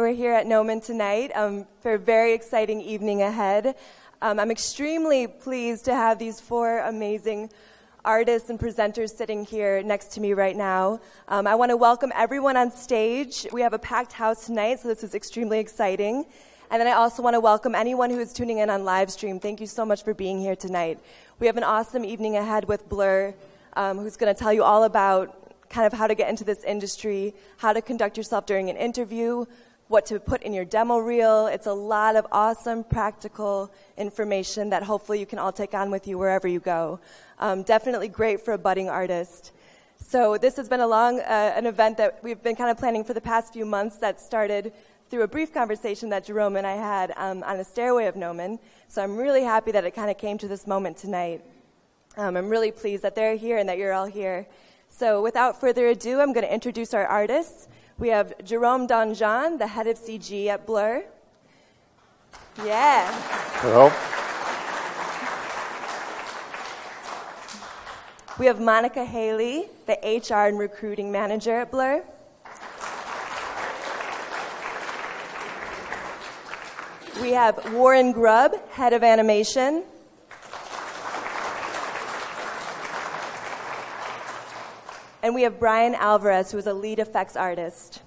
We're here at Gnomon tonight um, for a very exciting evening ahead. Um, I'm extremely pleased to have these four amazing artists and presenters sitting here next to me right now. Um, I want to welcome everyone on stage. We have a packed house tonight, so this is extremely exciting. And then I also want to welcome anyone who is tuning in on live stream. Thank you so much for being here tonight. We have an awesome evening ahead with Blur, um, who's going to tell you all about kind of how to get into this industry, how to conduct yourself during an interview, what to put in your demo reel. It's a lot of awesome practical information that hopefully you can all take on with you wherever you go. Um, definitely great for a budding artist. So this has been a long, uh, an event that we've been kind of planning for the past few months that started through a brief conversation that Jerome and I had um, on a stairway of Gnomon. So I'm really happy that it kind of came to this moment tonight. Um, I'm really pleased that they're here and that you're all here. So without further ado, I'm going to introduce our artists. We have Jerome Denjean, the head of CG at Blur. Yeah. Hello. We have Monica Haley, the HR and recruiting manager at Blur. We have Warren Grubb, head of animation. And we have Brian Alvarez, who is a lead effects artist.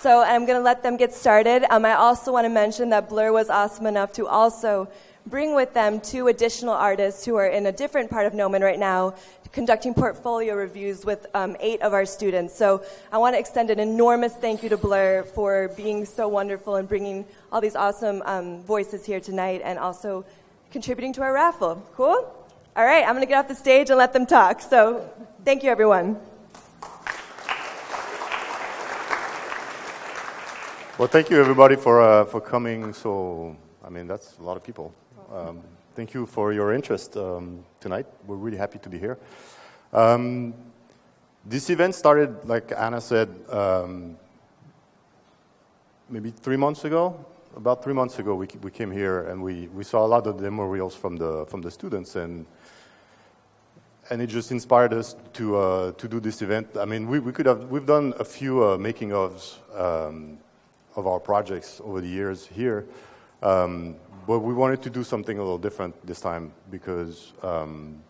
So I'm going to let them get started. Um, I also want to mention that Blur was awesome enough to also bring with them two additional artists who are in a different part of Gnomon right now, conducting portfolio reviews with um, eight of our students. So I want to extend an enormous thank you to Blur for being so wonderful and bringing all these awesome um, voices here tonight and also contributing to our raffle. Cool? All right, I'm going to get off the stage and let them talk. So thank you, everyone. Well, thank you everybody for uh, for coming. So, I mean, that's a lot of people. Um, thank you for your interest um, tonight. We're really happy to be here. Um, this event started, like Anna said, um, maybe three months ago. About three months ago, we, we came here and we, we saw a lot of demo reels from the from the students and and it just inspired us to uh, to do this event. I mean, we, we could have we've done a few uh, making ofs um, of our projects over the years here, um, but we wanted to do something a little different this time because um,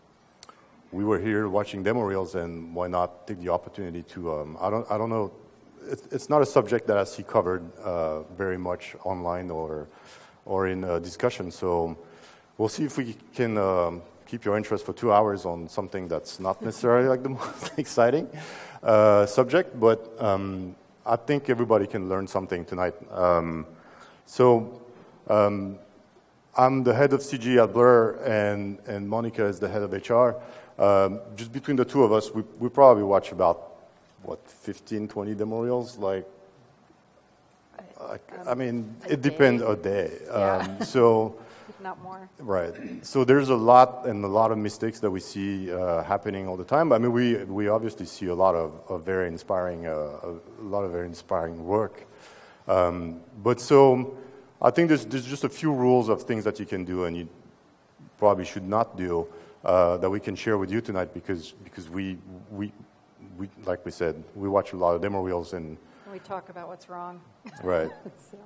we were here watching demo reels, and why not take the opportunity to? Um, I don't I don't know. It's, not a subject that I see covered uh, very much online or or in discussion. So we'll see if we can um, keep your interest for two hours on something that's not necessarily like the most exciting uh, subject, but um, I think everybody can learn something tonight. Um, so um, I'm the head of CG at Blur, and, and Monica is the head of HR. Um, just between the two of us, we, we probably watch about, what, 15, 20 demo reels? Like, like I mean, it depends a day. Yeah. Um, so not more. Right. So there's a lot and a lot of mistakes that we see uh, happening all the time. I mean, we, we obviously see a lot of, of very inspiring, uh, a lot of very inspiring work. Um, but so I think there's, there's just a few rules of things that you can do and you probably should not do uh, that we can share with you tonight because, because we, we, we, like we said, we watch a lot of demo reels and We talk about what's wrong. right. So,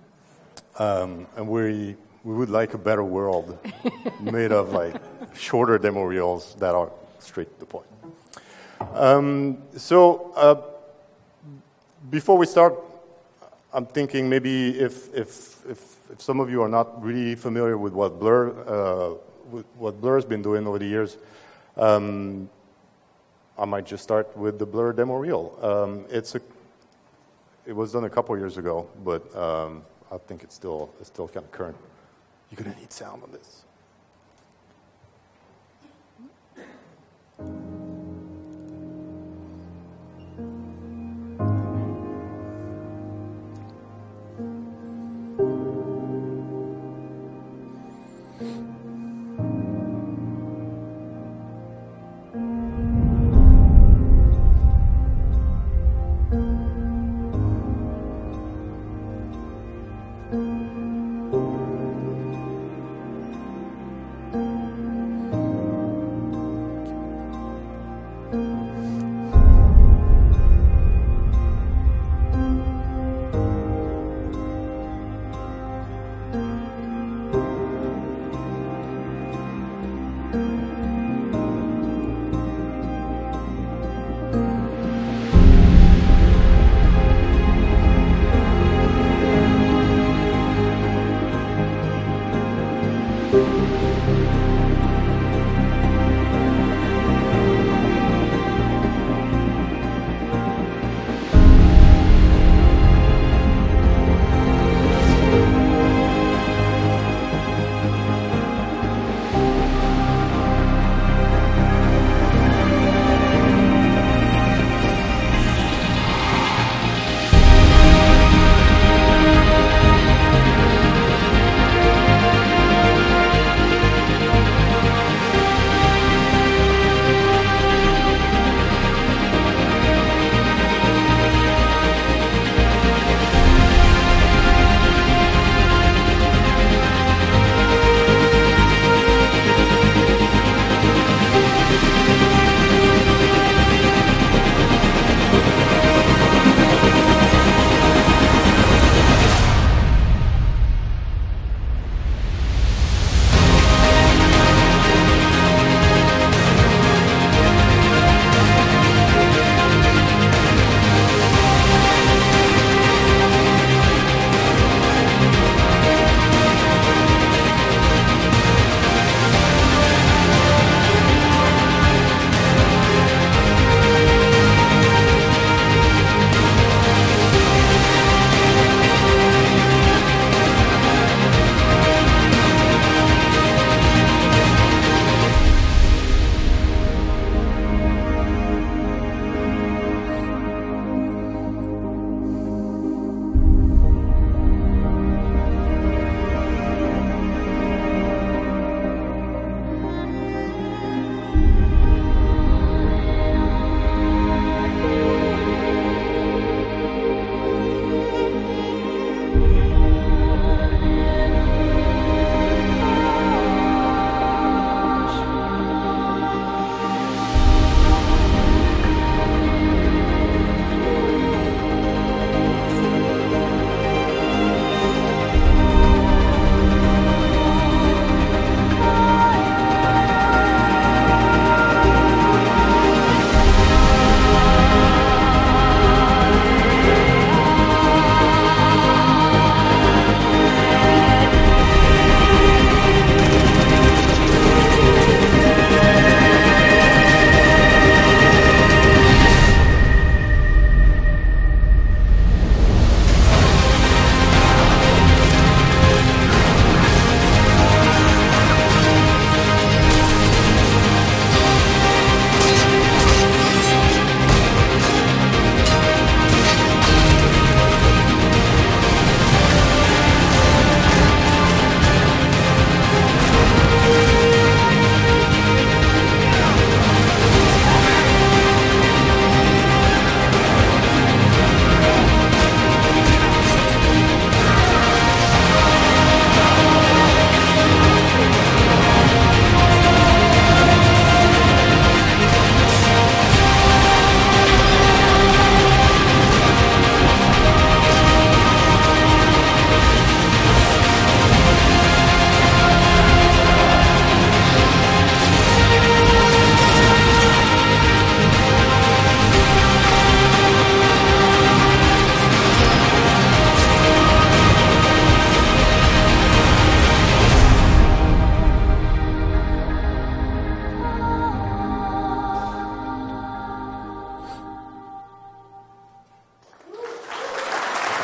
Um, and we we would like a better world made of like shorter demo reels that are straight to the point. Um, so uh, before we start, I'm thinking maybe if, if, if, if, some of you are not really familiar with what Blur, uh, with what Blur has been doing over the years, um, I might just start with the Blur demo reel. Um, it's a, it was done a couple years ago, but um, I think it's still, it's still kind of current. You're going to need sound on this.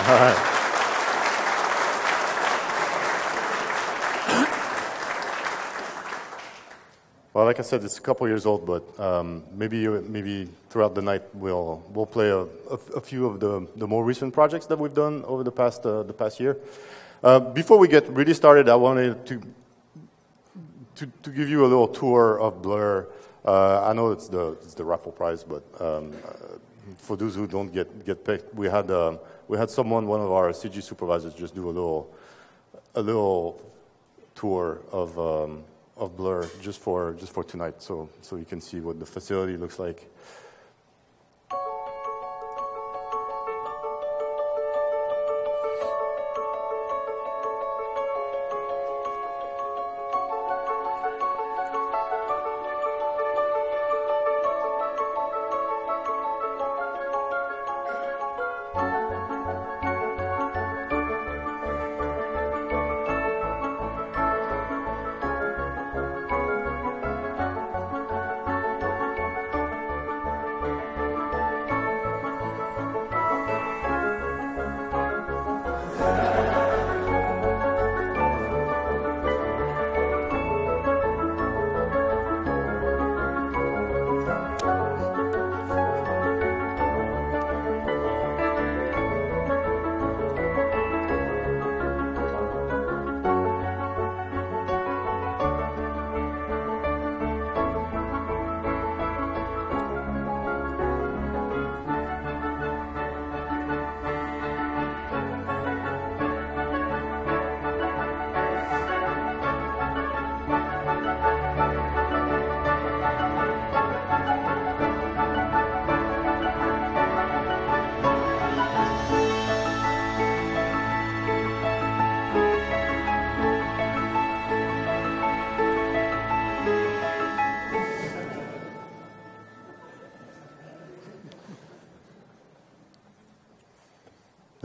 All right. Well, like I said, it's a couple years old, but um, maybe maybe throughout the night we'll we'll play a, a, a, few of the, the more recent projects that we've done over the past uh, the past year. Uh, before we get really started, I wanted to, to to, give you a little tour of Blur. Uh, I know it's the it's the raffle prize, but um, uh, for those who don't get get picked, we had. a we had someone, one of our CG supervisors, just do a little a little tour of. Um, of Blur just for just for tonight, so so you can see what the facility looks like.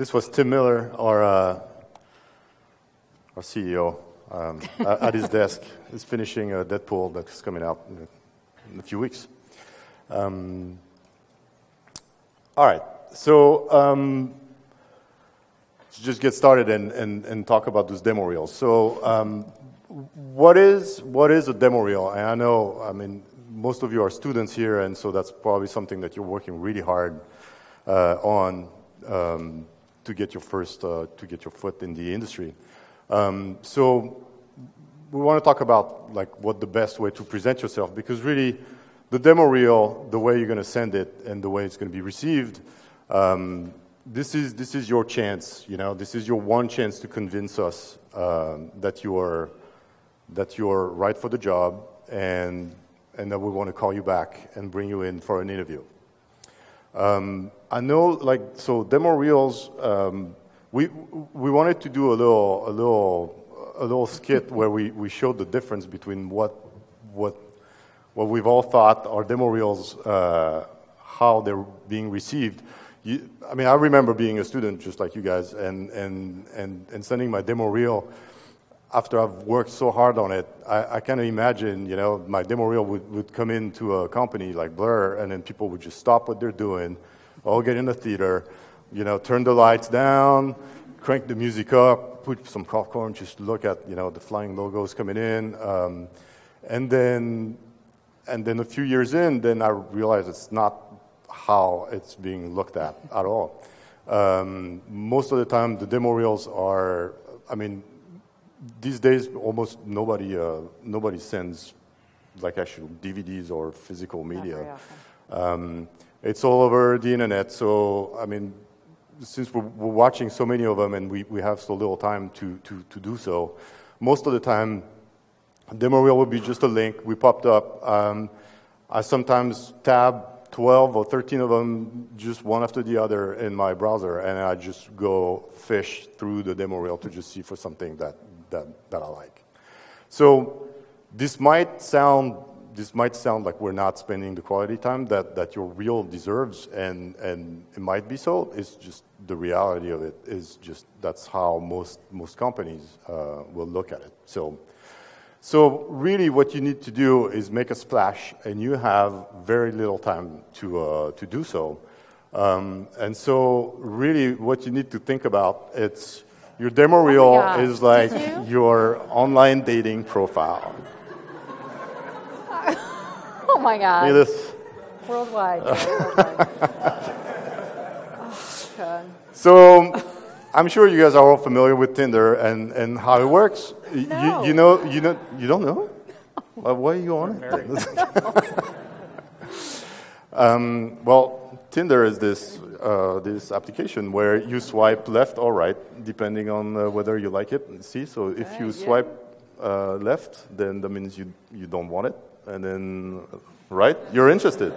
This was Tim Miller, our, uh, our CEO, um, at his desk. He's finishing a Deadpool that's coming out in a, in a few weeks. Um, all right, so um, let's just get started and, and, and talk about those demo reels. So, um, what is what is a demo reel? And I know, I mean, most of you are students here, and so that's probably something that you're working really hard uh, on. Um, to get your first uh, to get your foot in the industry. Um, so we want to talk about like what the best way to present yourself because really the demo reel, the way you're going to send it and the way it's going to be received, um, this is this is your chance. You know, this is your one chance to convince us uh, that you are that you're right for the job and and that we want to call you back and bring you in for an interview. Um, I know, like, so demo reels. Um, we we wanted to do a little a little a little skit where we, we showed the difference between what what what we've all thought are demo reels, uh, how they're being received. You, I mean, I remember being a student just like you guys, and and and and sending my demo reel after I've worked so hard on it, I, I kind of imagine, you know, my demo reel would, would come into a company like Blur, and then people would just stop what they're doing, all get in the theater, you know, turn the lights down, crank the music up, put some popcorn, just look at, you know, the flying logos coming in, um, and then, and then a few years in, then I realized it's not how it's being looked at at all. Um, most of the time, the demo reels are, I mean, these days, almost nobody uh, nobody sends like actual DVDs or physical media. Um, it's all over the internet. So I mean, since we're, we're, watching so many of them and we, we have so little time to, to, to do so, most of the time, demo reel will be just a link. We popped up. Um, I sometimes tab 12 or 13 of them, just one after the other in my browser, and I just go fish through the demo reel to just see for something that that, that I like. So this might sound this might sound like we're not spending the quality time that, that your reel deserves, and, and it might be so. It's just the reality of it is just that's how most, most companies uh, will look at it. So, so really what you need to do is make a splash, and you have very little time to, uh, to do so. Um, and so really what you need to think about, it's your demo oh reel oh is like you? your online dating profile. My God. Needless. Worldwide. worldwide. oh, God. So I'm sure you guys are all familiar with Tinder and, and how it works. No. You, you know, you know, you don't know? Well, why are you on it? um, well, Tinder is this uh, this application where you swipe left or right depending on uh, whether you like it. See, so if you Right, yeah. swipe uh, left, then that means you you don't want it, and then right, you're interested.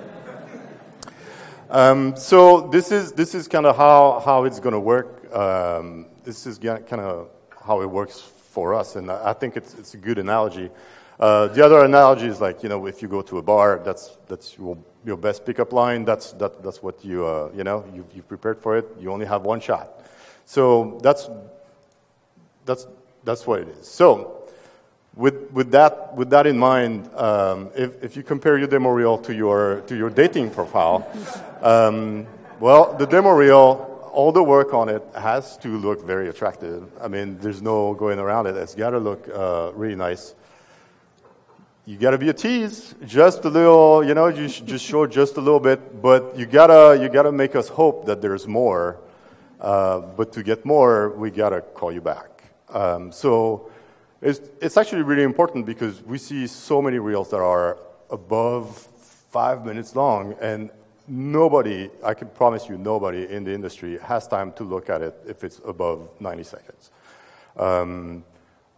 Um, so this is this is kind of how how it's going to work. Um, this is kind of how it works for us, and I think it's it's a good analogy. Uh, the other analogy is like you know if you go to a bar, that's that's your your best pickup line. That's that that's what you uh, you know you you prepared for it. You only have one shot, so that's that's that's what it is. So. With, with, that, with that in mind, um, if, if you compare your demo reel to your, to your dating profile, um, well, the demo reel, all the work on it has to look very attractive. I mean, there's no going around it. It's got to look uh, really nice. You got to be a tease, just a little, you know, you just show just a little bit, but you gotta, you gotta make us hope that there's more. Uh, but to get more, we gotta call you back. Um, so it's, it's actually really important because we see so many reels that are above five minutes long, and nobody, I can promise you, nobody in the industry has time to look at it if it's above 90 seconds. Um,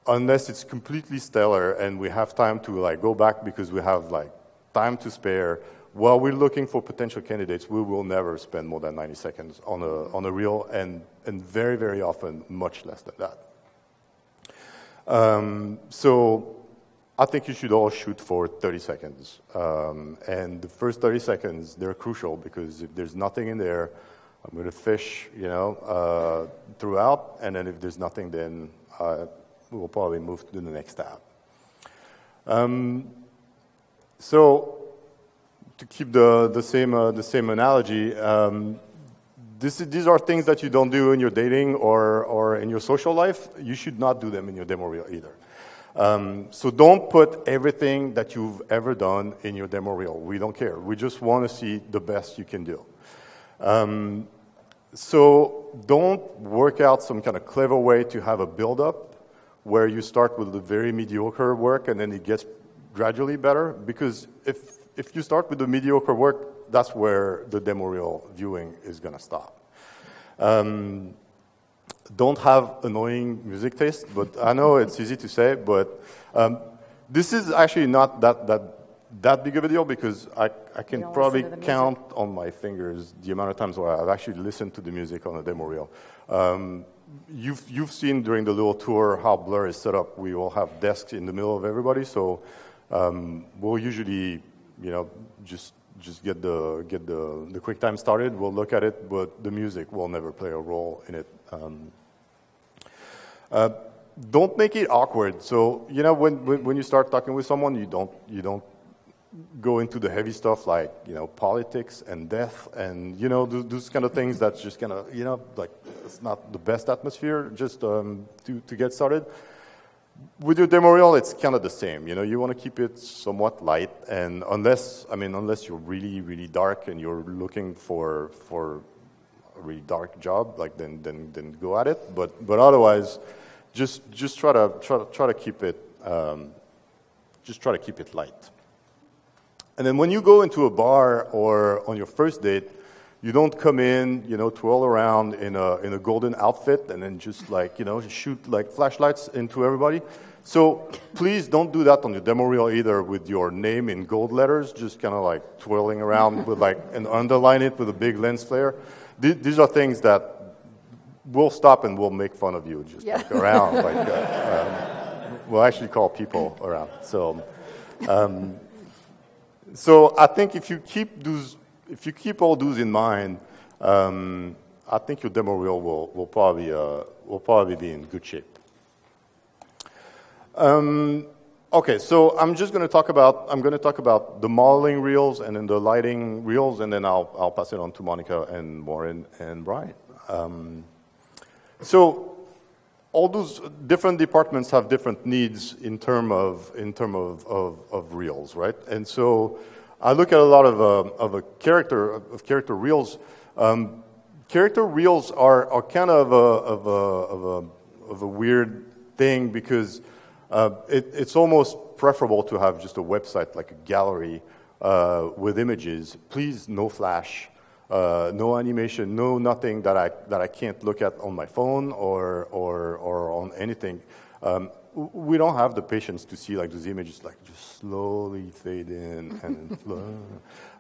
unless it's completely stellar and we have time to like go back because we have like time to spare while we're looking for potential candidates we will never spend more than 90 seconds on a, on a reel and, and very very often much less than that um, so I think you should all shoot for 30 seconds. Um, and the first 30 seconds, they're crucial because if there's nothing in there, I'm going to fish, you know, uh, throughout. And then if there's nothing, then we'll probably move to the next tab. Um, so to keep the, the, same, uh, the same analogy, um, this, these are things that you don't do in your dating or, or in your social life. You should not do them in your demo reel either. Um, so don't put everything that you've ever done in your demo reel. We don't care. We just want to see the best you can do. Um, so don't work out some kind of clever way to have a build-up where you start with the very mediocre work and then it gets gradually better. Because if, if you start with the mediocre work, that's where the demo reel viewing is going to stop. Um, don't have annoying music taste, but I know it's easy to say, but um, this is actually not that, that, that big of a deal because I, I can probably listen to the count on my fingers the amount of times where I've actually listened to the music on a demo reel. Um, you've, you've seen during the little tour how Blur is set up. We all have desks in the middle of everybody, so um, we'll usually, you know, just just get the get the the QuickTime started. We'll look at it, but the music will never play a role in it. Um, uh, don't make it awkward. So you know, when, when when you start talking with someone, you don't you don't go into the heavy stuff like you know politics and death and you know those, those kind of things. That's just kind of you know like it's not the best atmosphere just um, to to get started with your demo reel, it's kind of the same. You know, you want to keep it somewhat light, and unless I mean, unless you're really, really dark and you're looking for for a really dark job, like then then then go at it. But but otherwise, just just try to try to try to keep it um, just try to keep it light. And then when you go into a bar or on your first date, you don't come in, you know, twirl around in a, in a golden outfit and then just like, you know, shoot like flashlights into everybody. So please don't do that on your demo reel either with your name in gold letters, just kind of like twirling around with like, and underline it with a big lens flare. Th- These are things that we'll stop and we'll make fun of you just Yeah. like around. like, uh, um, we'll actually call people around. So, um, so I think if you keep those, if you keep all those in mind, um, I think your demo reel will, will probably uh, will probably be in good shape. Um, okay, so I'm just going to talk about I'm going to talk about the modeling reels and then the lighting reels, and then I'll I'll pass it on to Monica and Warren and Brian. Um, so all those different departments have different needs in term of in term of, of, of reels, right? And so I look at a lot of, uh, of a character, of character reels. Um, character reels are, are kind of a, of, a, of, a, of a weird thing because uh, it, it's almost preferable to have just a website like a gallery uh, with images. Please, no flash, uh, no animation, no nothing that I, that I can't look at on my phone or, or, or on anything. Um, we don't have the patience to see like those images like just slowly fade in and.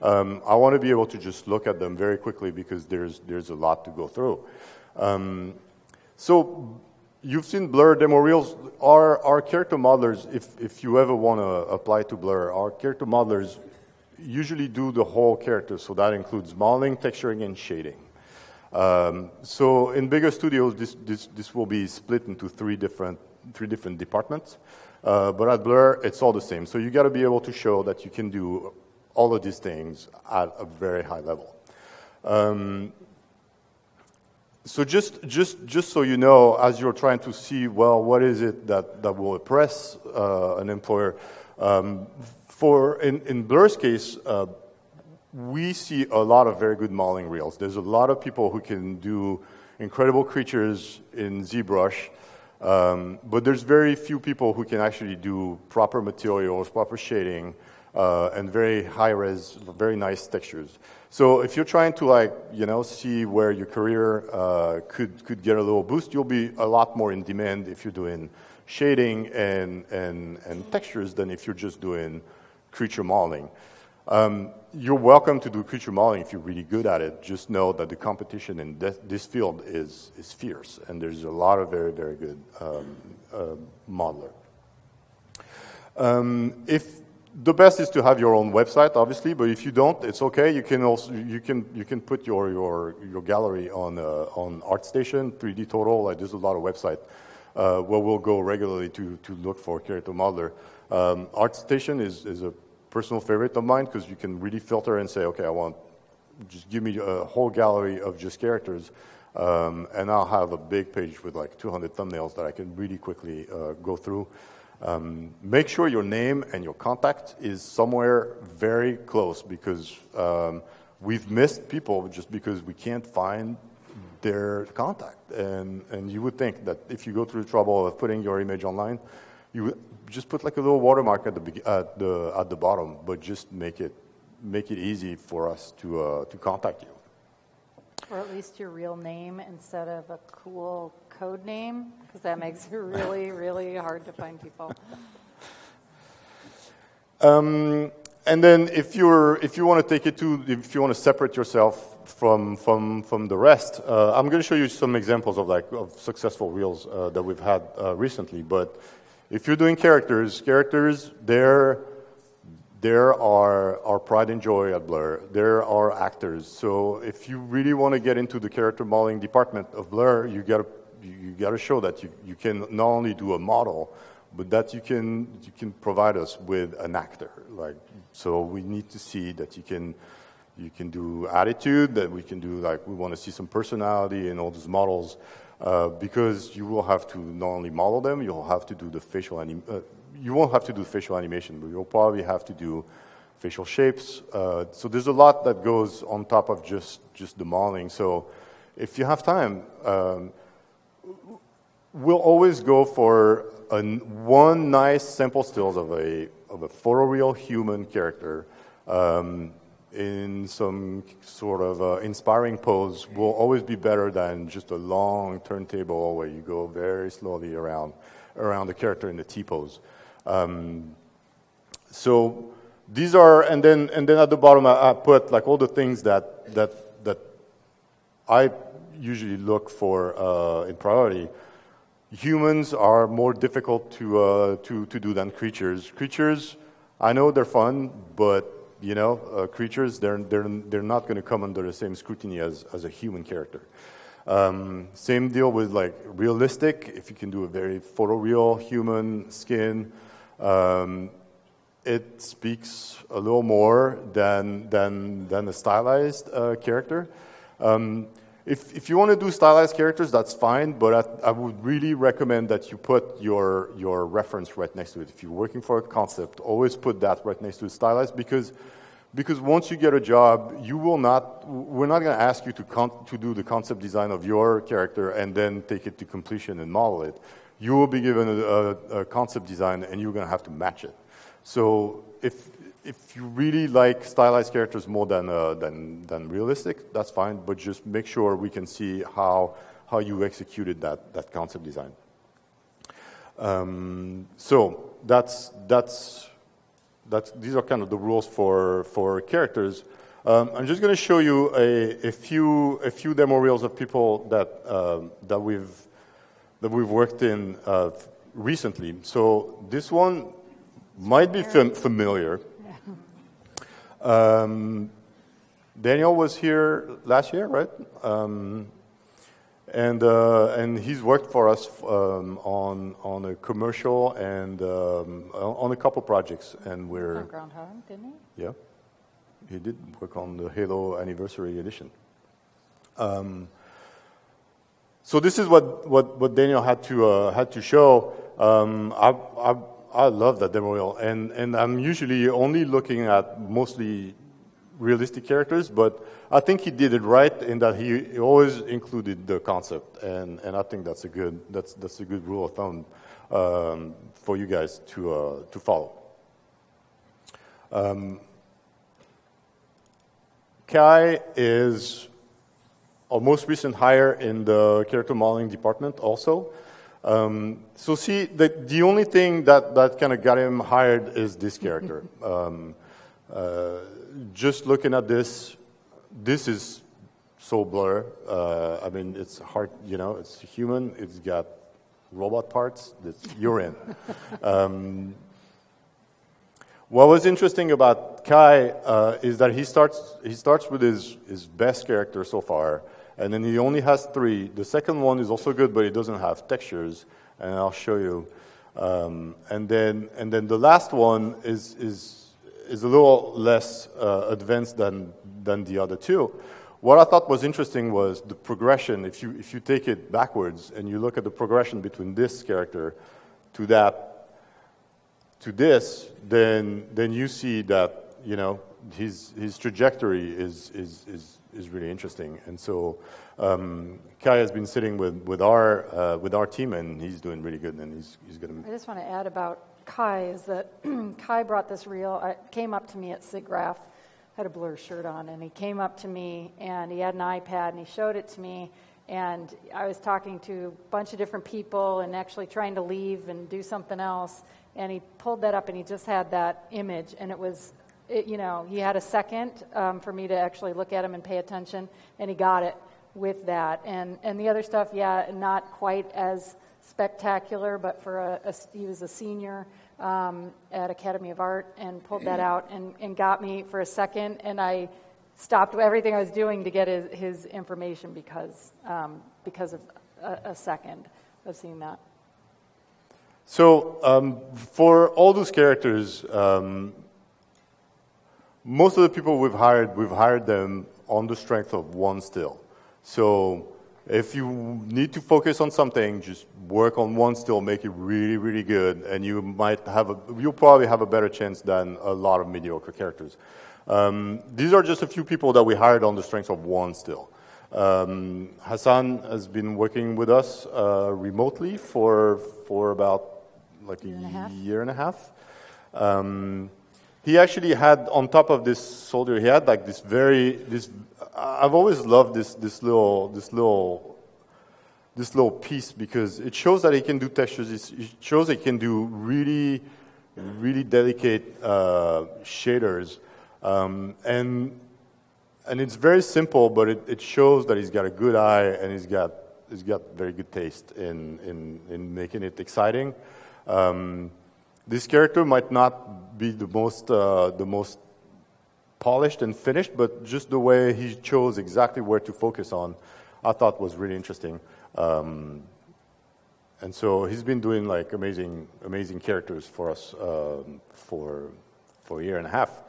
Um, I want to be able to just look at them very quickly because there's, there's a lot to go through. Um, so you've seen Blur demo reels. Our, our character modelers, if, if you ever want to apply to Blur, our character modelers usually do the whole character. So that includes modeling, texturing, and shading. Um, so in bigger studios, this, this, this will be split into three different, three different departments. Uh, but at Blur, it's all the same. So you got to be able to show that you can do all of these things at a very high level. Um, so just, just, just so you know, as you're trying to see, well, what is it that, that will impress uh, an employer? Um, for in, in Blur's case, uh, we see a lot of very good modeling reels. There's a lot of people who can do incredible creatures in ZBrush, um, but there's very few people who can actually do proper materials, proper shading, uh, and very high res, very nice textures. So if you're trying to like, you know, see where your career uh, could, could get a little boost, you'll be a lot more in demand if you're doing shading and, and, and textures than if you're just doing creature modeling. Um, you're welcome to do creature modeling if you're really good at it. Just know that the competition in this, this field is, is fierce, and there's a lot of very, very good um, uh, modeler. Um, if the best is to have your own website, obviously, but if you don't, it's okay. You can also you can you can put your your your gallery on uh, on ArtStation, 3D Total. Like there's a lot of websites uh, where we'll go regularly to to look for character modeler. Um, ArtStation is is a personal favorite of mine because you can really filter and say, okay, I want just give me a whole gallery of just characters, um, and I'll have a big page with like 200 thumbnails that I can really quickly uh, go through. Um, make sure your name and your contact is somewhere very close because um, we've missed people just because we can't find their contact. And, and you would think that if you go through the trouble of putting your image online, you just put like a little watermark at the, at the, at the bottom, but just make it, make it easy for us to, uh, to contact you. Or at least your real name instead of a cool code name, because that makes it really, really hard to find people. Um, and then if you're if you want to take it to if you want to separate yourself from from from the rest, uh, I'm going to show you some examples of like of successful reels uh, that we've had uh, recently. But if you're doing characters, characters, there, there are our pride and joy at Blur. There are actors. So if you really want to get into the character modeling department of Blur, you got to you got to show that you, you can not only do a model, but that you can you can provide us with an actor. Like so, we need to see that you can you can do attitude. That we can do like we want to see some personality in all those models. Uh, because you will have to not only model them, you'll have to do the facial anim- uh, you won't have to do facial animation, but you'll probably have to do facial shapes. Uh, so there's a lot that goes on top of just, just the modeling. So if you have time, um, we'll always go for a, one nice sample stills of a, of a photoreal human character. Um, in some sort of uh, inspiring pose will always be better than just a long turntable where you go very slowly around around the character in the T pose. Um, so these are, and then and then at the bottom I, I, put like all the things that that that I usually look for uh, in priority. Humans are more difficult to uh, to to do than creatures. Creatures, I know they're fun, but you know, uh, creatures, they're, they're, they're not going to come under the same scrutiny as, as a human character. Um, same deal with like realistic, if you can do a very photoreal human skin, um, it speaks a little more than, than, than a stylized uh, character. Um, if, if you want to do stylized characters, that's fine, but I, I, would really recommend that you put your, your reference right next to it. If you're working for a concept, always put that right next to the stylized because because once you get a job, you will not, we're not going to ask you to, con- to do the concept design of your character and then take it to completion and model it. You will be given a, a, a concept design and you're going to have to match it. So if, if you really like stylized characters more than, uh, than, than realistic, that's fine, but just make sure we can see how, how you executed that, that concept design. Um, so that's, that's that's, these are kind of the rules for, for characters. Um, I'm just going to show you a, a, few, a few demo reels of people that, um, that, we've, that we've worked in uh, recently. So this one might be fam- familiar. Um, Daniel was here last year, right? Um, and uh, and he's worked for us um, on on a commercial and um, on a couple projects, and we're on Groundhog, didn't he? Yeah, he did work on the Halo Anniversary Edition. Um, so this is what, what, what Daniel had to uh, had to show. Um, I, I I love that demo reel, and and I'm usually only looking at mostly realistic characters, but I think he did it right in that he, always included the concept, and, and I think that's a good that's that's a good rule of thumb um, for you guys to uh, to follow. Um, Kai is our most recent hire in the character modeling department, also. Um, so see, the, the only thing that, that kind of got him hired is this character. Um, uh, just looking at this, this is so blur. Uh, I mean, it's hard, you know, it's human, it's got robot parts, it's urine. um, what was interesting about Kai uh, is that he starts, he starts with his, his best character so far, and then he only has three. The second one is also good, but it doesn't have textures, and I'll show you. Um, and, then, and then the last one is, is is a little less uh, advanced than, than the other two. What I thought was interesting was the progression. If you, if you take it backwards and you look at the progression between this character to that, to this, then, then you see that, you know, his, his trajectory is, is, is, is really interesting. And so um, Kai has been sitting with, with, our, uh, with our team, and he's doing really good, and he's, he's going to... I just want to add about Kai is that Kai brought this reel, uh, came up to me at SIGGRAPH, had a blur shirt on, and he came up to me and he had an iPad and he showed it to me. And I was talking to a bunch of different people and actually trying to leave and do something else. And he pulled that up and he just had that image. And it was, it, you know, he had a second um, for me to actually look at him and pay attention. And he got it with that. And, and the other stuff, yeah, not quite as spectacular, but for a, a he was a senior um, at Academy of Art and pulled that out and, and got me for a second, and I stopped everything I was doing to get his, his information because um, because of a, a, second of seeing that. So um, for all those characters, um, most of the people we've hired, we've hired them on the strength of one still. So if you need to focus on something, just work on one still, make it really, really good, and you might have a, you'll probably have a better chance than a lot of mediocre characters. Um, these are just a few people that we hired on the strength of one still. Um, Hassan has been working with us uh, remotely for for about like a, year, year and a half. Um, he actually had on top of this soldier, he had like this very this. I've always loved this this little this little this little piece because it shows that he can do textures. It shows he can do really really delicate uh, shaders, um, and and it's very simple, but it, it shows that he's got a good eye and he's got he's got very good taste in in, in making it exciting. Um, this character might not be the most, uh, the most polished and finished, but just the way he chose exactly where to focus on, I thought was really interesting. Um, and so he's been doing like amazing, amazing characters for us um, for, for a year and a half.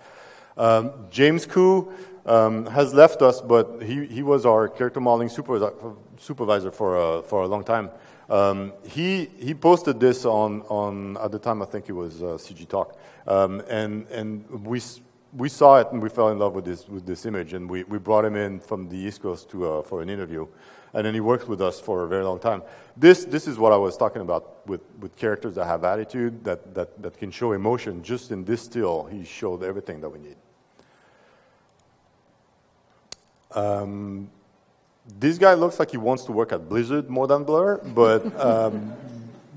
Um, James Koo um, has left us, but he, he was our character modeling supervisor, supervisor for, a, for a long time. Um, he, he posted this on, on, at the time, I think it was uh, CG Talk. Um, and and we, we saw it and we fell in love with this, with this image, and we, we brought him in from the East Coast to, uh, for an interview. And then he worked with us for a very long time. This, this is what I was talking about with, with characters that have attitude, that, that, that can show emotion. Just in this still, he showed everything that we need. Um, this guy looks like he wants to work at Blizzard more than Blur, but um,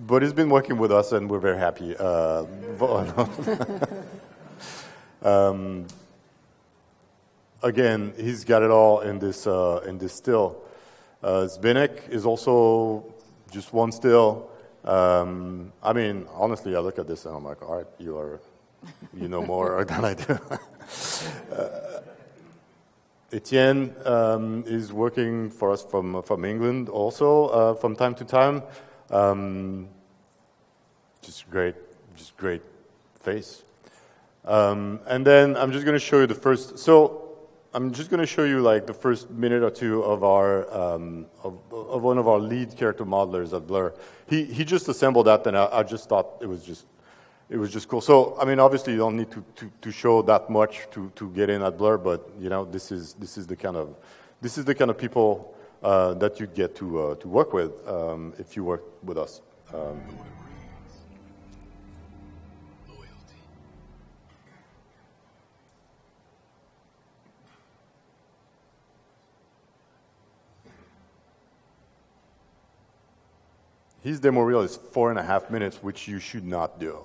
but he's been working with us, and we're very happy. Uh, um, again, he's got it all in this uh, in this still. Uh, Zbynek is also just one still. Um, I mean, honestly, I look at this and I'm like, all right, you are, you know more than I do. uh, Etienne um, is working for us from, from England also uh, from time to time. Um, just great, just great face. Um, and then I'm just going to show you the first. So I'm just going to show you like the first minute or two of our um, of, of, one of our lead character modelers at Blur. He he just assembled that, and I, I just thought it was just it was just cool. So, I mean, obviously, you don't need to, to, to show that much to, to get in at Blur, but you know, this is this is the kind of this is the kind of people uh, that you'd get to uh, to work with um, if you work with us. Um, His demo reel is four and a half minutes, which you should not do.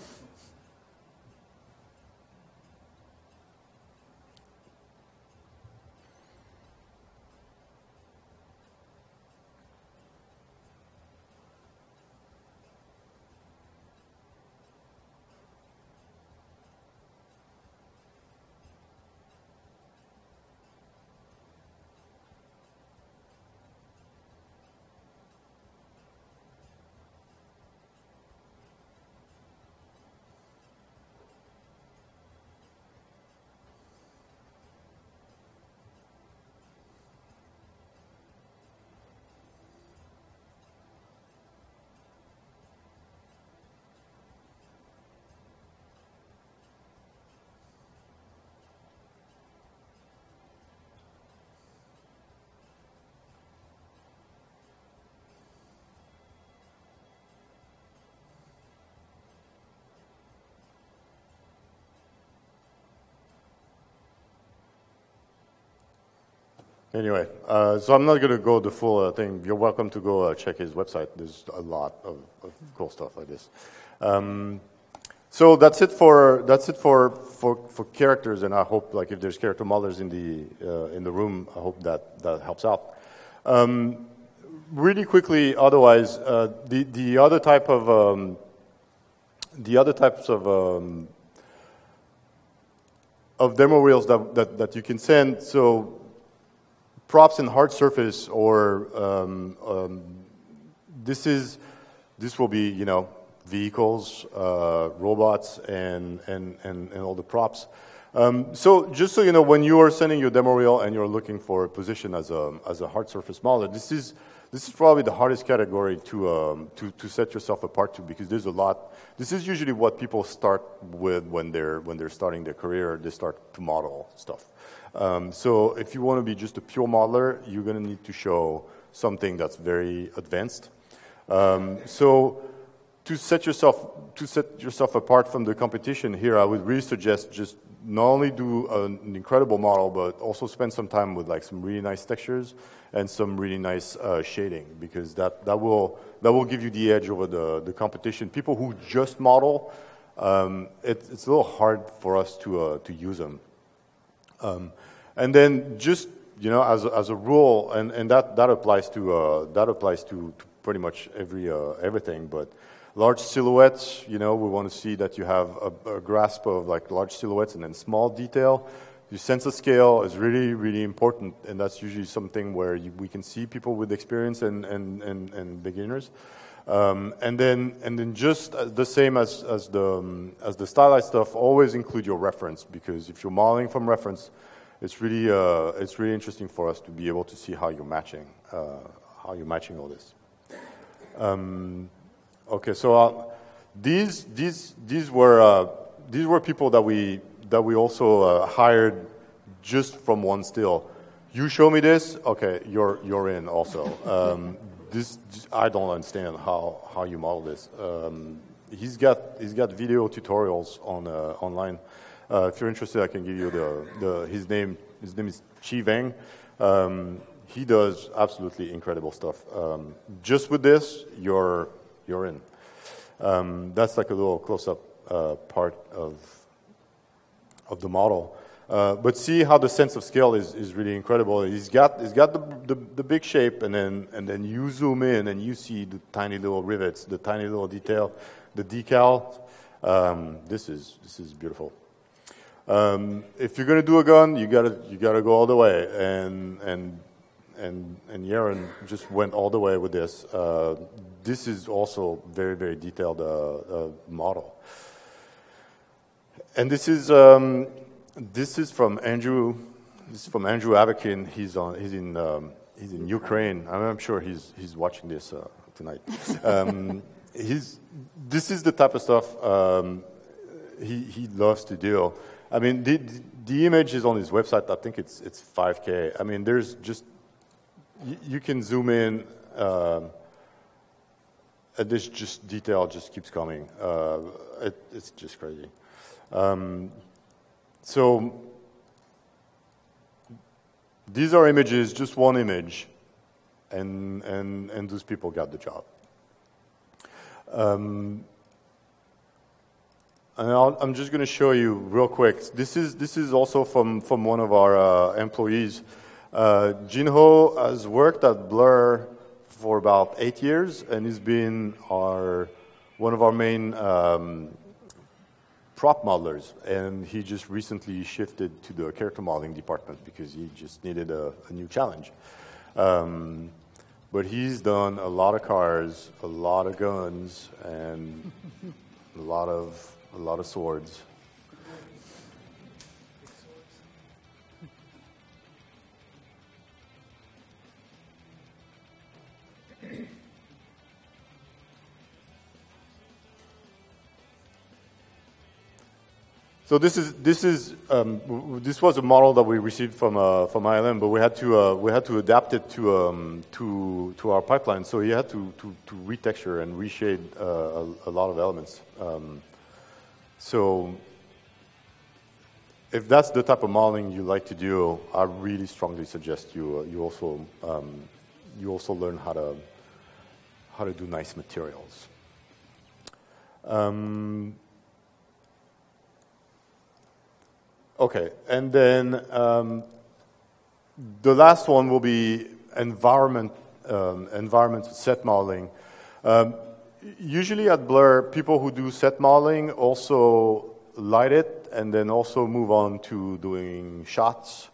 Anyway, uh, so I'm not going to go the full uh, thing. You're welcome to go uh, check his website. There's a lot of, of cool stuff like this. Um, so that's it for that's it for, for, for characters, and I hope like if there's character modelers in the uh, in the room, I hope that that helps out. Um, really quickly, otherwise, uh, the the other type of um, the other types of um, of demo reels that, that, that you can send. So props in hard surface or um, um, this is this will be you know vehicles, uh, robots, and, and, and, and all the props. Um, so just so you know, when you are sending your demo reel and you're looking for a position as a, as a hard surface modeler, this is, this is probably the hardest category to, um, to, to set yourself apart to because there's a lot. This is usually what people start with when they're, when they're starting their career. They start to model stuff. Um, so if you want to be just a pure modeler, you're going to need to show something that's very advanced. Um, so to set yourself to set yourself apart from the competition here, I would really suggest just not only do an incredible model, but also spend some time with like some really nice textures and some really nice uh, shading, because that, that will that will give you the edge over the, the competition. People who just model, um, it, it's a little hard for us to uh, to use them. Um, and then just you know, as a, as a rule, and, and that, that applies to uh, that applies to, to pretty much every uh, everything. But large silhouettes, you know, we want to see that you have a, a, grasp of like large silhouettes and then small detail. Your sense of scale is really, really important, and that's usually something where you, we can see people with experience and, and, and, and beginners. Um, and then, and then just the same as, as the um, as the stylized stuff. Always include your reference because if you're modeling from reference, it's really, uh, it's really interesting for us to be able to see how you're matching, uh, how you're matching all this. Um, okay, so uh, these, these, these were, uh, these were people that we that we also uh, hired just from one still. You show me this, okay, you're you're in also. This I don't understand how how you model this. Um, he's got he's got video tutorials on uh, online. Uh, if you're interested, I can give you the, the his name. His name is Chi Veng. Um, he does absolutely incredible stuff. Um, just with this, you're you're in. Um, that's like a little close-up uh, part of of the model. Uh, but see how the sense of scale is, is really incredible. He's got, he's got the, the, the, big shape, and then, and then you zoom in and you see the tiny little rivets, the tiny little detail, the decal. Um, this, is, this is beautiful. Um, if you're going to do a gun, you gotta, you gotta go all the way. And, and, and, and Yaron just went all the way with this. Uh, this is also very, very detailed uh, uh model. And this is, um, this is from Andrew. This is from Andrew Averkin. He's on. He's in. Um, he's in Ukraine. I'm sure he's he's watching this uh, tonight. Um, he's. This is the type of stuff um, he he loves to do. I mean, the the image is on his website. I think it's it's 5K. I mean, there's just you, can zoom in. Uh, and this just detail just keeps coming. Uh, it, it's just crazy. Um, so these are images, just one image, and, and, and those people got the job. Um, and i am just going to show you real quick. This is, this is also from, from one of our uh, employees. Uh, Jinho has worked at Blur for about eight years, and he's been our, one of our main um, prop modelers, and he just recently shifted to the character modeling department because he just needed a, a new challenge. Um, but he's done a lot of cars, a lot of guns, and a lot of a lot of swords. So this is this is um, this was a model that we received from uh, from ILM, but we had to uh, we had to adapt it to um, to to our pipeline. So you had to to, to retexture and reshade uh, a, a, lot of elements. Um, so if that's the type of modeling you like to do, I really strongly suggest you uh, you also um, you also learn how to how to do nice materials. Um, Okay, and then um, the last one will be environment, um, environment set modeling. Um, usually at Blur, people who do set modeling also light it and then also move on to doing shots,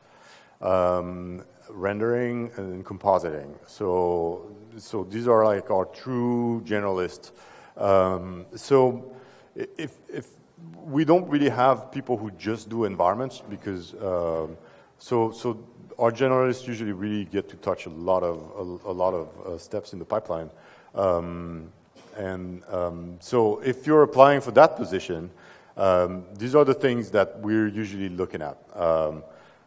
um, rendering, and compositing. So, so these are like our true generalists. Um, so if, if we don't really have people who just do environments because um, so so our generalists usually really get to touch a lot of a, a lot of uh, steps in the pipeline. Um, and um, so if you're applying for that position, um, these are the things that we're usually looking at. Um,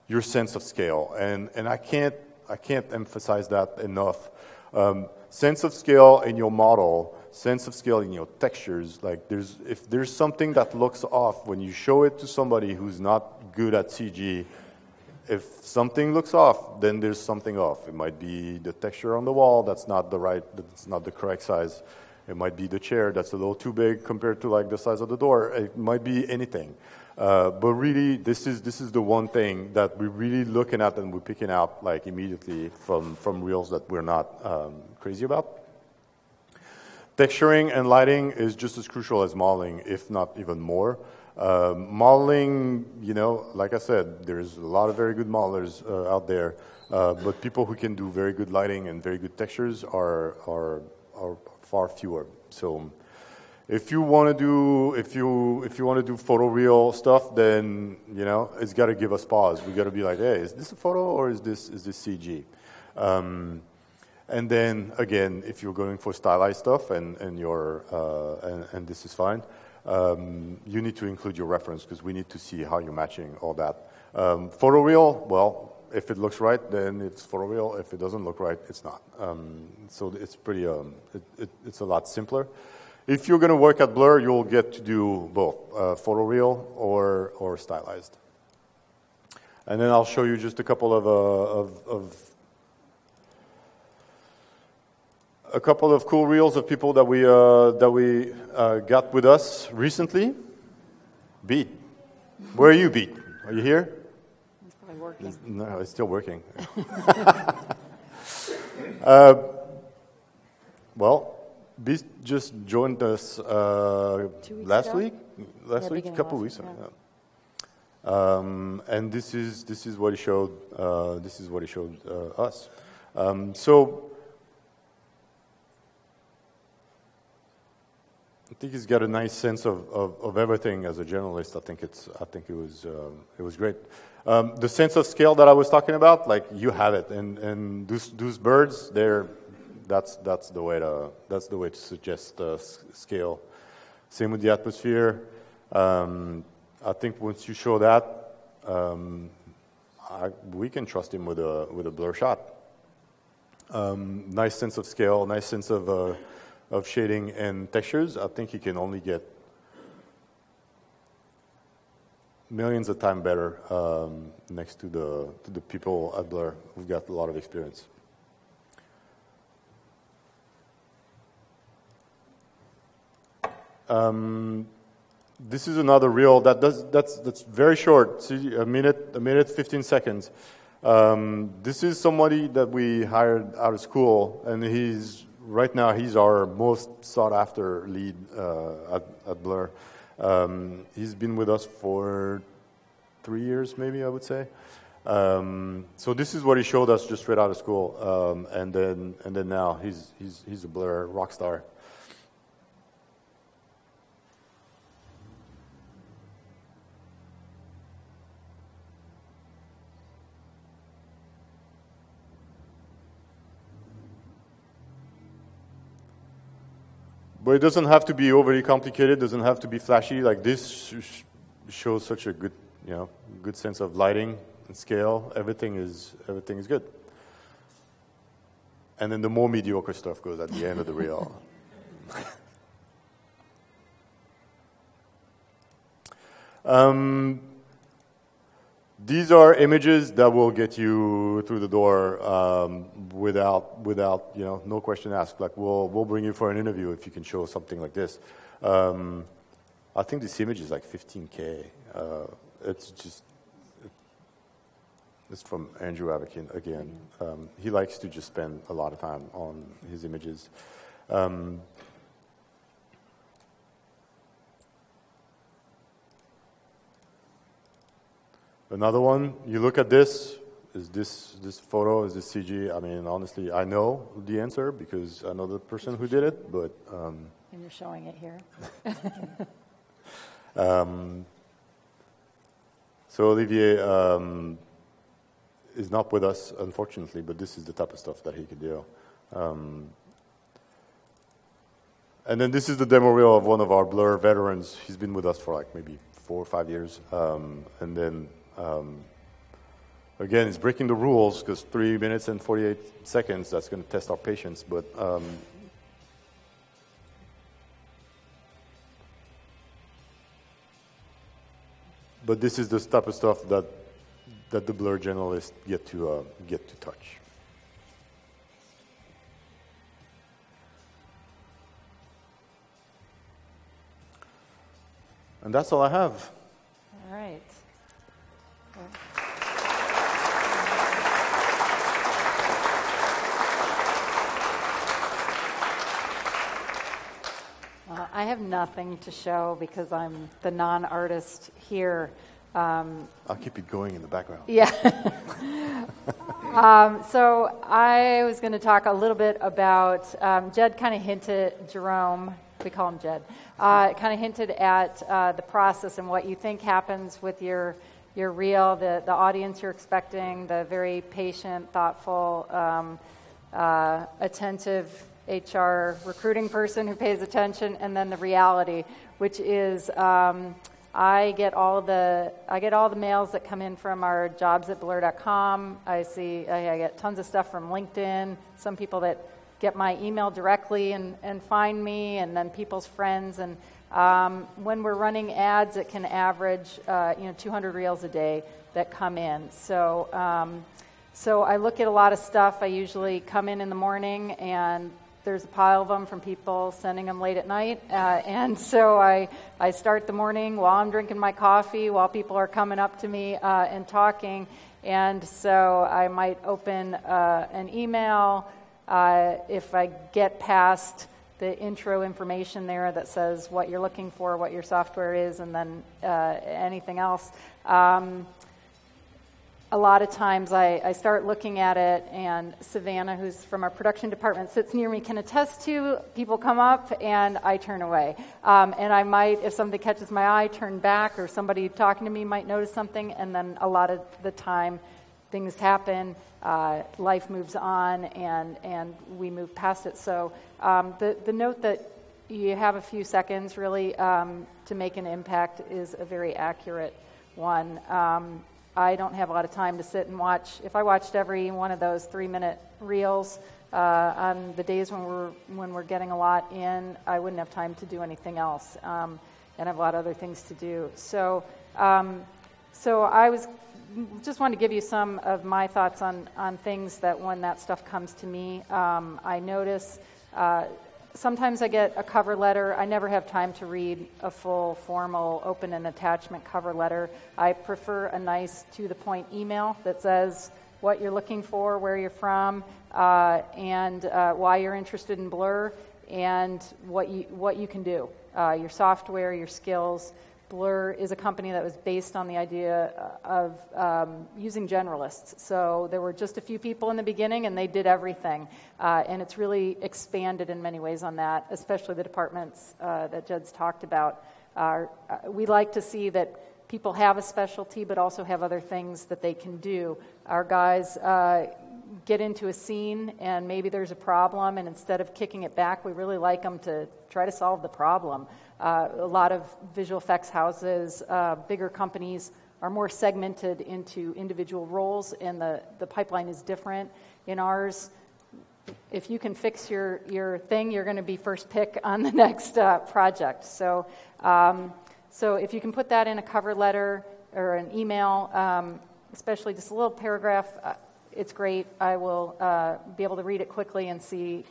your sense of scale, and and I can't I can't emphasize that enough. Um, sense of scale in your model sense of scale in your textures. Like there's, if there's something that looks off when you show it to somebody who's not good at CG, if something looks off, then there's something off. It might be the texture on the wall that's not the right, that's not the correct size. It might be the chair that's a little too big compared to like the size of the door. It might be anything. Uh, but really, this is this is the one thing that we're really looking at and we're picking out like immediately from from reels that we're not um, crazy about. Texturing and lighting is just as crucial as modeling, if not even more. Uh, modeling, you know, like I said, there's a lot of very good modelers uh, out there, uh, but people who can do very good lighting and very good textures are, are, are far fewer. So if you want to do if you if you want to do photoreal stuff, then you know it's got to give us pause. We got to be like, hey, is this a photo or is this is this CG? Um, and then again, if you're going for stylized stuff and, and, you're, uh, and, and, this is fine, um, you need to include your reference because we need to see how you're matching all that. Um, photoreal, well, if it looks right, then it's photo real. If it doesn't look right, it's not. Um, so it's pretty, um, it, it, it's a lot simpler. If you're going to work at Blur, you'll get to do both, uh, photoreal or, or stylized. And then I'll show you just a couple of, uh, of, of a couple of cool reels of people that we, uh, that we uh, got with us recently. Beat. Where are you, Beat? Are you here? It's probably working. No, it's still working. uh, well, Beat just joined us uh, last ago? week. Last Yeah, week, a couple weeks week, ago. yeah. Um, and this is this is what he showed. Uh, this is what he showed uh, us. Um, so I think he's got a nice sense of, of, of everything as a generalist. I think it's I think it was um, it was great. Um, the sense of scale that I was talking about, like you have it, and and those those birds, they're that's that's the way to that's the way to suggest uh, scale. Same with the atmosphere. Um, I think once you show that, um, I, we can trust him with a with a blur shot. Um, nice sense of scale, nice sense of uh, of shading and textures. I think he can only get millions of times better um, next to the to the people at Blur who've got a lot of experience. Um, this is another reel that does that's that's very short. See, a minute, a minute, fifteen seconds. Um, this is somebody that we hired out of school, and he's right now he's our most sought after lead uh, at, at Blur. Um, he's been with us for three years, maybe I would say. Um, so this is what he showed us just straight out of school, um, and then and then now he's he's he's a Blur rock star. But it doesn't have to be overly complicated. It Doesn't have to be flashy. Like this sh- sh- shows such a good, you know, good sense of lighting and scale. Everything is everything is good. And then the more mediocre stuff goes at the end of the reel. um, these are images that will get you through the door um, without, without, you know, no question asked. Like we'll, we'll bring you for an interview if you can show something like this. Um, I think this image is like 15k. Uh, it's just, it's from Andrew Averkin again. Um, he likes to just spend a lot of time on his images. Um, Another one, you look at this, is this this photo, is this CG? I mean, honestly, I know the answer because I know the person who did it, but um, And you're showing it here. um, so Olivier um, is not with us, unfortunately, but this is the type of stuff that he could do. Um, and then this is the demo reel of one of our Blur veterans. He's been with us for like maybe four or five years. Um, and then um, again, it's breaking the rules because three minutes and 48 seconds, that's going to test our patience. But um, but this is the type of stuff that that the blur generalists get to uh, get to touch. And that's all I have. All right. Uh, I have nothing to show because I'm the non-artist here. Um, I'll keep it going in the background. yeah. um, so I was going to talk a little bit about um, Jed. Kind of hinted Jerome. We call him Jed. Uh, kind of hinted at uh, the process and what you think happens with your your reel, the the audience you're expecting, the very patient, thoughtful, um, uh, attentive HR recruiting person who pays attention, and then the reality, which is um, I get all the I get all the mails that come in from our jobs at blur.com. I see I, I get tons of stuff from LinkedIn. Some people that get my email directly and, and find me, and then people's friends. And um, when we're running ads, it can average uh, you know 200 reels a day that come in. So um, so I look at a lot of stuff. I usually come in in the morning and there's a pile of them from people sending them late at night. Uh, and so I, I start the morning while I'm drinking my coffee, while people are coming up to me uh, and talking. And so I might open uh, an email uh, if I get past the intro information there that says what you're looking for, what your software is, and then uh, anything else. Um, a lot of times I, I, start looking at it, and Savannah, who's from our production department, sits near me, can attest to. People come up, and I turn away. Um, and I might, if something catches my eye, turn back, or somebody talking to me might notice something, and then a lot of the time, things happen, uh, life moves on, and, and we move past it. So um, the, the note that you have a few seconds really um, to make an impact is a very accurate one. Um, I don't have a lot of time to sit and watch. If I watched every one of those three minute reels uh, on the days when we're, when we're getting a lot in, I wouldn't have time to do anything else. Um, and I have a lot of other things to do. So, um, so I was just wanted to give you some of my thoughts on, on things that when that stuff comes to me, um, I notice. Uh, sometimes I get a cover letter. I never have time to read a full, formal, open and attachment cover letter. I prefer a nice, to the point email that says what you're looking for, where you're from, uh, and uh, why you're interested in Blur, and what you, what you can do, uh, your software, your skills. Blur is a company that was based on the idea of um, using generalists. So there were just a few people in the beginning, and they did everything. Uh, and it's really expanded in many ways on that, especially the departments uh, that Jed's talked about. Uh, we like to see that people have a specialty, but also have other things that they can do. Our guys uh, get into a scene and maybe there's a problem, and instead of kicking it back, we really like them to try to solve the problem. Uh, a lot of visual effects houses, uh, bigger companies, are more segmented into individual roles, and the, the pipeline is different. In ours, if you can fix your, your thing, you're going to be first pick on the next uh, project. So, um, so if you can put that in a cover letter or an email, um, especially just a little paragraph, uh, it's great. I will uh, be able to read it quickly and see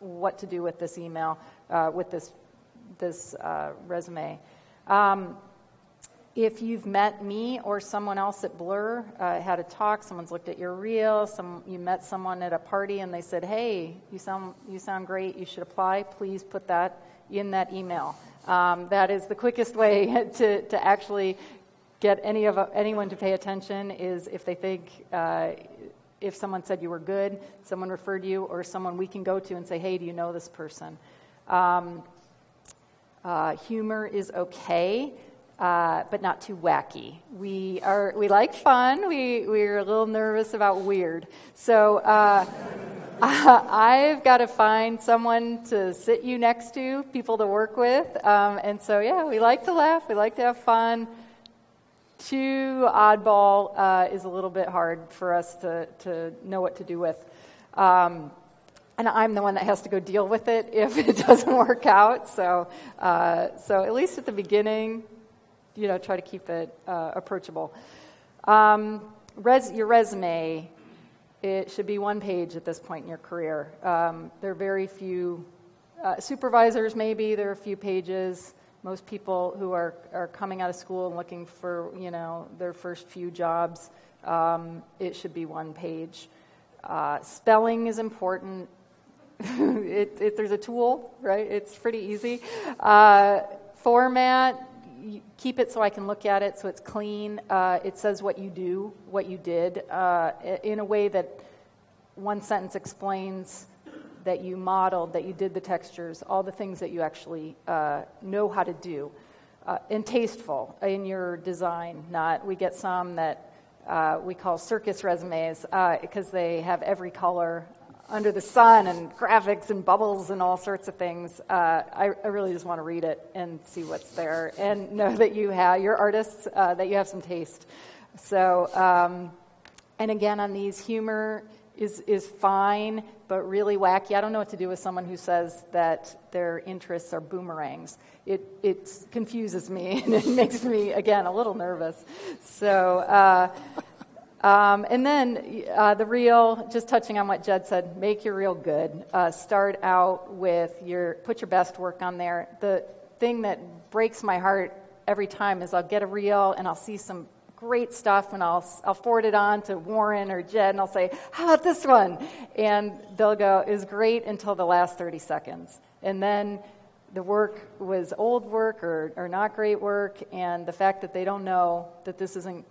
what to do with this email, uh, with this, this uh, resume. Um, if you've met me or someone else at Blur, uh, had a talk, someone's looked at your reel, some, you met someone at a party and they said, hey, you sound, you sound great, you should apply, please put that in that email. Um, that is the quickest way to, to actually get any of anyone to pay attention is if they think uh, if someone said you were good, someone referred you, or someone we can go to and say, hey, do you know this person? Um, uh, humor is okay, uh, but not too wacky. We, are, we like fun, we, we're a little nervous about weird. So uh, I've got to find someone to sit you next to, people to work with. Um, and so, yeah, we like to laugh, we like to have fun too oddball uh, is a little bit hard for us to, to know what to do with. Um, and I'm the one that has to go deal with it if it doesn't work out. So, uh, so at least at the beginning, you know, try to keep it uh, approachable. Um, res- your resume, it should be one page at this point in your career. Um, there are very few uh, supervisors, maybe there are a few pages most people who are, are coming out of school and looking for you know their first few jobs um, it should be one page uh, spelling is important it, it, there's a tool right it's pretty easy uh, format keep it so i can look at it so it's clean uh, it says what you do what you did uh, in a way that one sentence explains that you modeled, that you did the textures, all the things that you actually uh, know how to do. Uh, and tasteful in your design, not, we get some that uh, we call circus resumes because uh, they have every color under the sun and graphics and bubbles and all sorts of things. Uh, I, I, really just want to read it and see what's there and know that you have, you're artists, uh, that you have some taste. So, um, and again, on these, humor is, is fine, but really wacky. I don't know what to do with someone who says that their interests are boomerangs. It, it confuses me and it makes me, again, a little nervous. So, uh, um, and then uh, the reel, just touching on what Jed said, make your reel good. Uh, start out with your, put your best work on there. The thing that breaks my heart every time is I'll get a reel and I'll see some great stuff and I'll, I'll forward it on to Warren or Jed and I'll say, how about this one? And they'll go, is great until the last 30 seconds. And then the work was old work or, or not great work, and the fact that they don't know that this isn't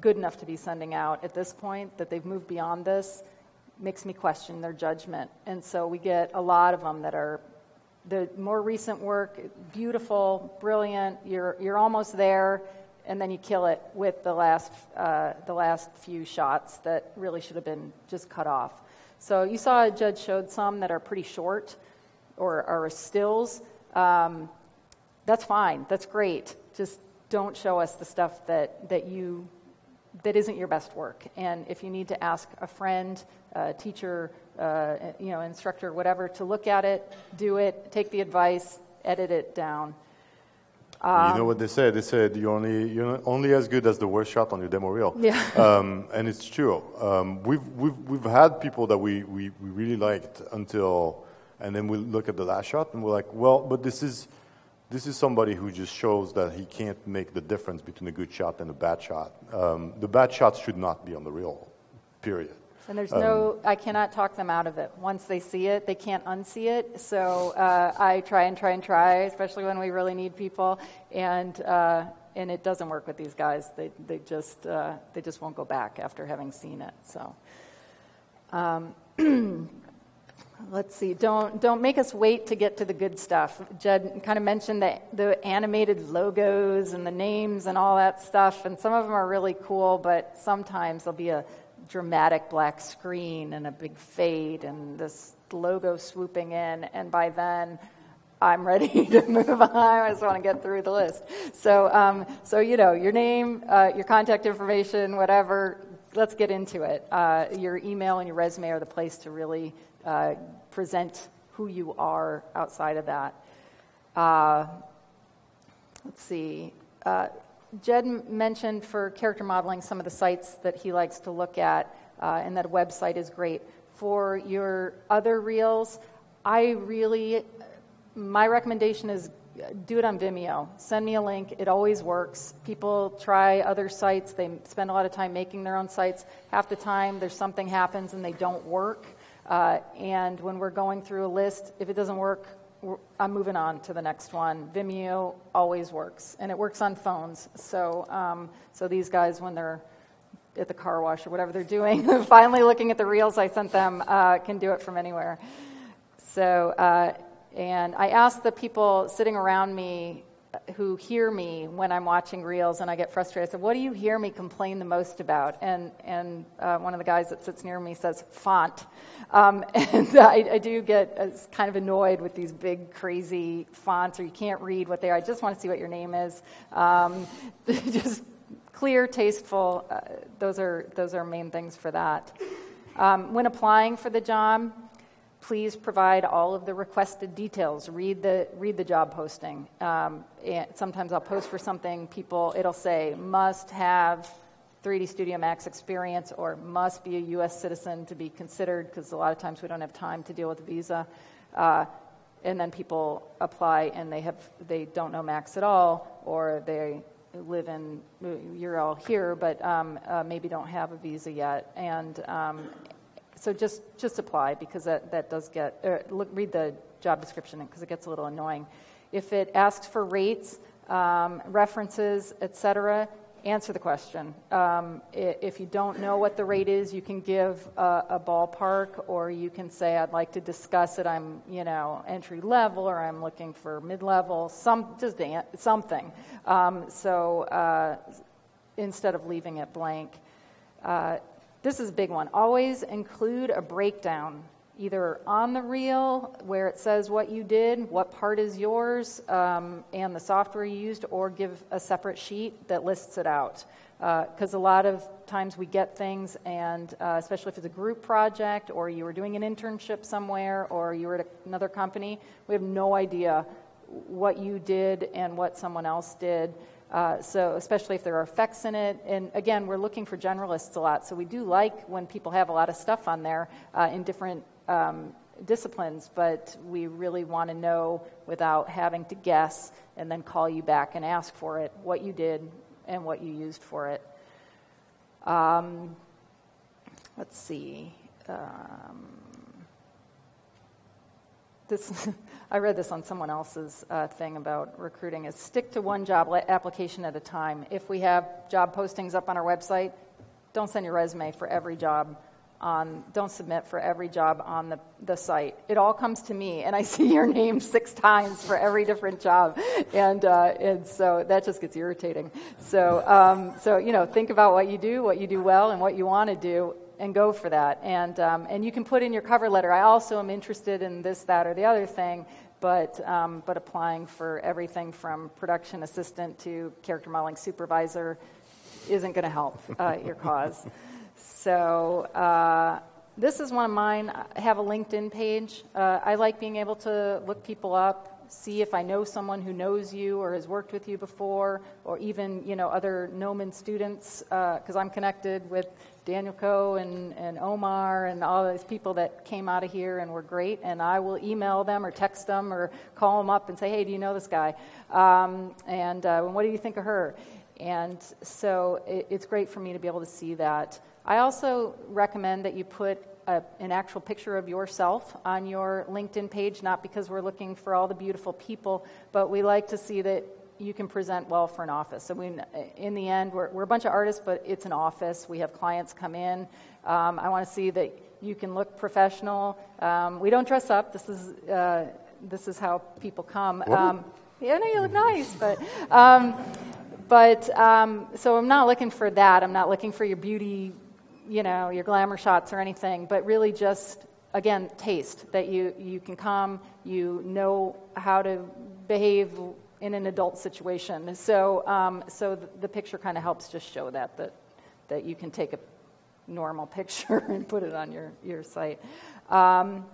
good enough to be sending out at this point, that they've moved beyond this, makes me question their judgment. And so we get a lot of them that are the more recent work, beautiful, brilliant, you're, you're almost there, and then you kill it with the last, uh, the last few shots that really should have been just cut off. So you saw a Jed showed some that are pretty short or are stills. Um, that's fine, that's great. Just don't show us the stuff that, that you that isn't your best work. And if you need to ask a friend, a teacher, uh, you know, instructor, whatever, to look at it, do it, take the advice, edit it down. Um, you know what they said? They said you're only you're only as good as the worst shot on your demo reel. Yeah. Um, and it's true. Um, we've we've we've had people that we, we, we really liked until, and then we look at the last shot and we're like, well, but this is this is somebody who just shows that he can't make the difference between a good shot and a bad shot. Um, the bad shots should not be on the reel, period. And there's um, no, I cannot talk them out of it. Once they see it, they can't unsee it. So uh, I try and try and try, especially when we really need people. And, uh, and it doesn't work with these guys. They, they, just, uh, they just won't go back after having seen it. So. Um, let's see, don't, don't make us wait to get to the good stuff. Jed kind of mentioned the, the animated logos and the names and all that stuff, and some of them are really cool, but sometimes there'll be a dramatic black screen and a big fade and this logo swooping in, and by then, I'm ready to move on. I just want to get through the list. So, um, so you know, your name, uh, your contact information, whatever. Let's get into it. Uh, your email and your resume are the place to really uh, present who you are outside of that. Uh, let's see. Uh, Jed mentioned for character modeling some of the sites that he likes to look at, uh, and that website is great. For your other reels, I really, my recommendation is do it on Vimeo. Send me a link. It always works. People try other sites. They spend a lot of time making their own sites. Half the time, there's something happens and they don't work. Uh, and when we're going through a list, if it doesn't work, I'm moving on to the next one. Vimeo always works, and it works on phones. So, um, so these guys, when they're at the car wash or whatever they're doing, finally looking at the reels I sent them, uh, can do it from anywhere. So, uh, and I asked the people sitting around me who hear me when I'm watching reels and I get frustrated. I said, What do you hear me complain the most about? And, and uh, one of the guys that sits near me says, Font. Um, and I, I, do get uh, kind of annoyed with these big, crazy fonts, or you can't read what they are. I just want to see what your name is. Um, just clear, tasteful, uh, those, are, those are main things for that. Um, when applying for the job, please provide all of the requested details. Read the, read the job posting. Um, sometimes I'll post for something, people, it'll say, must have 3D Studio Max experience or must be a U.S. citizen to be considered, because a lot of times we don't have time to deal with visa. Uh, and then people apply and they, have, they don't know Max at all, or they live in, you're all here, but um, uh, maybe don't have a visa yet. And, um, so just, just apply because that, that does get, er, look, read the job description because it gets a little annoying. If it asks for rates, um, references, etc., answer the question. Um, if you don't know what the rate is, you can give a, a, ballpark, or you can say, "I'd like to discuss it. I'm, you know, entry level, or I'm looking for mid level. Some just something." Um, so uh, instead of leaving it blank. Uh, this is a big one. Always include a breakdown either on the reel where it says what you did, what part is yours, um, and the software you used, or give a separate sheet that lists it out. Because uh, a lot of times we get things, and uh, especially if it's a group project, or you were doing an internship somewhere, or you were at another company, we have no idea what you did and what someone else did. Uh, so, especially if there are effects in it. And again, we're looking for generalists a lot. So, we do like when people have a lot of stuff on there uh, in different um, disciplines, but we really want to know without having to guess and then call you back and ask for it, what you did and what you used for it. Um, let's see. Um, this I read this on someone else's uh, thing about recruiting is stick to one job application at a time. If we have job postings up on our website, don't send your resume for every job on, don't submit for every job on the, the site. It all comes to me, and I see your name six times for every different job. And, uh, and so that just gets irritating. So, um, so, you know, think about what you do, what you do well, and what you want to do, and go for that. And, um, and you can put in your cover letter, I also am interested in this, that, or the other thing, but, um, but applying for everything from production assistant to character modeling supervisor isn't going to help uh, your cause. So, uh, this is one of mine. I have a LinkedIn page. Uh, I like being able to look people up, see if I know someone who knows you or has worked with you before, or even you know other Gnomon students, because uh, I'm connected with Daniel Coe and, and Omar and all those people that came out of here and were great. And I will email them or text them or call them up and say, hey, do you know this guy? Um, and uh, what do you think of her? And so it, it's great for me to be able to see that. I also recommend that you put a, an actual picture of yourself on your LinkedIn page, not because we're looking for all the beautiful people, but we like to see that you can present well for an office. So, we, in the end, we're, we're a bunch of artists, but it's an office. We have clients come in. Um, I want to see that you can look professional. Um, we don't dress up. This is, uh, this is how people come. Um, yeah, no, you look nice, but. Um, but um, so I'm not looking for that. I'm not looking for your beauty you know, your glamour shots or anything, but really just, again, taste that you, you can come, you know how to behave in an adult situation. So, um, so the, picture kind of helps just show that, that, that you can take a normal picture and put it on your, your site. Um,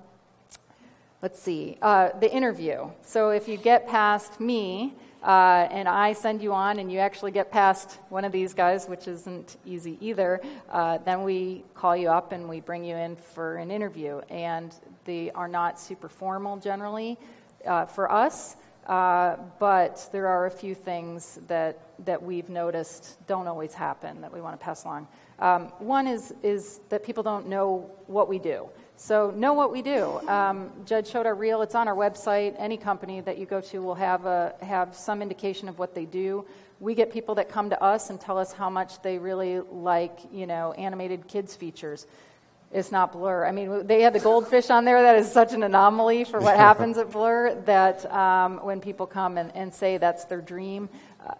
let's see, uh, the interview. So if you get past me, uh, and I send you on and you actually get past one of these guys, which isn't easy either, uh, then we call you up and we bring you in for an interview. And they are not super formal generally uh, for us, uh, but there are a few things that, that we've noticed don't always happen that we want to pass along. Um, one is, is that people don't know what we do. So know what we do. Um, Jed showed our reel. It's on our website. Any company that you go to will have a, have some indication of what they do. We get people that come to us and tell us how much they really like, you know, animated kids features. It's not Blur. I mean, they had the goldfish on there. That is such an anomaly for what happens at Blur. That um, when people come and, and say that's their dream, uh,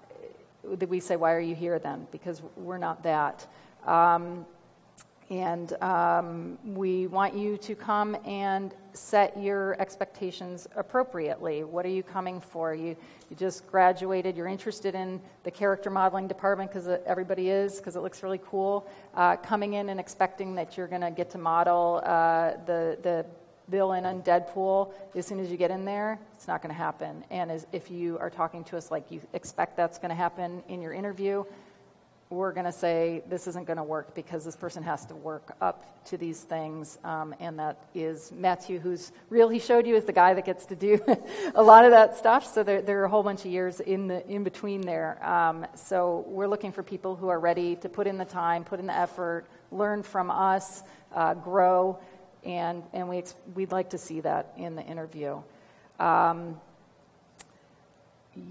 we say, "Why are you here then?" Because we're not that. Um, and um, we want you to come and set your expectations appropriately. What are you coming for? You, you just graduated, you're interested in the character modeling department because everybody is, because it looks really cool. Uh, coming in and expecting that you're going to get to model uh, the, the villain on Deadpool as soon as you get in there, it's not going to happen. And as, if you are talking to us like you expect that's going to happen in your interview, we're going to say this isn't going to work because this person has to work up to these things. Um, and that is Matthew, whose reel he showed you, is the guy that gets to do a lot of that stuff. So there, there, are a whole bunch of years in, the, in between there. Um, so we're looking for people who are ready to put in the time, put in the effort, learn from us, uh, grow, and, and we, we'd like to see that in the interview. Um,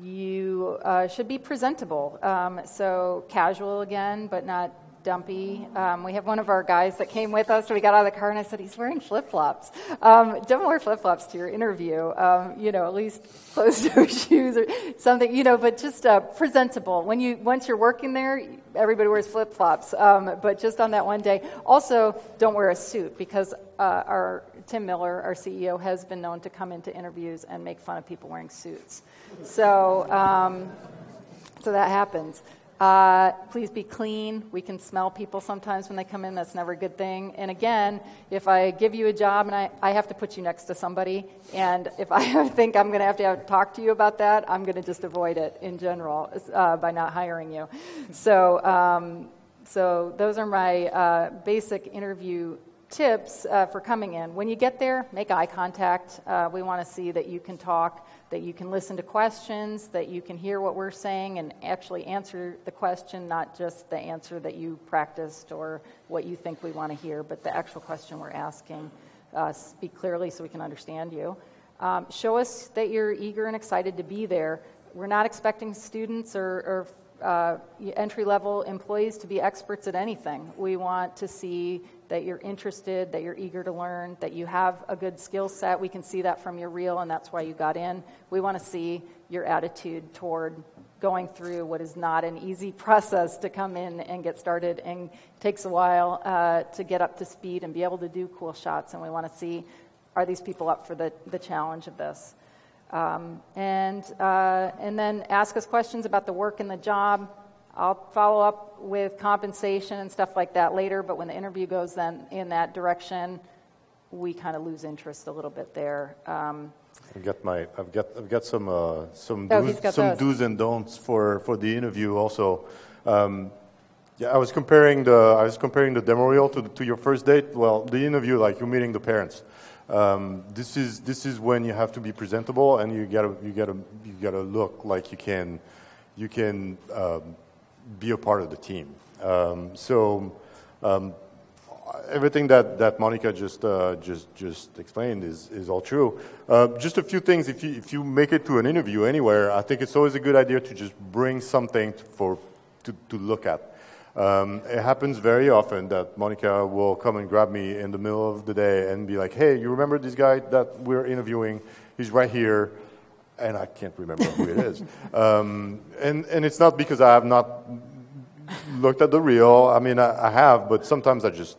you uh, should be presentable. Um, so casual again, but not dumpy. Um, we have one of our guys that came with us. We got out of the car, and I said, "He's wearing flip flops. Um, don't wear flip flops to your interview. Um, you know, at least closed-toe shoes or something. You know, but just uh, presentable. When you once you're working there, everybody wears flip flops. Um, but just on that one day, also don't wear a suit because uh, our Tim Miller, our CEO, has been known to come into interviews and make fun of people wearing suits. So, um, so that happens. Uh, please be clean. We can smell people sometimes when they come in. That's never a good thing. And again, if I give you a job and I, I have to put you next to somebody, and if I think I'm going to have to have, talk to you about that, I'm going to just avoid it in general uh, by not hiring you. So, um, so those are my uh, basic interview tips uh, for coming in. When you get there, make eye contact. Uh, we want to see that you can talk, that you can listen to questions, that you can hear what we're saying and actually answer the question, not just the answer that you practiced or what you think we want to hear, but the actual question we're asking. Uh, speak clearly so we can understand you. Um, show us that you're eager and excited to be there. We're not expecting students or, or uh, entry level employees to be experts at anything. We want to see that you're interested, that you're eager to learn, that you have a good skill set. We can see that from your reel, and that's why you got in. We want to see your attitude toward going through what is not an easy process to come in and get started and takes a while uh, to get up to speed and be able to do cool shots. And we want to see are these people up for the, the challenge of this? Um, and, uh, and then ask us questions about the work and the job. I'll follow up with compensation and stuff like that later, but when the interview goes then in that direction, we kind of lose interest a little bit there. Um, I've got my, I've got, I've got some, uh, some, oh, do's, some do's and don'ts for, for the interview also. Um, yeah, I was comparing the, I was comparing the demo reel to, the, to your first date. Well, the interview, like you're meeting the parents. Um, this is this is when you have to be presentable and you gotta you gotta you gotta look like you can you can um, be a part of the team. Um, so um, everything that, that Monica just uh, just just explained is is all true. Uh, just a few things. If you if you make it to an interview anywhere, I think it's always a good idea to just bring something for to, to look at. Um, it happens very often that Monica will come and grab me in the middle of the day and be like, hey, you remember this guy that we're interviewing? He's right here. And I can't remember who it is. Um, and, and it's not because I have not looked at the reel. I mean, I, I have, but sometimes I just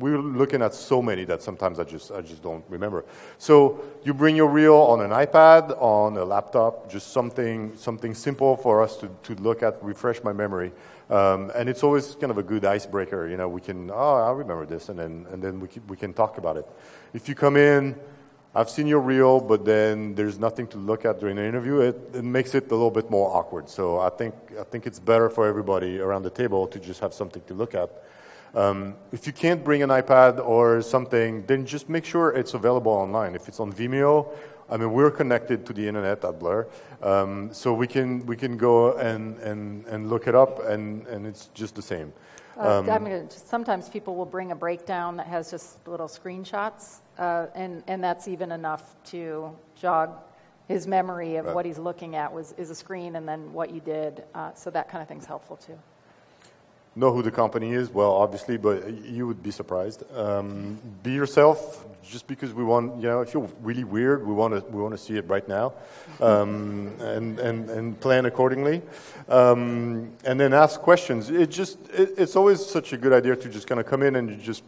we're looking at so many that sometimes I just I just don't remember. So you bring your reel on an iPad, on a laptop, just something something simple for us to, to look at, refresh my memory. Um, and it's always kind of a good icebreaker. You know, we can oh I remember this, and then and then we can, we can talk about it. If you come in. I've seen your reel, but then there's nothing to look at during the interview. It, it makes it a little bit more awkward. So I think I think it's better for everybody around the table to just have something to look at um, if you can't bring an iPad or something, then just make sure it's available online. If it's on Vimeo, I mean, we're connected to the internet at Blur, um, so we can we can go and, and, and look it up, and, and it's just the same. Uh, um, I mean, sometimes people will bring a breakdown that has just little screenshots, uh, and and that's even enough to jog his memory of right. what he's looking at was is a screen, and then what you did. Uh, so that kind of thing's helpful too know who the company is, well, obviously, but you would be surprised. Um, be yourself. Just because we want, you know, if you're really weird, we want to we want to see it right now, um, and, and and plan accordingly, um, and then ask questions. It just it, it's always such a good idea to just kind of come in and you just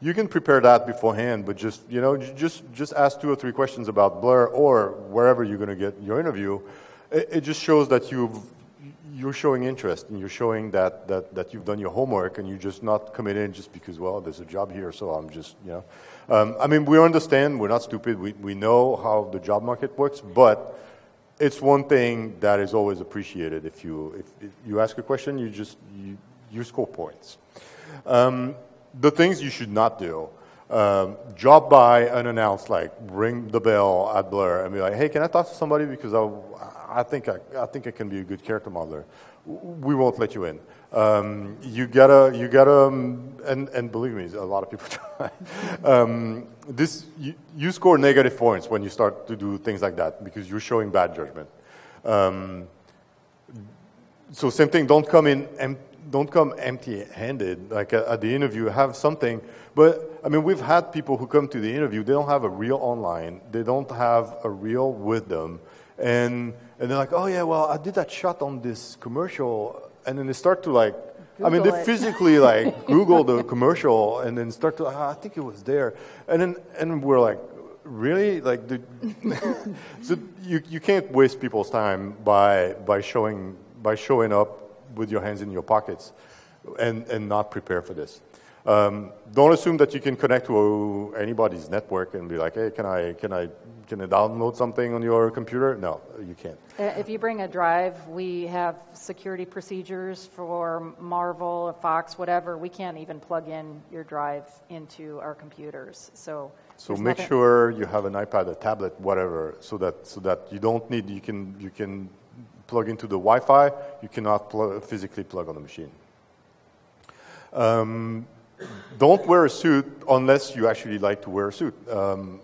you can prepare that beforehand, but just you know just just ask two or three questions about Blur or wherever you're going to get your interview. It, it just shows that you've you're showing interest and you're showing that, that, that you've done your homework and you're just not coming in just because, well, there's a job here, so I'm just, you know. Um, I mean, we understand, we're not stupid, we, we know how the job market works, but it's one thing that is always appreciated. If you, if, if you ask a question, you just, you, you score points. Um, the things you should not do. Um, drop by unannounced, like ring the bell at Blur and be like, hey, can I talk to somebody because I, I think I, I think I can be a good character modeler. We won't let you in. Um, you gotta, you gotta, um, and, and believe me, a lot of people try. um, this, you, you, score negative points when you start to do things like that because you're showing bad judgment. Um, so same thing. Don't come in, don't come empty-handed. Like at, at the interview, have something. But I mean, we've had people who come to the interview. They don't have a reel online. They don't have a reel with them, and and they're like, oh yeah, well, I did that shot on this commercial, and then they start to like I mean, they it. physically like Google the commercial and then start to. "Ah, I think it was there, and then and we're like, really? Like, the, so you you can't waste people's time by by showing by showing up with your hands in your pockets, and and not prepare for this. Um, don't assume that you can connect to anybody's network and be like, hey, can I can I can I download something on your computer? No, you can't. Uh, If you bring a drive, we have security procedures for Marvel, Fox, whatever. We can't even plug in your drive into our computers. So, So make nothing- sure you have an iPad, a tablet, whatever, so that so that you don't need you can you can plug into the Wi-Fi. You cannot pl- physically plug on the machine. Um, don't wear a suit unless you actually like to wear a suit. Um,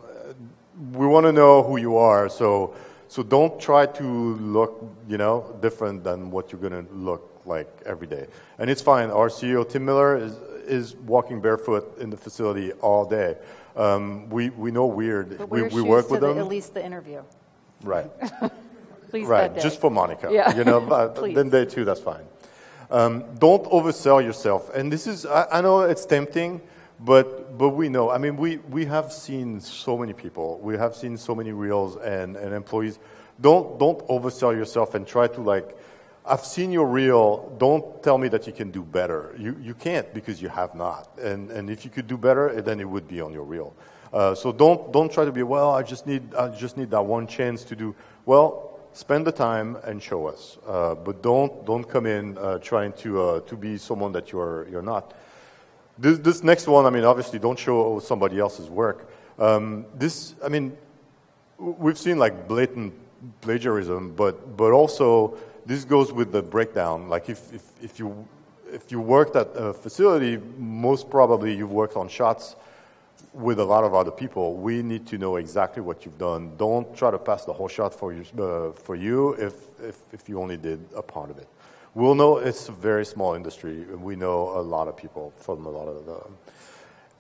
we want to know who you are, so so don't try to look you know different than what you're going to look like every day. And it's fine. Our CEO Tim Miller is is walking barefoot in the facility all day. Um, we we know weird. But we we work with the, them. at least the interview. Right. Please Right, just for Monica. Yeah. You know, but then day two, that's fine. Um, don't oversell yourself. And this is, I, I know it's tempting, but but we know. I mean, we we have seen so many people. We have seen so many reels and, and employees. Don't don't oversell yourself and try to like. I've seen your reel. Don't tell me that you can do better. You you can't because you have not. And and if you could do better, then it would be on your reel. Uh, so don't don't try to be well. I just need I just need that one chance to do well. Spend the time and show us, uh, but don't don't come in uh, trying to uh, to be someone that you're you're not. This this next one, I mean, obviously, don't show somebody else's work. Um, this, I mean, we've seen like blatant plagiarism, but but also this goes with the breakdown. Like if if, if you if you worked at a facility, most probably you've worked on shots with a lot of other people. We need to know exactly what you've done. Don't try to pass the whole shot for you, uh, for you if, if, if you only did a part of it. We'll know it's a very small industry. and We know a lot of people from a lot of the.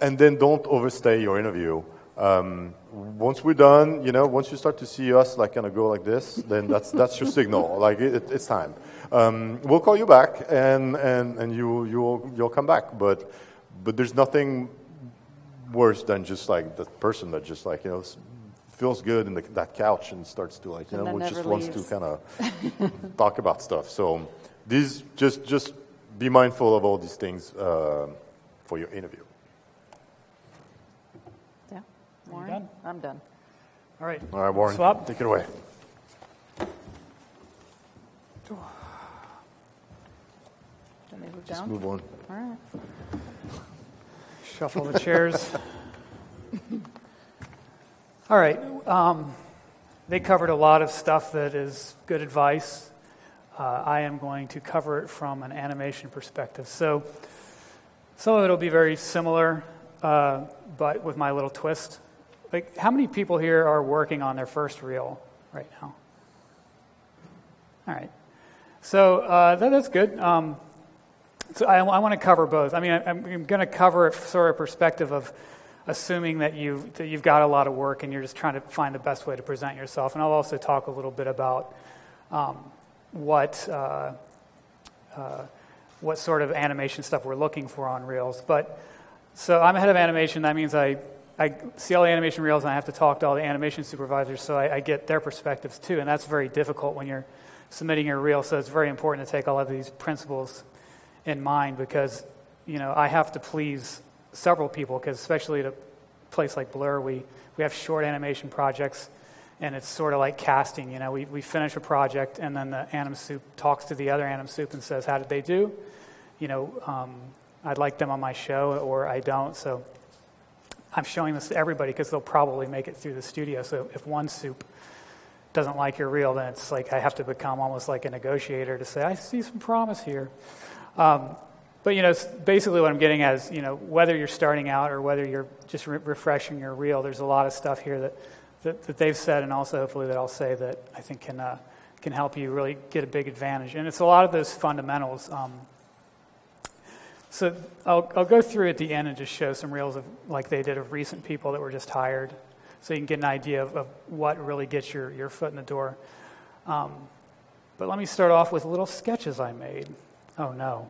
And then don't overstay your interview. Um, once we're done, you know, once you start to see us like kind of go like this, then that's that's your signal. Like it, it's time. Um, we'll call you back, and and and you you'll you'll come back. But but there's nothing worse than just like the person that just like you know feels good in the, that couch and starts to like you And know just never wants to kind of talk about stuff. So these just just be mindful of all these things uh, for your interview. Yeah. Warren? done? I'm done. All right. All right, Warren, Swap. take it away. Can they move Just move on. All right. Shuffle the chairs. All right. Um, they covered a lot of stuff that is good advice. Uh, I am going to cover it from an animation perspective. So some of it will be very similar, uh, but with my little twist. Like, how many people here are working on their first reel right now? All right. So uh, that, that's good. Um, so I, I want to cover both. I mean, I, I'm going to cover it sort of perspective of assuming that you've, that you've got a lot of work and you're just trying to find the best way to present yourself. And I'll also talk a little bit about um, what, uh, uh, what sort of animation stuff we're looking for on Reels. But so I'm head of animation. That means I, I see all the animation reels and I have to talk to all the animation supervisors so I, I get their perspectives too. And that's very difficult when you're submitting your reel. So it's very important to take all of these principles in mind because you know I have to please several people because especially at a place like Blur, we, we have short animation projects and it's sort of like casting. You know, we, we finish a project and then the anim soup talks to the other anim soup and says, "How did they do?" You know, um, I'd like them on my show or I don't. So I'm showing this to everybody because they'll probably make it through the studio. So if one soup doesn't like your reel, then it's like I have to become almost like a negotiator to say, I see some promise here. Um, but you know, basically, what I'm getting at is, you know, whether you're starting out or whether you're just re- refreshing your reel, there's a lot of stuff here that, that, that they've said, and also hopefully that I'll say that I think can uh, can help you really get a big advantage. And it's a lot of those fundamentals. Um, so I'll, I'll go through at the end and just show some reels of like they did of recent people that were just hired, so you can get an idea of, of what really gets your, your foot in the door. Um, but let me start off with little sketches I made. Oh no.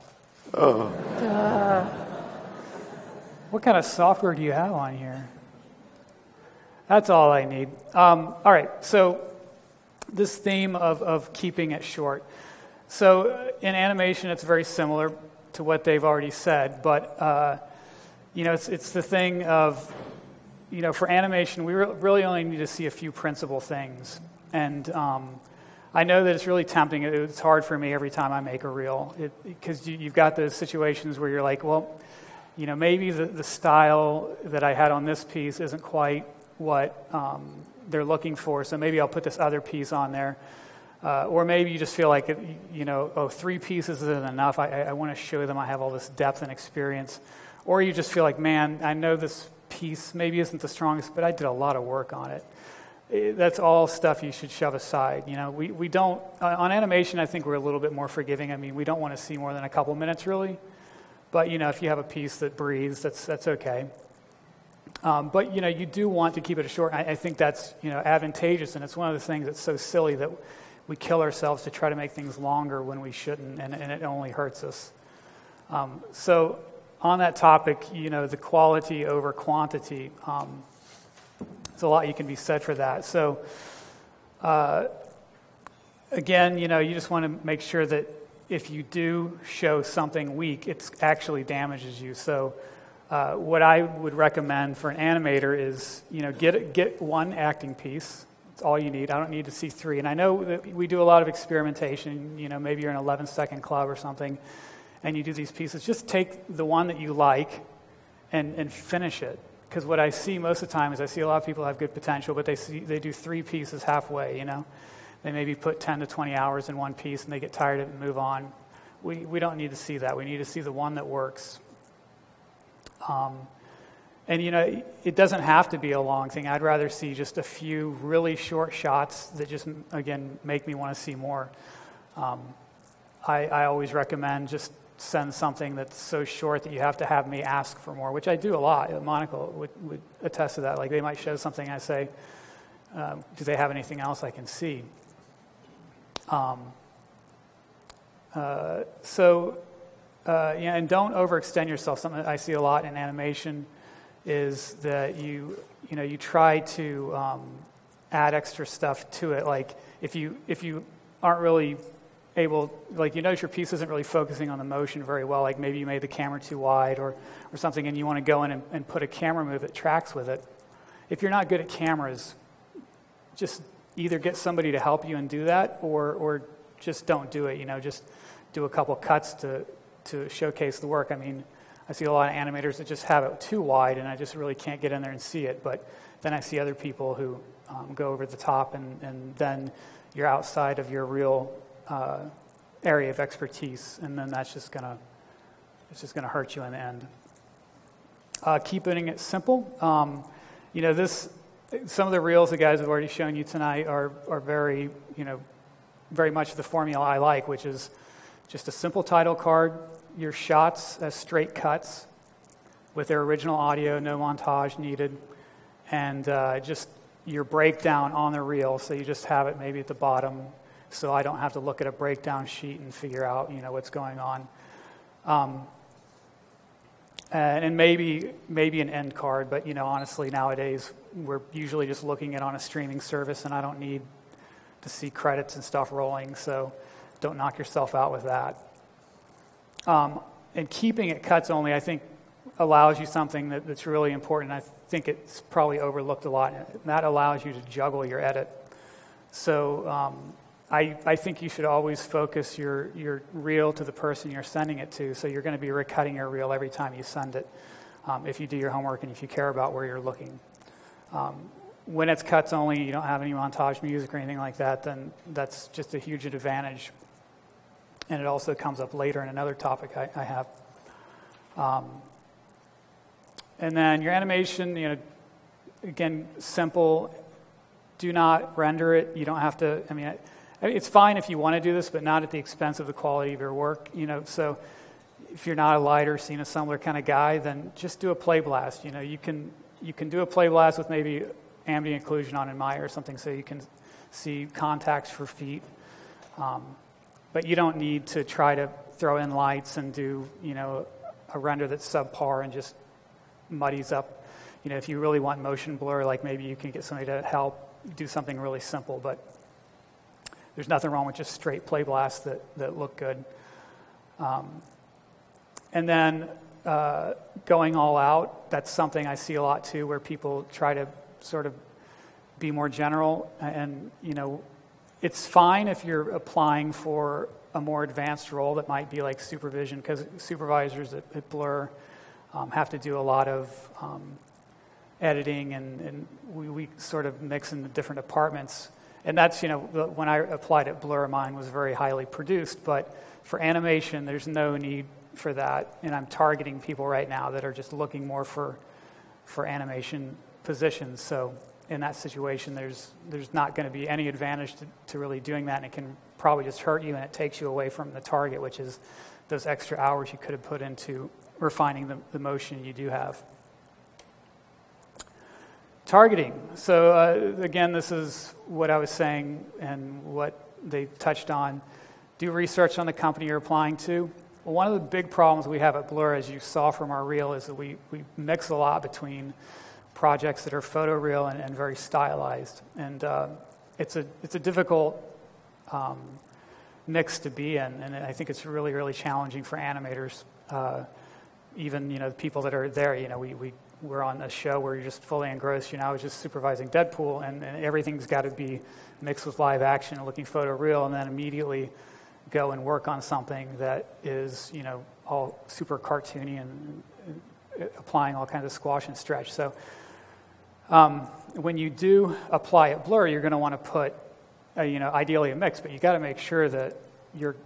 What kind of software do you have on here? That's all I need. Um, all right, so this theme of, of keeping it short. So uh, in animation, it's very similar to what they've already said, but uh, you know, it's, it's the thing of, you know, for animation, we re- really only need to see a few principal things. And um, I know that it's really tempting. It's hard for me every time I make a reel because you, you've got those situations where you're like, well, you know, maybe the, the style that I had on this piece isn't quite what um, they're looking for, so maybe I'll put this other piece on there. Uh, or maybe you just feel like, it, you know, oh, three pieces isn't enough. I, I want to show them I have all this depth and experience. Or you just feel like, man, I know this piece maybe isn't the strongest, but I did a lot of work on it. It that's all stuff you should shove aside. You know, we, we don't, uh, on animation, I think we're a little bit more forgiving. I mean, we don't want to see more than a couple minutes, really. But, you know, if you have a piece that breathes, that's, that's okay. Um, but, you know, you do want to keep it short. I, I think that's, you know, advantageous, and it's one of the things that's so silly that we kill ourselves to try to make things longer when we shouldn't, and, and it only hurts us. Um, so, on that topic, you know, the quality over quantity, um, there's a lot you can be said for that. So, uh, again, you know, you just want to make sure that if you do show something weak, it actually damages you. So, uh, what I would recommend for an animator is, you know, get get one acting piece. It's all you need. I don't need to see three. And I know that we do a lot of experimentation. You know, maybe you're an 11 second club or something, and you do these pieces. Just take the one that you like, and and finish it. Because what I see most of the time is I see a lot of people have good potential, but they see they do three pieces halfway. You know they maybe put 10 to 20 hours in one piece and they get tired of it and move on. We, we don't need to see that. We need to see the one that works. Um, and, you know, it doesn't have to be a long thing. I'd rather see just a few really short shots that just, again, make me want to see more. Um, I, I always recommend just send something that's so short that you have to have me ask for more, which I do a lot. Monica would, would attest to that. Like they might show something, I say, um, do they have anything else I can see? Um, uh, so, uh, yeah, and don't overextend yourself. Something that I see a lot in animation is that you, you know, you try to um, add extra stuff to it. Like if you if you aren't really able, like you notice your piece isn't really focusing on the motion very well. Like maybe you made the camera too wide or or something, and you want to go in and, and put a camera move that tracks with it. If you're not good at cameras, just either get somebody to help you and do that or, or just don't do it. You know, just do a couple cuts to, to showcase the work. I mean, I see a lot of animators that just have it too wide, and I just really can't get in there and see it. But then I see other people who um, go over the top, and, and then you're outside of your real uh, area of expertise, and then that's just gonna it's just gonna hurt you in the end. Uh, keeping it simple. Um, you know, this some of the reels the guys have already shown you tonight are, are very, you know, very much the formula I like, which is just a simple title card, your shots as straight cuts with their original audio, no montage needed, and uh, just your breakdown on the reel. So you just have it maybe at the bottom, so I don't have to look at a breakdown sheet and figure out, you know, what's going on. Um, and maybe maybe an end card, but you know, honestly, nowadays we're usually just looking at on a streaming service, and I don't need to see credits and stuff rolling. So don't knock yourself out with that. Um, and keeping it cuts only, I think, allows you something that, that's really important. I think it's probably overlooked a lot. And That allows you to juggle your edit. So um, I, I think you should always focus your, your reel to the person you're sending it to. So you're going to be recutting your reel every time you send it um, if you do your homework and if you care about where you're looking. Um, when it's cuts only, you don't have any montage music or anything like that, then that's just a huge advantage. And it also comes up later in another topic I, I have. Um, and then your animation, you know, again, simple. Do not render it. You don't have to, I mean, it's fine if you want to do this, but not at the expense of the quality of your work. You know, so if you're not a lighter, scene assembler kind of guy, then just do a play blast. You know, you can you can do a play blast with maybe ambient occlusion on in Maya or something, so you can see contacts for feet. Um, but you don't need to try to throw in lights and do, you know, a render that's subpar and just muddies up. You know, if you really want motion blur, like maybe you can get somebody to help do something really simple, but there's nothing wrong with just straight play blasts that, that look good. Um, and then uh, going all out, that's something I see a lot too, where people try to sort of be more general. And, you know, it's fine if you're applying for a more advanced role that might be like supervision, because supervisors at, at Blur um, have to do a lot of um, editing, and, and we, we, sort of mix in the different departments. And that's, you know, when I applied at Blur, mine was very highly produced, but for animation, there's no need for that. And I'm targeting people right now that are just looking more for, for animation positions. So in that situation, there's, there's not going to be any advantage to, to really doing that, and it can probably just hurt you, and it takes you away from the target, which is those extra hours you could have put into refining the, the motion you do have. Targeting. So, uh, again, this is what I was saying and what they touched on. Do research on the company you're applying to. One of the big problems we have at Blur, as you saw from our reel, is that we, we mix a lot between projects that are photoreal and, and very stylized. And uh, it's, a, it's a difficult um, mix to be in, and I think it's really, really challenging for animators. Uh, even, you know, the people that are there, you know, we, we, we're on a show where you're just fully engrossed. You know, I was just supervising Deadpool, and, and everything's got to be mixed with live action and looking photoreal, and then immediately go and work on something that is, you know, all super cartoony and, and applying all kinds of squash and stretch. So um, when you do apply at blur, you're going to want to put, a, you know, ideally a mix, but you got to make sure that you're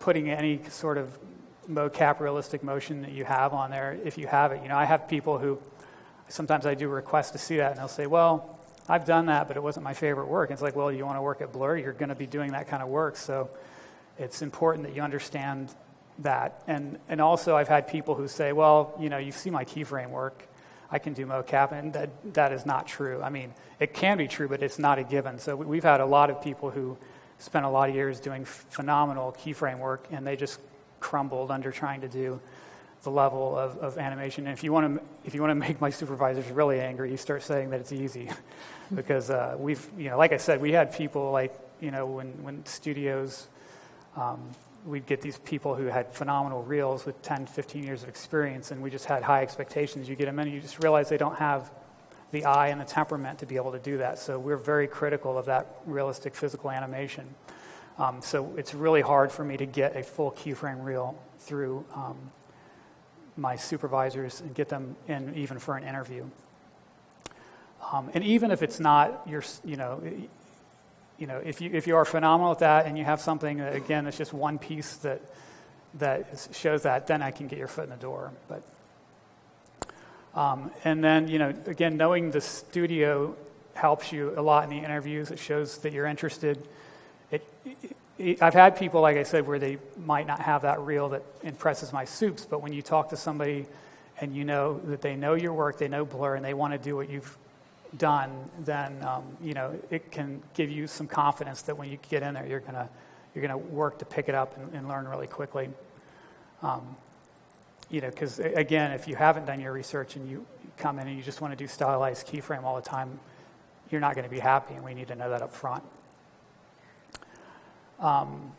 putting any sort of mocap realistic motion that you have on there if you have it. You know, I have people who sometimes I do request to see that, and they'll say, "Well, I've done that, but it wasn't my favorite work." It's like, "Well, you want to work at Blur? You're going to be doing that kind of work, so it's important that you understand that." And and also, I've had people who say, "Well, you know, you see my keyframe work." I can do mocap, and that, that is not true. I mean, it can be true, but it's not a given. So we've had a lot of people who spent a lot of years doing phenomenal keyframe work, and they just crumbled under trying to do the level of, of animation. And if you want to, if you want to make my supervisors really angry, you start saying that it's easy, because uh, we've, you know, like I said, we had people like, you know, when when studios. Um, we'd get these people who had phenomenal reels with 10, 15 years of experience, and we just had high expectations. You get them in, and you just realize they don't have the eye and the temperament to be able to do that. So we're very critical of that realistic physical animation. Um, so it's really hard for me to get a full keyframe reel through um, my supervisors and get them in even for an interview. Um, and even if it's not your, you know, you know, if you, if you are phenomenal at that and you have something, that, again, that's just one piece that, that shows that, then I can get your foot in the door. But, um, and then, you know, again, knowing the studio helps you a lot in the interviews. It shows that you're interested. It, it, I've had people, like I said, where they might not have that reel that impresses my soups, but when you talk to somebody and you know that they know your work, they know Blur, and they want to do what you've done, then um, you know it can give you some confidence that when you get in there, you're gonna you're gonna work to pick it up and, and learn really quickly. Um, you know, because again, if you haven't done your research and you come in and you just want to do stylized keyframe all the time, you're not going to be happy, and we need to know that up front. Um,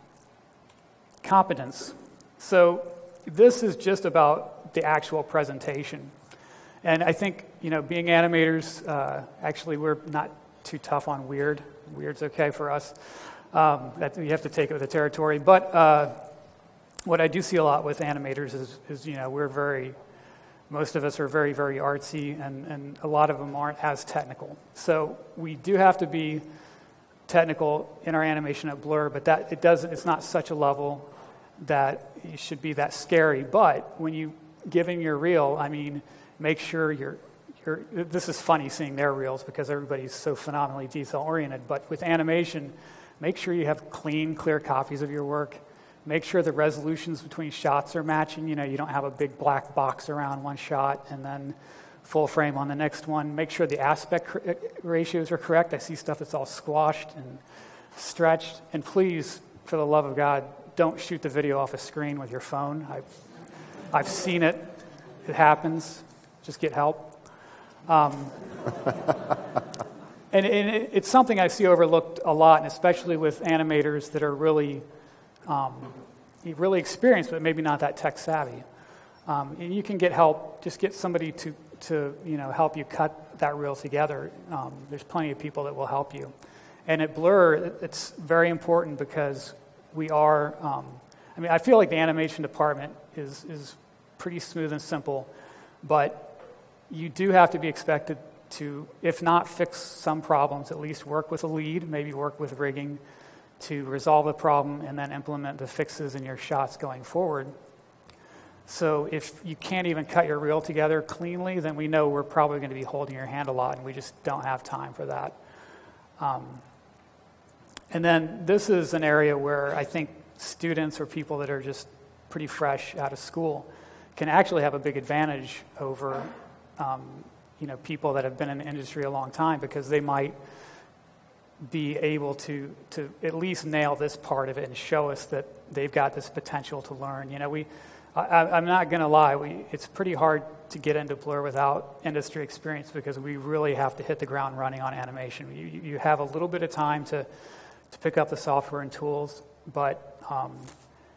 competence. So this is just about the actual presentation. And I think, you know, being animators, uh, actually, we're not too tough on weird. Weird's okay for us. Um, that, you have to take it with the territory. But uh, what I do see a lot with animators is, is, you know, we're very, most of us are very, very artsy, and, and a lot of them aren't as technical. So we do have to be technical in our animation at Blur, but that it doesn't. It's not such a level that it should be that scary. But when you giving your reel, I mean make sure you're, you're this is funny seeing their reels because everybody's so phenomenally detail oriented, but with animation, make sure you have clean, clear copies of your work. Make sure the resolutions between shots are matching. You know, you don't have a big black box around one shot and then full frame on the next one. Make sure the aspect ratios are correct. I see stuff that's all squashed and stretched. And please, for the love of God, don't shoot the video off a screen with your phone. I've, I've seen it. It happens. Just get help. Um, and, and it, it's something I see overlooked a lot, and especially with animators that are really, um, really experienced, but maybe not that tech savvy. Um, and you can get help. Just get somebody to, to you know, help you cut that reel together. Um, there's plenty of people that will help you. And at Blur, it's very important because we are, um, I mean, I feel like the animation department is, is pretty smooth and simple, but you do have to be expected to, if not fix some problems, at least work with a lead, maybe work with rigging to resolve the problem and then implement the fixes in your shots going forward. So if you can't even cut your reel together cleanly, then we know we're probably going to be holding your hand a lot, and we just don't have time for that. Um, and then this is an area where I think students or people that are just pretty fresh out of school can actually have a big advantage over um, you know, people that have been in the industry a long time because they might be able to, to at least nail this part of it and show us that they've got this potential to learn. You know, we, I, am not going to lie, we, it's pretty hard to get into Blur without industry experience because we really have to hit the ground running on animation. You, you have a little bit of time to, to pick up the software and tools, but um,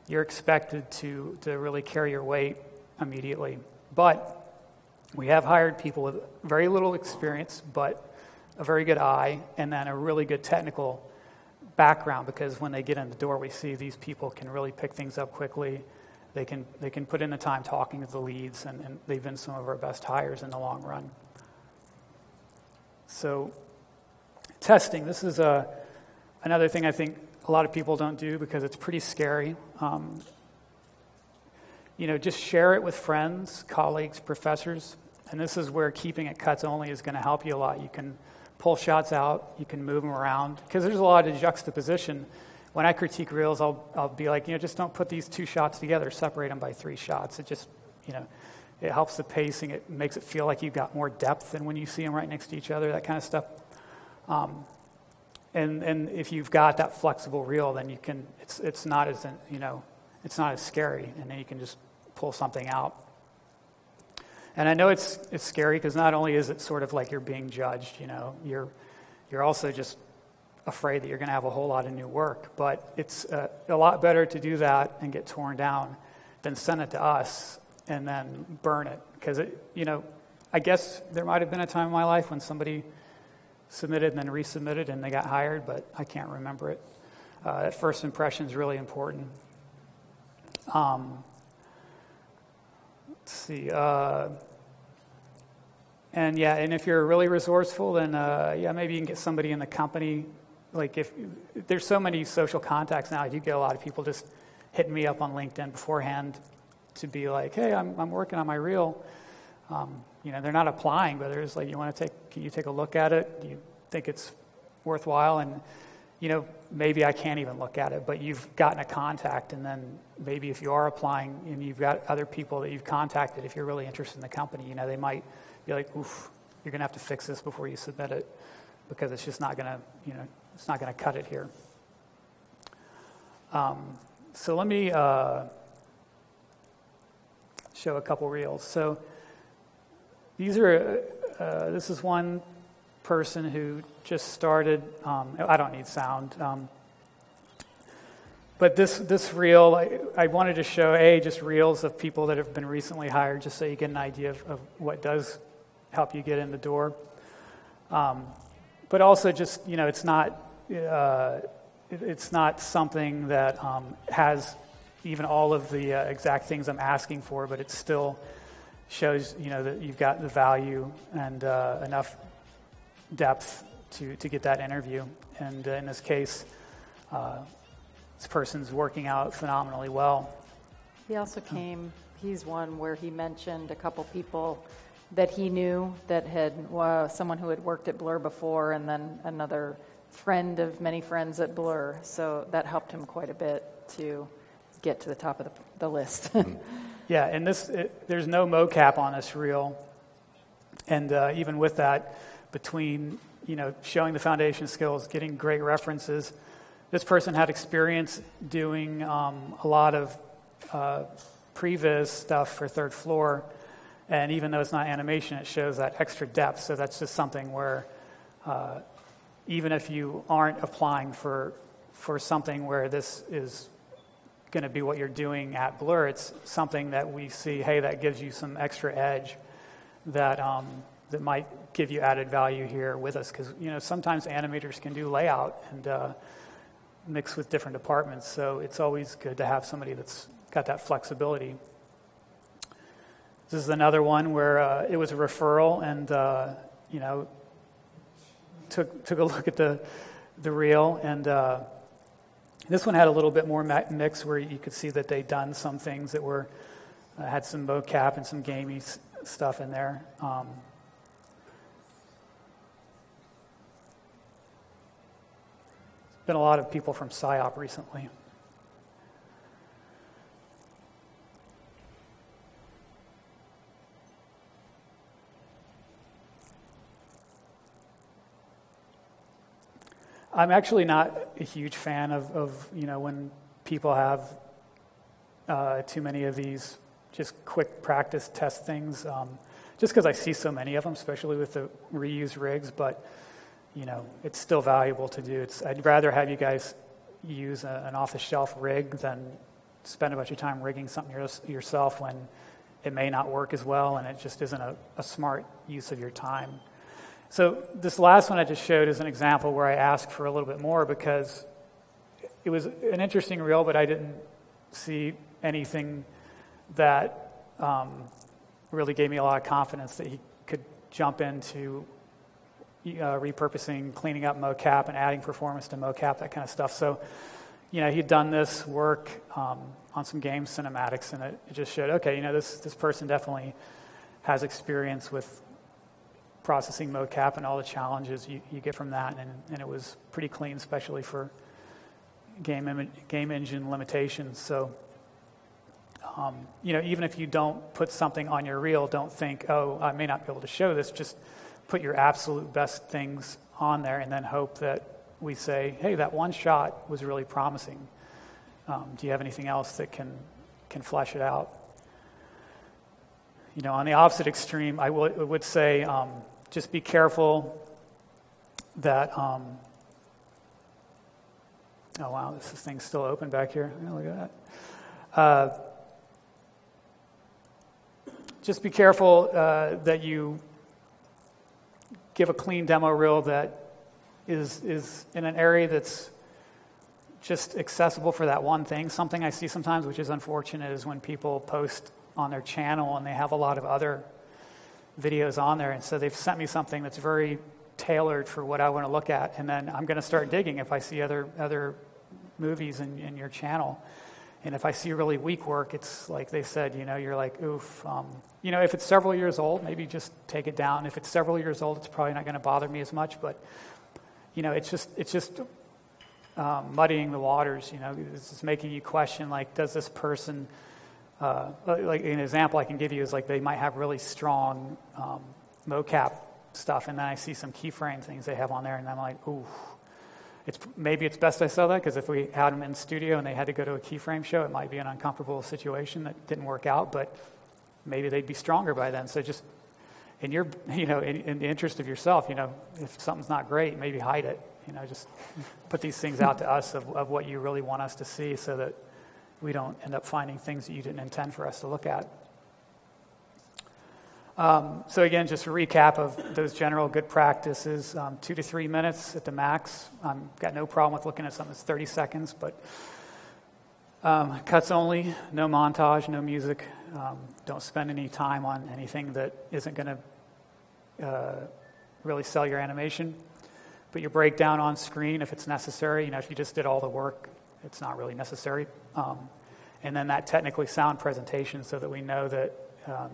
you're expected to, to really carry your weight immediately. But we have hired people with very little experience, but a very good eye, and then a really good technical background because when they get in the door, we see these people can really pick things up quickly. They can, they can put in the time talking to the leads, and, and they've been some of our best hires in the long run. So, testing this is a, another thing I think a lot of people don't do because it's pretty scary. Um, you know, just share it with friends, colleagues, professors. And this is where keeping it cuts only is going to help you a lot. You can pull shots out, you can move them around, because there's a lot of juxtaposition. When I critique reels, I'll, I'll be like, you know, just don't put these two shots together, separate them by three shots. It just, you know, it helps the pacing. It makes it feel like you've got more depth than when you see them right next to each other, that kind of stuff. Um, and, and if you've got that flexible reel, then you can, it's, it's not as, you know, it's not as scary, and then you can just pull something out. And I know it's, it's scary because not only is it sort of like you're being judged, you know, you're, you're also just afraid that you're going to have a whole lot of new work. But it's uh, a lot better to do that and get torn down than send it to us and then burn it. Because, you know, I guess there might have been a time in my life when somebody submitted and then resubmitted and they got hired, but I can't remember it. Uh, that first impression is really important. Um, let's see. Uh, and yeah, and if you're really resourceful, then uh, yeah, maybe you can get somebody in the company. Like if, there's so many social contacts now, you get a lot of people just hitting me up on LinkedIn beforehand to be like, hey, I'm, I'm working on my reel. Um, you know, they're not applying, but there's like, you want to take, can you take a look at it? Do you think it's worthwhile? And you know, maybe I can't even look at it, but you've gotten a contact, and then maybe if you are applying and you've got other people that you've contacted, if you're really interested in the company, you know, they might be like, oof, you're going to have to fix this before you submit it because it's just not going to, you know, it's not going to cut it here. Um, so let me uh, show a couple reels. So these are, uh, this is one person who just started. Um, I don't need sound. Um, but this, this reel, I, I, wanted to show, A, just reels of people that have been recently hired, just so you get an idea of, of what does help you get in the door. Um, but also just, you know, it's not, uh, it, it's not something that um, has even all of the uh, exact things I'm asking for, but it still shows, you know, that you've got the value and uh, enough depth to, to get that interview. And uh, in this case, uh, this person's working out phenomenally well. He also came, he's one where he mentioned a couple people that he knew that had uh, someone who had worked at Blur before, and then another friend of many friends at Blur. So that helped him quite a bit to get to the top of the, the list. yeah, and this it, there's no mocap on this reel, and uh, even with that, between you know showing the foundation skills, getting great references, this person had experience doing um, a lot of uh, previs stuff for third floor, and even though it's not animation, it shows that extra depth. So that's just something where uh, even if you aren't applying for for something where this is going to be what you're doing at Blur, it's something that we see. Hey, that gives you some extra edge that um, that might give you added value here with us because you know sometimes animators can do layout and uh, mix with different departments. So it's always good to have somebody that's got that flexibility. This is another one where uh, it was a referral, and uh, you know, took took a look at the the reel, and uh, this one had a little bit more mix where you could see that they'd done some things that were uh, had some mocap and some gamey stuff in there. Um, been a lot of people from PSYOP recently. I'm actually not a huge fan of, of you know, when people have uh, too many of these just quick practice test things, um, just because I see so many of them, especially with the reused rigs. But you know, it's still valuable to do. It's, I'd rather have you guys use a, an off-the-shelf rig than spend a bunch of time rigging something yourself when it may not work as well and it just isn't a, a smart use of your time. So this last one I just showed is an example where I asked for a little bit more because it was an interesting reel, but I didn't see anything that um, really gave me a lot of confidence that he could jump into uh, repurposing, cleaning up mocap, and adding performance to mocap, that kind of stuff. So, you know, he'd done this work um, on some game cinematics, and it, it, just showed, okay, you know, this this person definitely has experience with processing mocap and all the challenges you, you get from that, and, and it was pretty clean, especially for game game engine limitations. So. Um, you know, even if you don't put something on your reel, don't think, oh, I may not be able to show this. Just put your absolute best things on there and then hope that we say, hey, that one shot was really promising. Um, do you have anything else that can, can flesh it out? You know, on the opposite extreme, I, would say um, just be careful that. Um, oh, wow, this, thing's still open back here. Oh, look at that. Uh, just be careful uh, that you give a clean demo reel that is, is in an area that's just accessible for that one thing. Something I see sometimes, which is unfortunate, is when people post on their channel and they have a lot of other videos on there. And so they've sent me something that's very tailored for what I want to look at. And then I'm going to start digging if I see other, other movies in, in your channel. And if I see really weak work, it's like they said, you know, you're like, oof. Um, you know, if it's several years old, maybe just take it down. If it's several years old, it's probably not going to bother me as much. But, you know, it's just, it's just um, muddying the waters. You know, it's just making you question, like, does this person, uh, like an example I can give you is like they might have really strong um, mocap stuff, and then I see some keyframe things they have on there, and I'm like, ooh it's, maybe it's best I sell that because if we had them in studio and they had to go to a keyframe show, it might be an uncomfortable situation that didn't work out, but maybe they'd be stronger by then. So just in your, you know, in, in the interest of yourself, you know, if something's not great, maybe hide it. You know, just put these things out to us of, of what you really want us to see so that we don't end up finding things that you didn't intend for us to look at. Um, so again, just a recap of those general good practices: um, two to three minutes at the max. I've um, got no problem with looking at something that's 30 seconds, but um, cuts only, no montage, no music. Um, don't spend any time on anything that isn't going to uh, really sell your animation. Put your breakdown on screen if it's necessary. You know, if you just did all the work, it's not really necessary. Um, and then that technically sound presentation so that we know that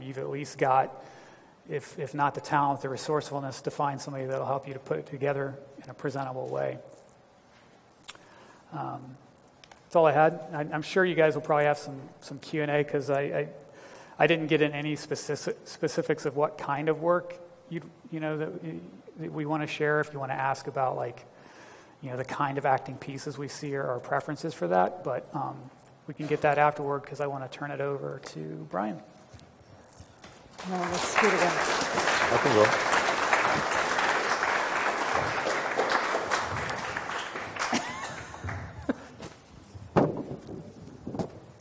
you've at least got if, if not the talent, the resourcefulness to find somebody that will help you to put it together in a presentable way. Um, that's all I had. I, am sure you guys will probably have some, some Q&A because I, I, I, didn't get in any specific, specifics of what kind of work you you know, that, that we want to share. If you want to ask about, like, you know, the kind of acting pieces we see or our preferences for that. But um, we can get that afterward because I want to turn it over to Brian. No, let's do it again. I can go.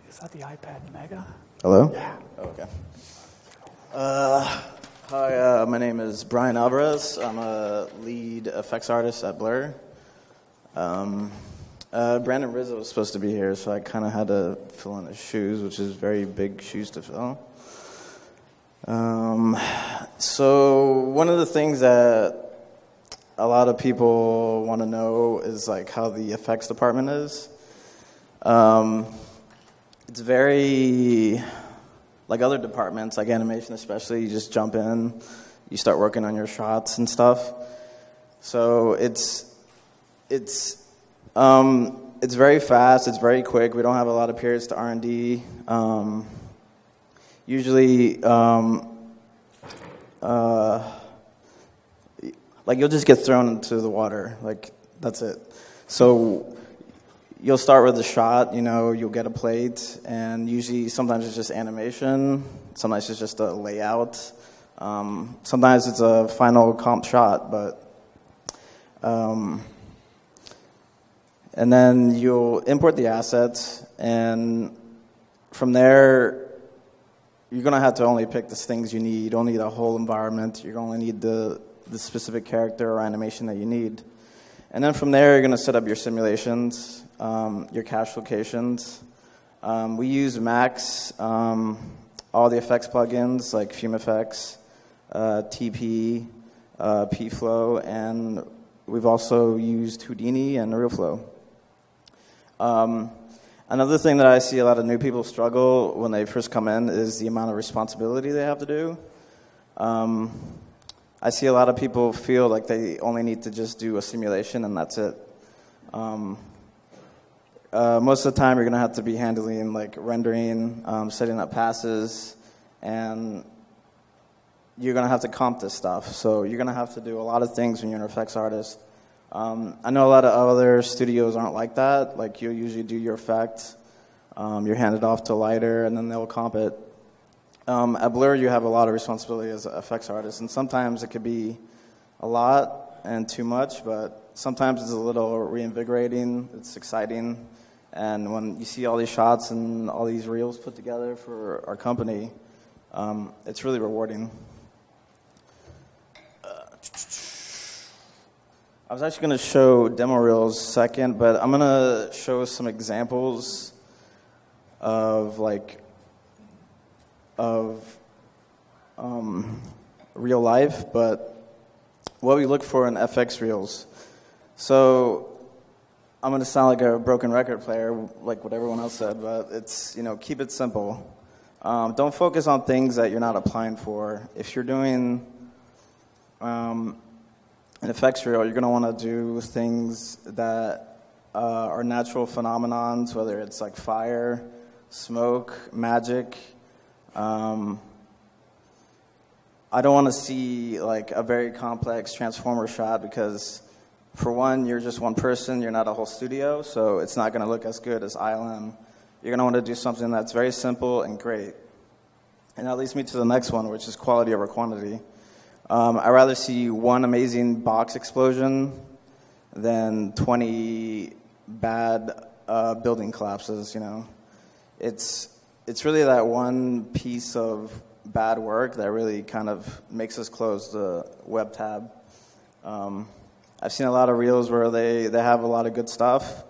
Is that the iPad Mega? Hello? Yeah. Okay. Uh, hi, uh, my name is Brian Alvarez. I'm a lead effects artist at Blur. Um, uh, Brandon Rizzo was supposed to be here, so I kind of had to fill in his shoes, which is very big shoes to fill. Um, so one of the things that a lot of people want to know is like how the effects department is. Um, it's very like other departments, like animation especially. You just jump in, you start working on your shots and stuff. So it's it's um, it's very fast. It's very quick. We don't have a lot of periods to R and D. Um, usually, um, uh, like you'll just get thrown into the water. Like that's it. So you'll start with a shot. You know, you'll get a plate, and usually sometimes it's just animation. Sometimes it's just a layout. Um, sometimes it's a final comp shot, but. Um, and then you'll import the assets, and from there, you're going to have to only pick the things you need. You don't need a whole environment. You only need the, the specific character or animation that you need. And then from there, you're going to set up your simulations, um, your cache locations. Um, we use Max, um, all the effects plugins like FumeFX, uh, TP, uh, PFlow, and we've also used Houdini and RealFlow. Um, another thing that I see a lot of new people struggle when they first come in is the amount of responsibility they have to do. Um, I see a lot of people feel like they only need to just do a simulation and that's it. Um, uh, most of the time, you're going to have to be handling like rendering, um, setting up passes, and you're going to have to comp this stuff. So you're going to have to do a lot of things when you're an effects artist. Um, I know a lot of other studios aren't like that. Like you usually do your effect, um, you're handed off to lighter, and then they'll comp it. Um, at Blur, you have a lot of responsibility as an effects artist, and sometimes it could be a lot and too much, but sometimes it's a little reinvigorating. It's exciting, and when you see all these shots and all these reels put together for our company, um, it's really rewarding. I was actually going to show demo reels second, but I'm going to show some examples of like of um, real life, but what we look for in FX reels. So I'm going to sound like a broken record player, like what everyone else said, but it's you know keep it simple. Um, don't focus on things that you're not applying for. If you're doing um, in effects reel, you're going to want to do things that uh, are natural phenomenons, whether it's like fire, smoke, magic. Um, I don't want to see like a very complex transformer shot because, for one, you're just one person, you're not a whole studio, so it's not going to look as good as ILM. You're going to want to do something that's very simple and great. And that leads me to the next one, which is quality over quantity. Um, I'd rather see one amazing box explosion than 20 bad uh, building collapses, you know. It's, it's really that one piece of bad work that really kind of makes us close the web tab. Um, I've seen a lot of reels where they, they have a lot of good stuff,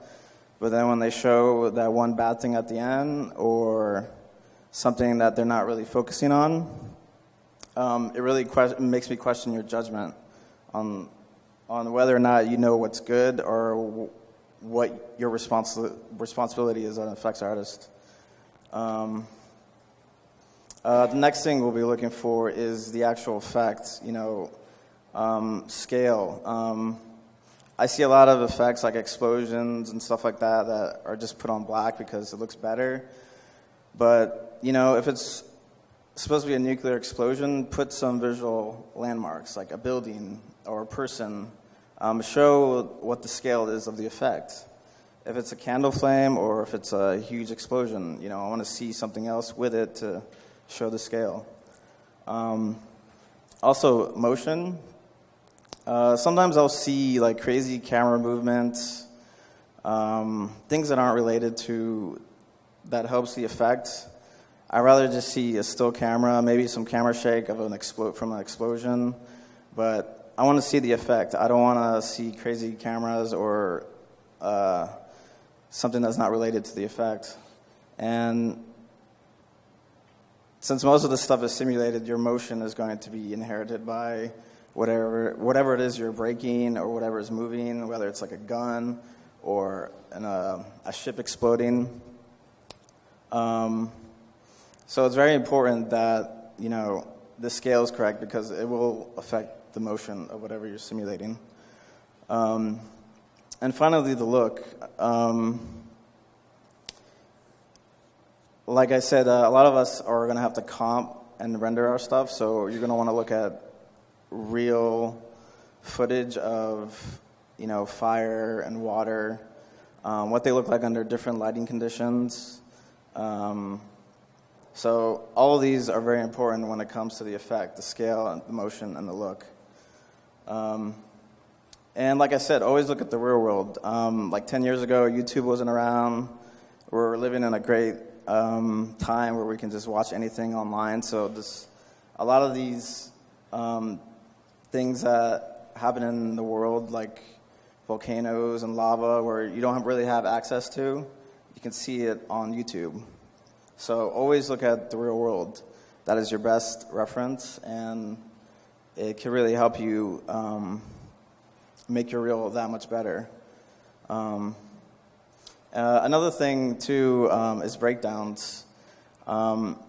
but then when they show that one bad thing at the end or something that they're not really focusing on, um, it really que- makes me question your judgment on, on whether or not you know what's good or w- what your responsi- responsibility is as an effects artist. Um, uh, the next thing we'll be looking for is the actual effect, you know, um, scale. Um, I see a lot of effects like explosions and stuff like that that are just put on black because it looks better. But, you know, if it's supposed to be a nuclear explosion, put some visual landmarks like a building or a person. um, show what the scale is of the effect. If it's a candle flame or if it's a huge explosion, you know, I want to see something else with it to show the scale. Um, also, motion. Uh, sometimes I'll see like crazy camera movements, um, things that aren't related to that helps the effect. I rather just see a still camera, maybe some camera shake of an explo- from an explosion, but I want to see the effect. I don't want to see crazy cameras or uh, something that's not related to the effect. And since most of the stuff is simulated, your motion is going to be inherited by whatever whatever it is you're breaking or whatever is moving, whether it's like a gun or an, uh, a ship exploding. Um, so it's very important that you know the scale is correct because it will affect the motion of whatever you're simulating. Um, and finally, the look. Um, like I said, uh, a lot of us are going to have to comp and render our stuff, so you're going to want to look at real footage of, you know, fire and water, um, what they look like under different lighting conditions. Um, so all of these are very important when it comes to the effect, the scale, and the motion, and the look. Um, and like I said, always look at the real world. Um, like 10 years ago, YouTube wasn't around. We're living in a great um, time where we can just watch anything online. So just a lot of these um, things that happen in the world, like volcanoes and lava, where you don't have, really have access to, you can see it on YouTube. So always look at the real world. That is your best reference, and it can really help you um, make your reel that much better. Um, uh, another thing, too, um, is breakdowns. Um,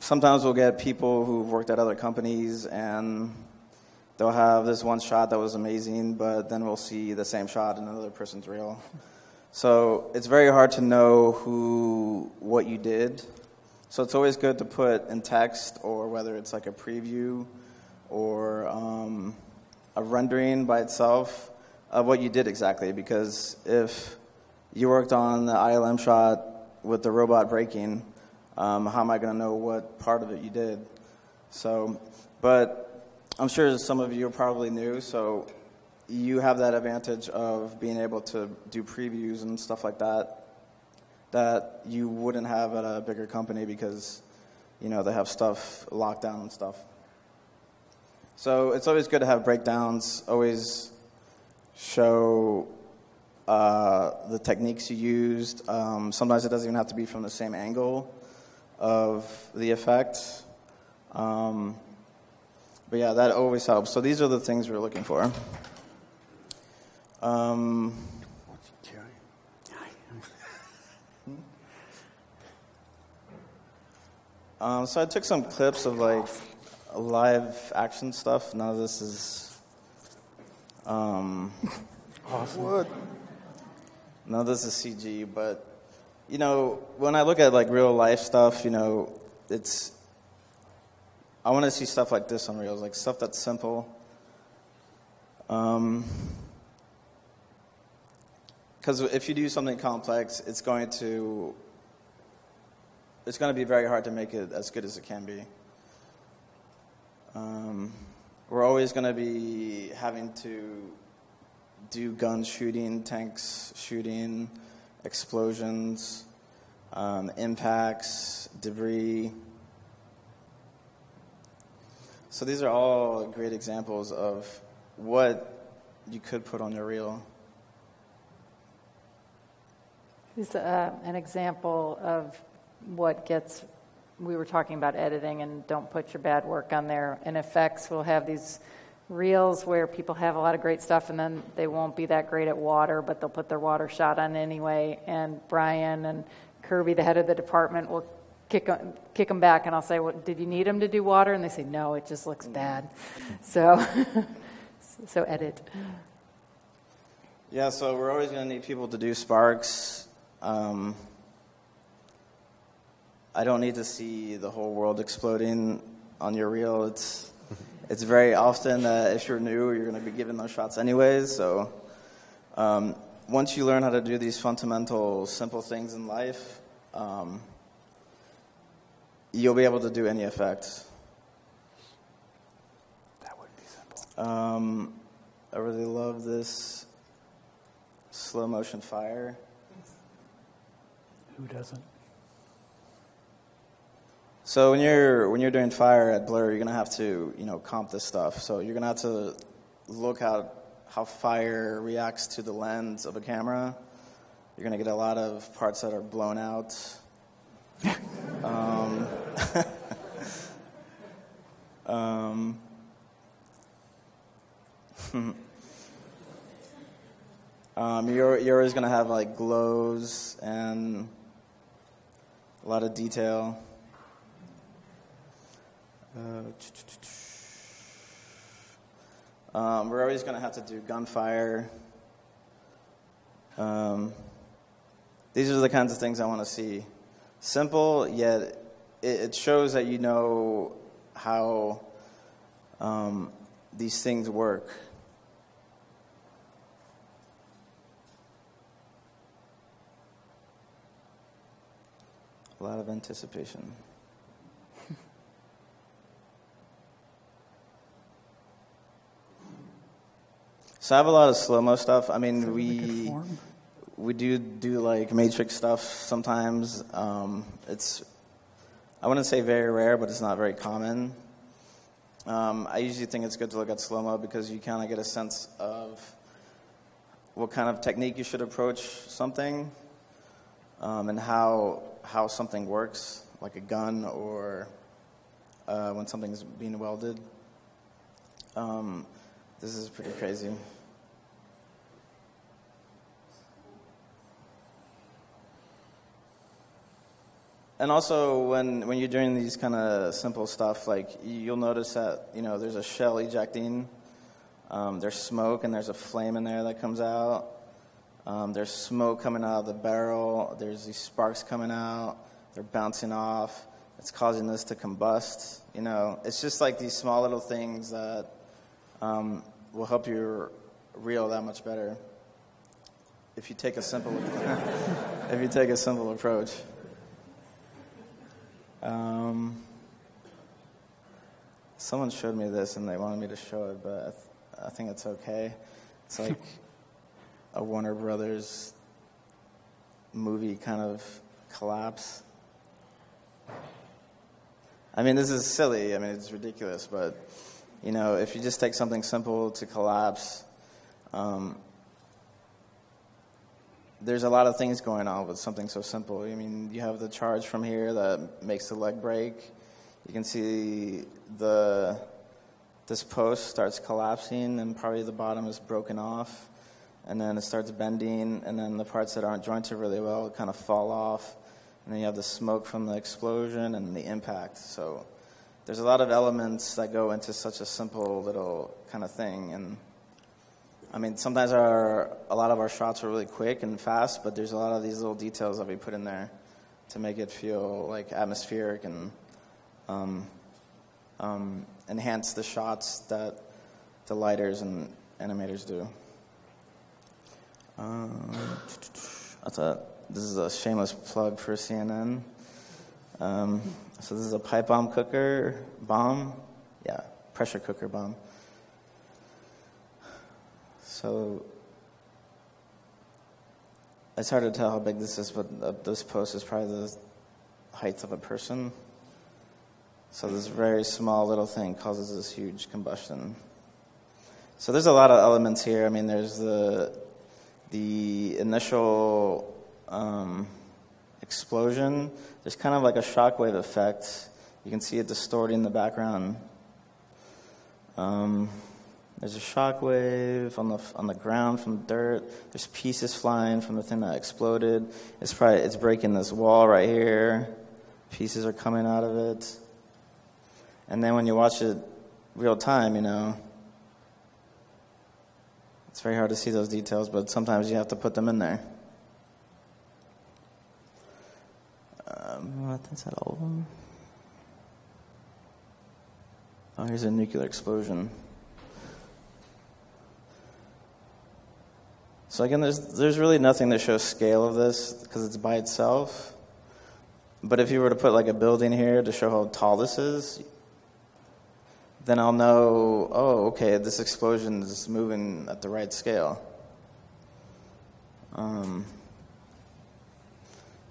sometimes we'll get people who've worked at other companies and they'll have this one shot that was amazing, but then we'll see the same shot in another person's reel. So it's very hard to know who, what you did. So it's always good to put in text or whether it's like a preview or um, a rendering by itself of what you did exactly. Because if you worked on the ILM shot with the robot braking. Um, how am I going to know what part of it you did? So, but I'm sure some of you are probably new, so you have that advantage of being able to do previews and stuff like that that you wouldn't have at a bigger company because you know they have stuff locked down and stuff. So it's always good to have breakdowns. Always show uh, the techniques you used. Um, sometimes it doesn't even have to be from the same angle of the effect. Um, but yeah, that always helps. So these are the things we're looking for. Um, um, so I took some clips of like live action stuff. None of this is. Um, awesome. What? No, this is CG, but you know, when I look at like real life stuff, you know, it's I want to see stuff like this on reels, like stuff that's simple. Um, because if you do something complex, it's going to it's going to be very hard to make it as good as it can be. Um, we're always going to be having to do gun shooting, tanks shooting, explosions, um, impacts, debris. So these are all great examples of what you could put on your reel. This is uh, an example of what gets. We were talking about editing and don't put your bad work on there. And effects will have these reels where people have a lot of great stuff and then they won't be that great at water, but they'll put their water shot on anyway. And Brian and Kirby, the head of the department, will kick kick them back and I'll say, well, Did you need them to do water? And they say, No, it just looks bad. So, so edit. Yeah, so we're always going to need people to do sparks. Um, I don't need to see the whole world exploding on your reel. It's it's very often that if you're new, you're going to be given those shots anyways. So um, once you learn how to do these fundamental, simple things in life, um, you'll be able to do any effect. That would be simple. Um, I really love this slow motion fire. Who doesn't? So when you're when you're doing fire at Blur, you're gonna have to you know comp this stuff. So you're gonna have to look at how fire reacts to the lens of a camera. You're gonna get a lot of parts that are blown out. um, um, um, you're, you're always gonna have like glows and a lot of detail. Uh, um, we're always going to have to do gunfire. Um, these are the kinds of things I want to see. Simple, yet it, it shows that you know how um, these things work. A lot of anticipation. So I have a lot of slow mo stuff. I mean, we we do do like matrix stuff sometimes. Um, it's I wouldn't say very rare, but it's not very common. Um, I usually think it's good to look at slow mo because you kind of get a sense of what kind of technique you should approach something um, and how how something works, like a gun or uh, when something's being welded. Um, this is pretty crazy. And also, when, when you're doing these kind of simple stuff, like you'll notice that you know there's a shell ejecting, um, there's smoke, and there's a flame in there that comes out. Um, there's smoke coming out of the barrel. There's these sparks coming out. They're bouncing off. It's causing this to combust. You know, it's just like these small little things that um, will help you reel that much better if you take a simple if you take a simple approach. Um, someone showed me this and they wanted me to show it, but I, th- I think it's okay. It's like a Warner Brothers movie kind of collapse. I mean, this is silly. I mean, it's ridiculous, but you know, if you just take something simple to collapse, um, there's a lot of things going on with something so simple. I mean, you have the charge from here that makes the leg break. You can see the this post starts collapsing, and probably the bottom is broken off, and then it starts bending, and then the parts that aren't jointed really well kind of fall off, and then you have the smoke from the explosion and the impact. So there's a lot of elements that go into such a simple little kind of thing, and I mean, sometimes our a lot of our shots are really quick and fast, but there's a lot of these little details that we put in there to make it feel like atmospheric and um, um, enhance the shots that the lighters and animators do. Um, I thought this is a shameless plug for CNN. Um, so this is a pipe bomb cooker bomb, yeah, pressure cooker bomb. So it's hard to tell how big this is, but this post is probably the height of a person. So this very small little thing causes this huge combustion. So there's a lot of elements here. I mean, there's the the initial um, explosion. There's kind of like a shockwave effect. You can see it distorting the background. Um, there's a shockwave on the on the ground from dirt. There's pieces flying from the thing that exploded. It's probably it's breaking this wall right here. Pieces are coming out of it. And then when you watch it real time, you know, it's very hard to see those details, but sometimes you have to put them in there. Um, that's all of them. Oh, here's a nuclear explosion. So again, there's, there's really nothing that shows scale of this because it's by itself. But if you were to put like a building here to show how tall this is, then I'll know, oh, okay, this explosion is moving at the right scale. Um,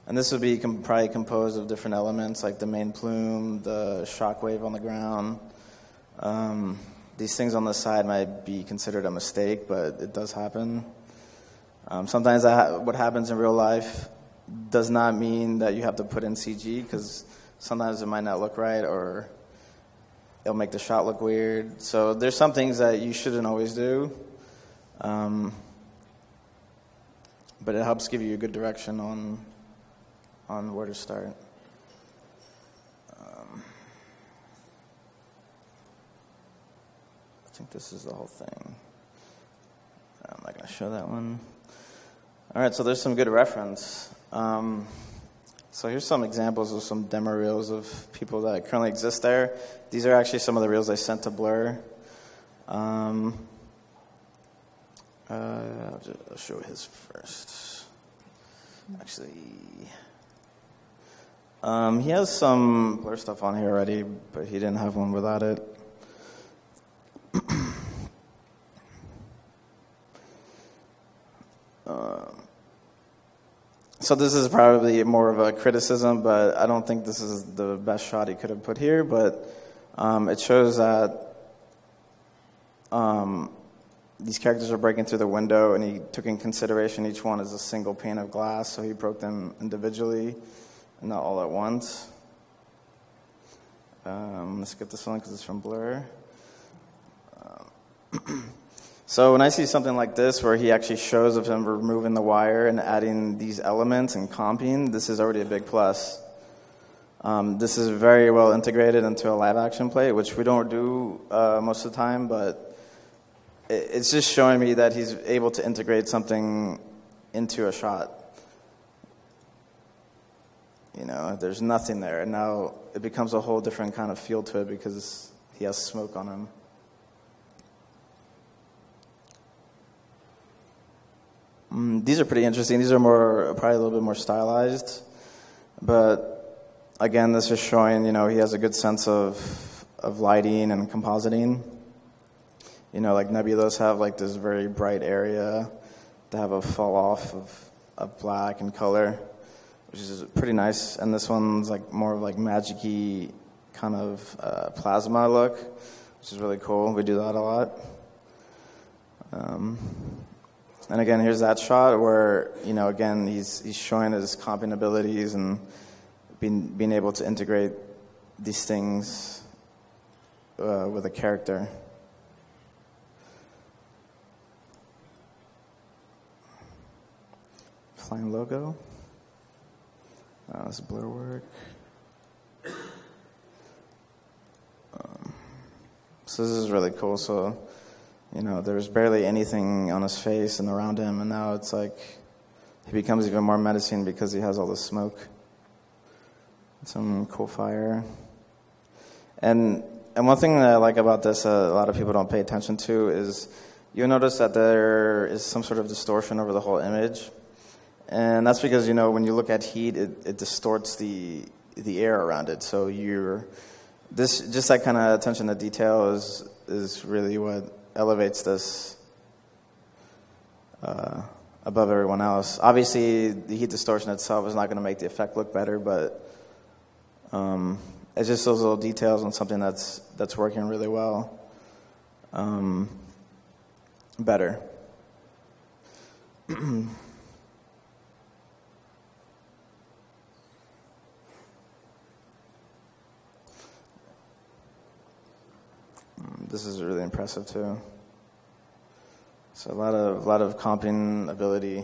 and this would be com- probably composed of different elements like the main plume, the shock wave on the ground. Um, these things on the side might be considered a mistake, but it does happen. Um, sometimes ha- what happens in real life does not mean that you have to put in CG because sometimes it might not look right or it'll make the shot look weird. So there's some things that you shouldn't always do. Um, but it helps give you a good direction on on where to start. Um, I think this is the whole thing. I'm not going to show that one. All right, so there's some good reference. Um, so here's some examples of some demo reels of people that currently exist there. These are actually some of the reels I sent to Blur. Um, uh, I'll, just, I'll show his first. Actually, um, he has some Blur stuff on here already, but he didn't have one without it. uh, so this is probably more of a criticism, but I don't think this is the best shot he could have put here. But um, it shows that um, these characters are breaking through the window, and he took in consideration each one as a single pane of glass, so he broke them individually and not all at once. Um, let's skip this one because it's from Blur. Um, so when I see something like this, where he actually shows of him removing the wire and adding these elements and comping, this is already a big plus. Um, this is very well integrated into a live action play, which we don't do uh, most of the time, but it's just showing me that he's able to integrate something into a shot. You know, there's nothing there. And now it becomes a whole different kind of feel to it because he has smoke on him. Mm, these are pretty interesting. These are more, probably a little bit more stylized. But again, this is showing, you know, he has a good sense of, of lighting and compositing. You know, like nebulas have like this very bright area to have a fall off of, of black and color, which is pretty nice. And this one's like more of like magicy kind of uh, plasma look, which is really cool. We do that a lot. Um, and again, here's that shot where you know again he's he's showing his comping abilities and being being able to integrate these things uh, with a character. Flying logo. This blur work. Um, so this is really cool. So, you know, there's barely anything on his face and around him, and now it's like he becomes even more menacing because he has all this smoke. Some cool fire. And and one thing that I like about this, uh, a lot of people don't pay attention to, is you'll notice that there is some sort of distortion over the whole image. And that's because, you know, when you look at heat, it, it distorts the, the air around it. So you're, this, just that kind of attention to detail is, is really what elevates this uh, above everyone else. Obviously, the heat distortion itself is not going to make the effect look better, but um, it's just those little details on something that's, that's working really well um, better. this is really impressive too. So a lot of a lot of comping ability.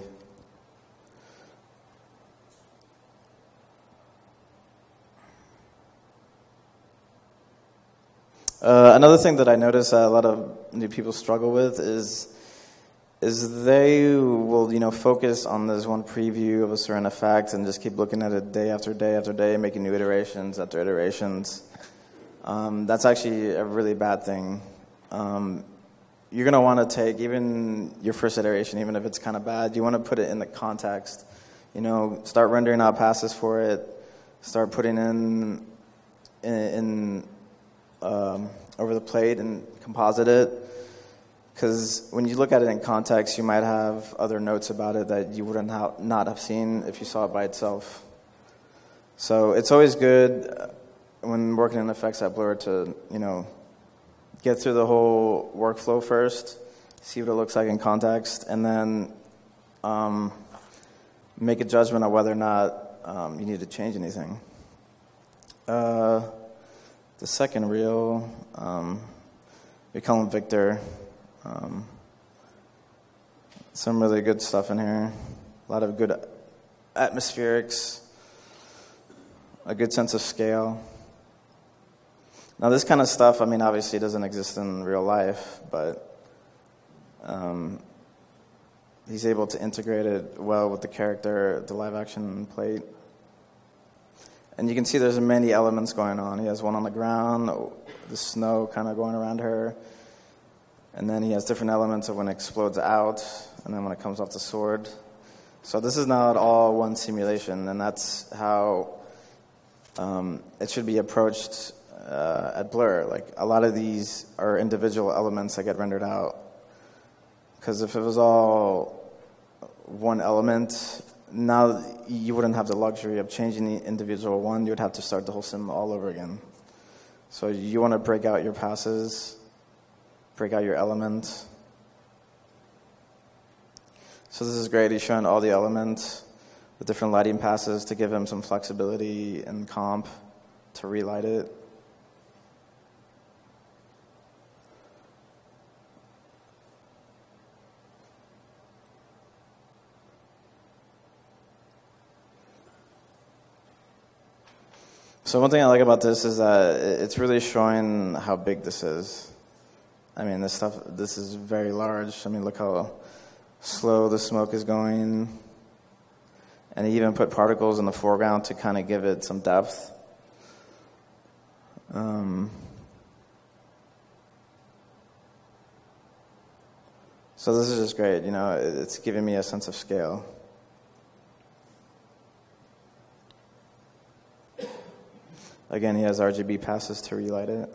Uh, another thing that I notice that a lot of new people struggle with is is they will you know focus on this one preview of a certain effect and just keep looking at it day after day after day, making new iterations after iterations. Um, that's actually a really bad thing. Um, you're going to want to take even your first iteration, even if it's kind of bad, you want to put it in the context. You know, start rendering out passes for it, start putting in, in, in um, over the plate and composite it. Because when you look at it in context, you might have other notes about it that you wouldn't not have seen if you saw it by itself. So it's always good uh, when working in effects at Blur to, you know, get through the whole workflow first, see what it looks like in context, and then um, make a judgment on whether or not um, you need to change anything. Uh, the second reel, um, we call him Victor. Um, some really good stuff in here. A lot of good atmospherics, a good sense of scale. Now, this kind of stuff, I mean, obviously doesn't exist in real life, but um, he's able to integrate it well with the character, the live action plate. And you can see there's many elements going on. He has one on the ground, the snow kind of going around her. And then he has different elements of when it explodes out, and then when it comes off the sword. So this is not all one simulation, and that's how um, it should be approached uh, at Blur. Like a lot of these are individual elements that get rendered out. Because if it was all one element, now you wouldn't have the luxury of changing the individual one. You would have to start the whole sim all over again. So you want to break out your passes, break out your elements. So this is great. He's showing all the elements the different lighting passes to give him some flexibility in comp to relight it. So one thing I like about this is that it's really showing how big this is. I mean, this stuff, this is very large. I mean, look how slow the smoke is going. And he even put particles in the foreground to kind of give it some depth. Um, so this is just great. You know, it's giving me a sense of scale. Again, he has RGB passes to relight it.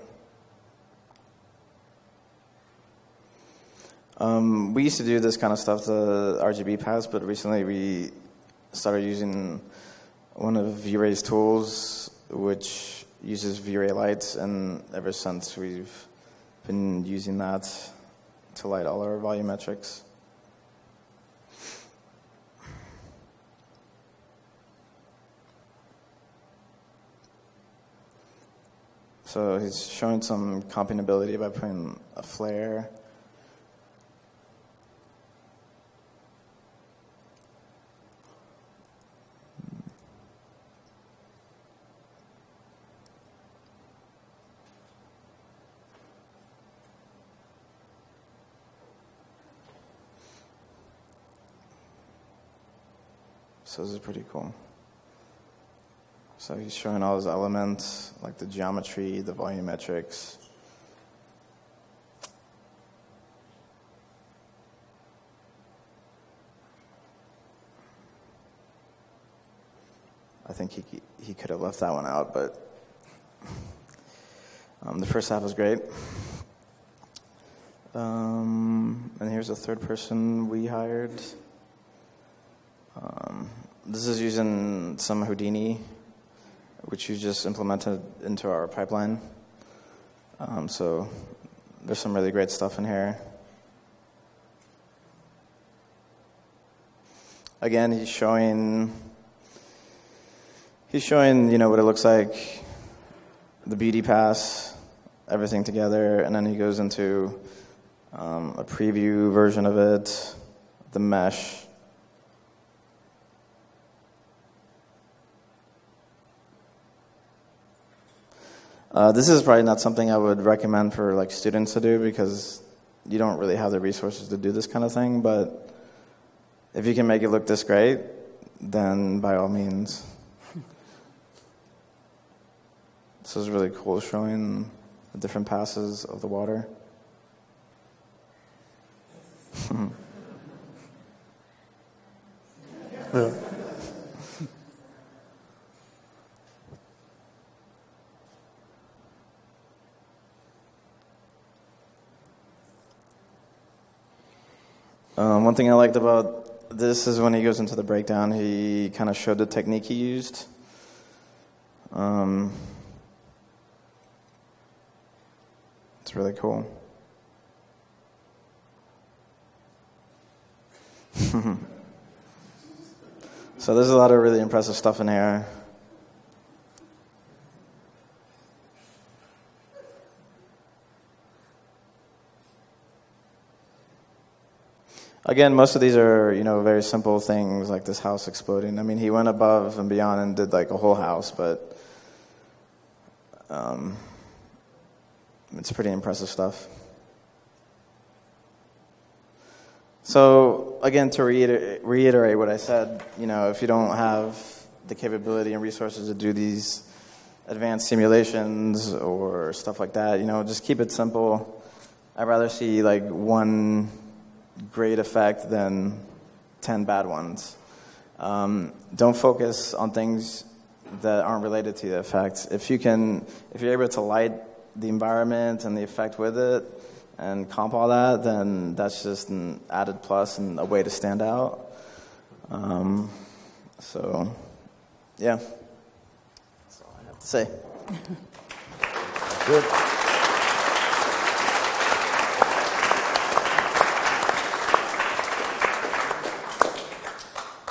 Um, we used to do this kind of stuff, the RGB pass, but recently we started using one of V-Ray's tools, which uses V-Ray lights, and ever since we've been using that to light all our volumetrics. So he's showing some compatibility by putting a flare. So this is pretty cool. So he's showing all his elements, like the geometry, the volumetrics. I think he, he could have left that one out, but um, the first half was great. Um, and here's a third person we hired. Um, this is using some Houdini which you just implemented into our pipeline. Um, so there's some really great stuff in here. Again, he's showing he's showing you know what it looks like, the BD pass, everything together, and then he goes into um, a preview version of it, the mesh, Uh, this is probably not something I would recommend for like students to do because you don't really have the resources to do this kind of thing. But if you can make it look this great, then by all means. This is really cool, showing the different passes of the water. Yeah. Um, one thing I liked about this is when he goes into the breakdown, he kind of showed the technique he used. Um, it's really cool. so there's a lot of really impressive stuff in here. Again, most of these are, you know, very simple things like this house exploding. I mean, he went above and beyond and did like a whole house, but um, it's pretty impressive stuff. So, again, to reiter- reiterate what I said, you know, if you don't have the capability and resources to do these advanced simulations or stuff like that, you know, just keep it simple. I'd rather see like one great effect than 10 bad ones. Um, don't focus on things that aren't related to the effects. If you can, if you're able to light the environment and the effect with it and comp all that, then that's just an added plus and a way to stand out. Um, so, yeah. That's all I have to say. Good.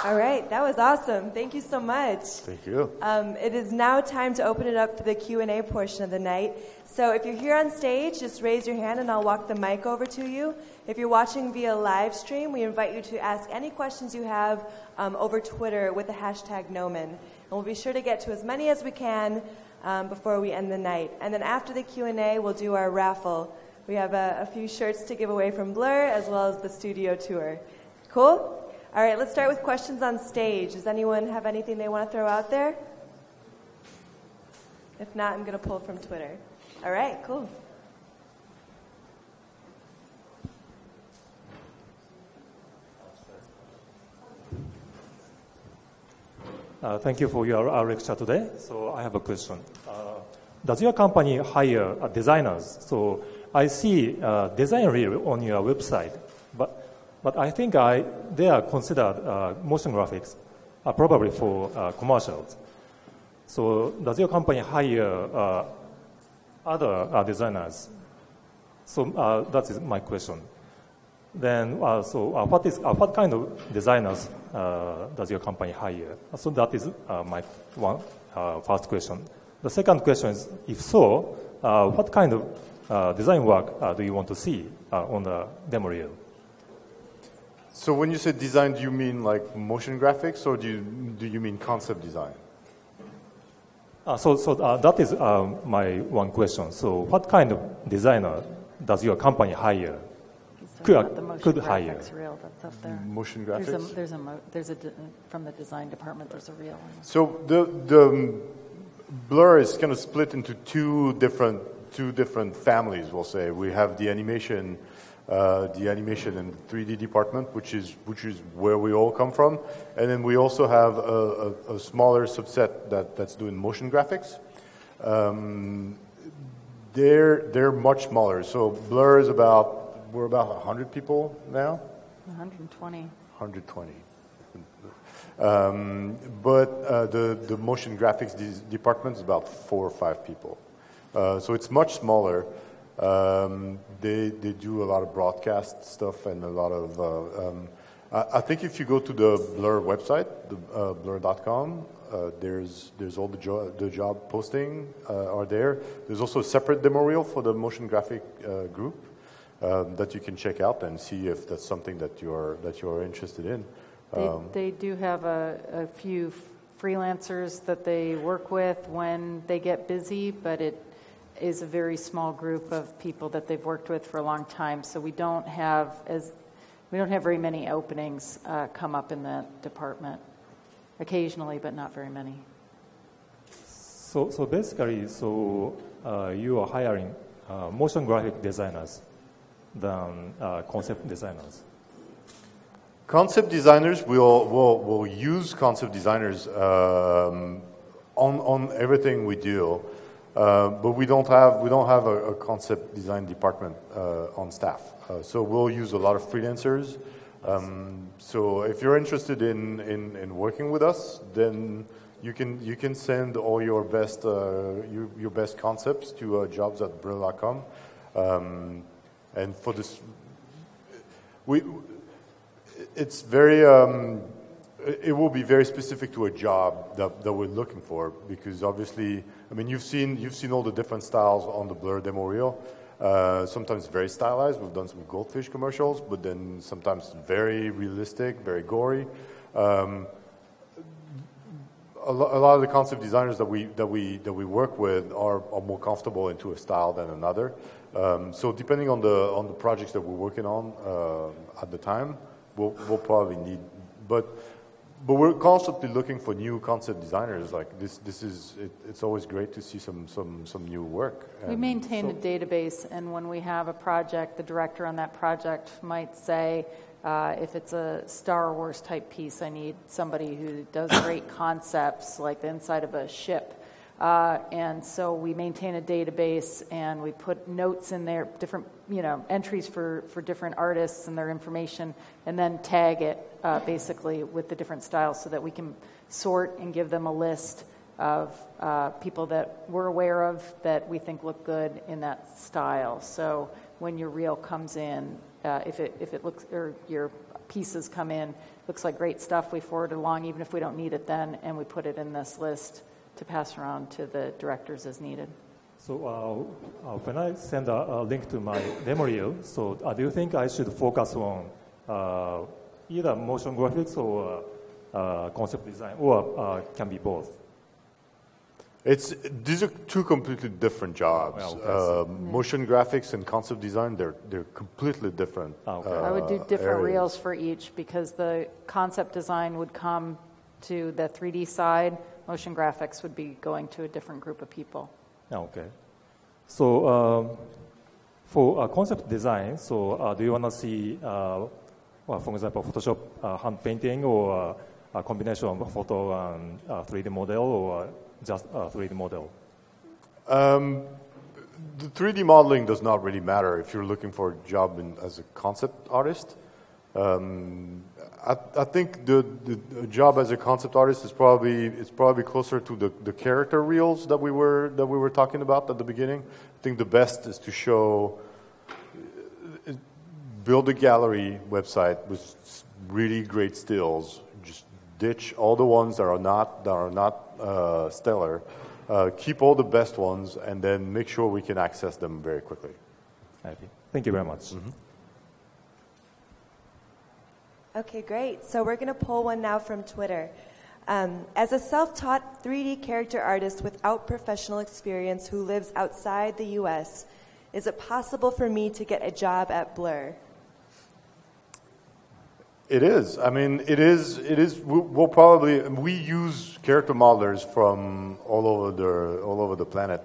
All right, that was awesome. Thank you so much. Thank you. Um, it is now time to open it up for the Q&A portion of the night. So if you're here on stage, just raise your hand and I'll walk the mic over to you. If you're watching via live stream, we invite you to ask any questions you have um, over Twitter with the hashtag Gnomon. And we'll be sure to get to as many as we can um, before we end the night. And then after the Q&A, we'll do our raffle. We have a, a few shirts to give away from Blur as well as the studio tour. Cool? All right, let's start with questions on stage. Does anyone have anything they want to throw out there? If not, I'm going to pull from Twitter. All right, cool. Uh, Thank you for your uh, lecture today. So I have a question. Uh, Does your company hire uh, designers? So I see uh, design reel on your website, but I think I they are considered uh, motion graphics, uh, probably for uh, commercials. So does your company hire uh, other uh, designers? So uh, that is my question. Then, so what is what kind of designers does your company hire? So that is my one first question. The second question is, if so, what kind of design work do you want to see on the demo reel? So when you say design, do you mean like motion graphics or do you, do you mean concept design? Uh, so, so uh, that is uh, my one question. So, what kind of designer does your company hire? Could- about the motion could hire. graphics reel that's up there. Motion There's a, there's a, mo- there's a, de- from the design department, there's a reel. So the the um, blur is kind of split into two different two different families. We'll say we have the animation, uh, the animation and 3D department, which is which is where we all come from, and then we also have a, a, a smaller subset that, that's doing motion graphics. Um, they're they're much smaller. So blur is about we're about 100 people now. 120. 120. Um, but uh, the, the motion graphics department is about four or five people. Uh, so it's much smaller. Um, they, they do a lot of broadcast stuff and a lot of. Uh, um, I, I think if you go to the Blur website, the, uh, blur.com, uh, there's, there's all the, jo- the job posting uh, are there. There's also a separate demo reel for the motion graphic uh, group um, that you can check out and see if that's something that you're, that you're interested in. They, Um, they do have a, a few freelancers that they work with when they get busy, but it is a very small group of people that they've worked with for a long time. So we don't have as we don't have very many openings uh, come up in that department. Occasionally, but not very many. So, so basically, so uh, you are hiring uh, motion graphic designers than uh, concept designers. Concept designers will will will use concept designers um, on on everything we do, uh, but we don't have we don't have a, a concept design department uh, on staff. Uh, so we'll use a lot of freelancers. Um, so if you're interested in, in, in working with us, then you can you can send all your best uh, your, your best concepts to uh, jobs at blur.com. Um, and for this, we it's very um, it will be very specific to a job that, that we're looking for because obviously I mean you've seen you've seen all the different styles on the Blur demo reel. Uh, sometimes very stylized. We've done some goldfish commercials, but then sometimes very realistic, very gory. Um, a, lo- a, lot of the concept designers that we that we that we work with are, are more comfortable into a style than another. Um, so depending on the on the projects that we're working on uh, at the time, we'll we'll probably need, but but we're constantly looking for new concept designers. Like this, this is it, it's always great to see some some some new work. We maintain so- a database, and when we have a project, the director on that project might say, uh, if it's a Star Wars type piece, I need somebody who does great concepts, like the inside of a ship. Uh, and so we maintain a database, and we put notes in there, different you know entries for for different artists and their information, and then tag it uh, basically with the different styles, so that we can sort and give them a list of uh, people that we're aware of that we think look good in that style. So when your reel comes in, uh, if it if it looks or your pieces come in, looks like great stuff, we forward it along, even if we don't need it then, and we put it in this list to pass around to the directors as needed. So uh, uh, when I send a, a link to my demo reel, so uh, do you think I should focus on uh, either motion graphics or uh, concept design, or uh, can be both? It's these are two completely different jobs. Well, okay. Uh, motion graphics and concept design they're they're completely different. Ah, okay. I would do uh, different areas. reels for each because the concept design would come to the 3D side, motion graphics would be going to a different group of people. Okay. So um, for uh, concept design, so uh, do you want to see, uh, well, for example, Photoshop uh, hand painting or uh, a combination of photo and uh, 3D model or just uh, 3D model? Um, the 3D modeling does not really matter if you're looking for a job in, as a concept artist. Um, I, I think the, the, the job as a concept artist is probably it's probably closer to the, the character reels that we were that we were talking about at the beginning. I think the best is to show build a gallery website with really great stills. Just ditch all the ones that are not that are not uh, stellar. Uh, keep all the best ones, and then make sure we can access them very quickly. I think. Thank you very much. Okay, great. So we're going to pull one now from Twitter. Um, as a self taught 3D character artist without professional experience who lives outside the US, is it possible for me to get a job at Blur? It is. I mean, it is. It is. we- We'll probably we use character modelers from all over the all over the planet.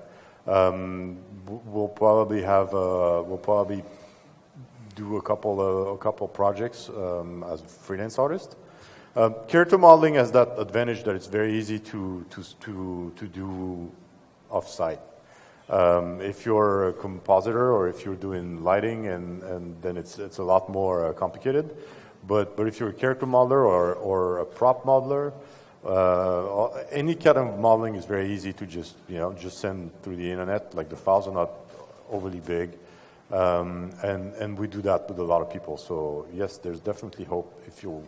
Um, we'll probably have. Uh, we'll probably do a couple of, a couple projects um, as a freelance artist. Um, character modeling has that advantage that it's very easy to to to to do off-site. Um, if you're a compositor or if you're doing lighting, and, and then it's it's a lot more uh, complicated. But but if you're a character modeler or or a prop modeler, uh, any kind of modeling is very easy to just you know just send through the internet. Like the files are not overly big, um, and and we do that with a lot of people. So yes, there's definitely hope if you.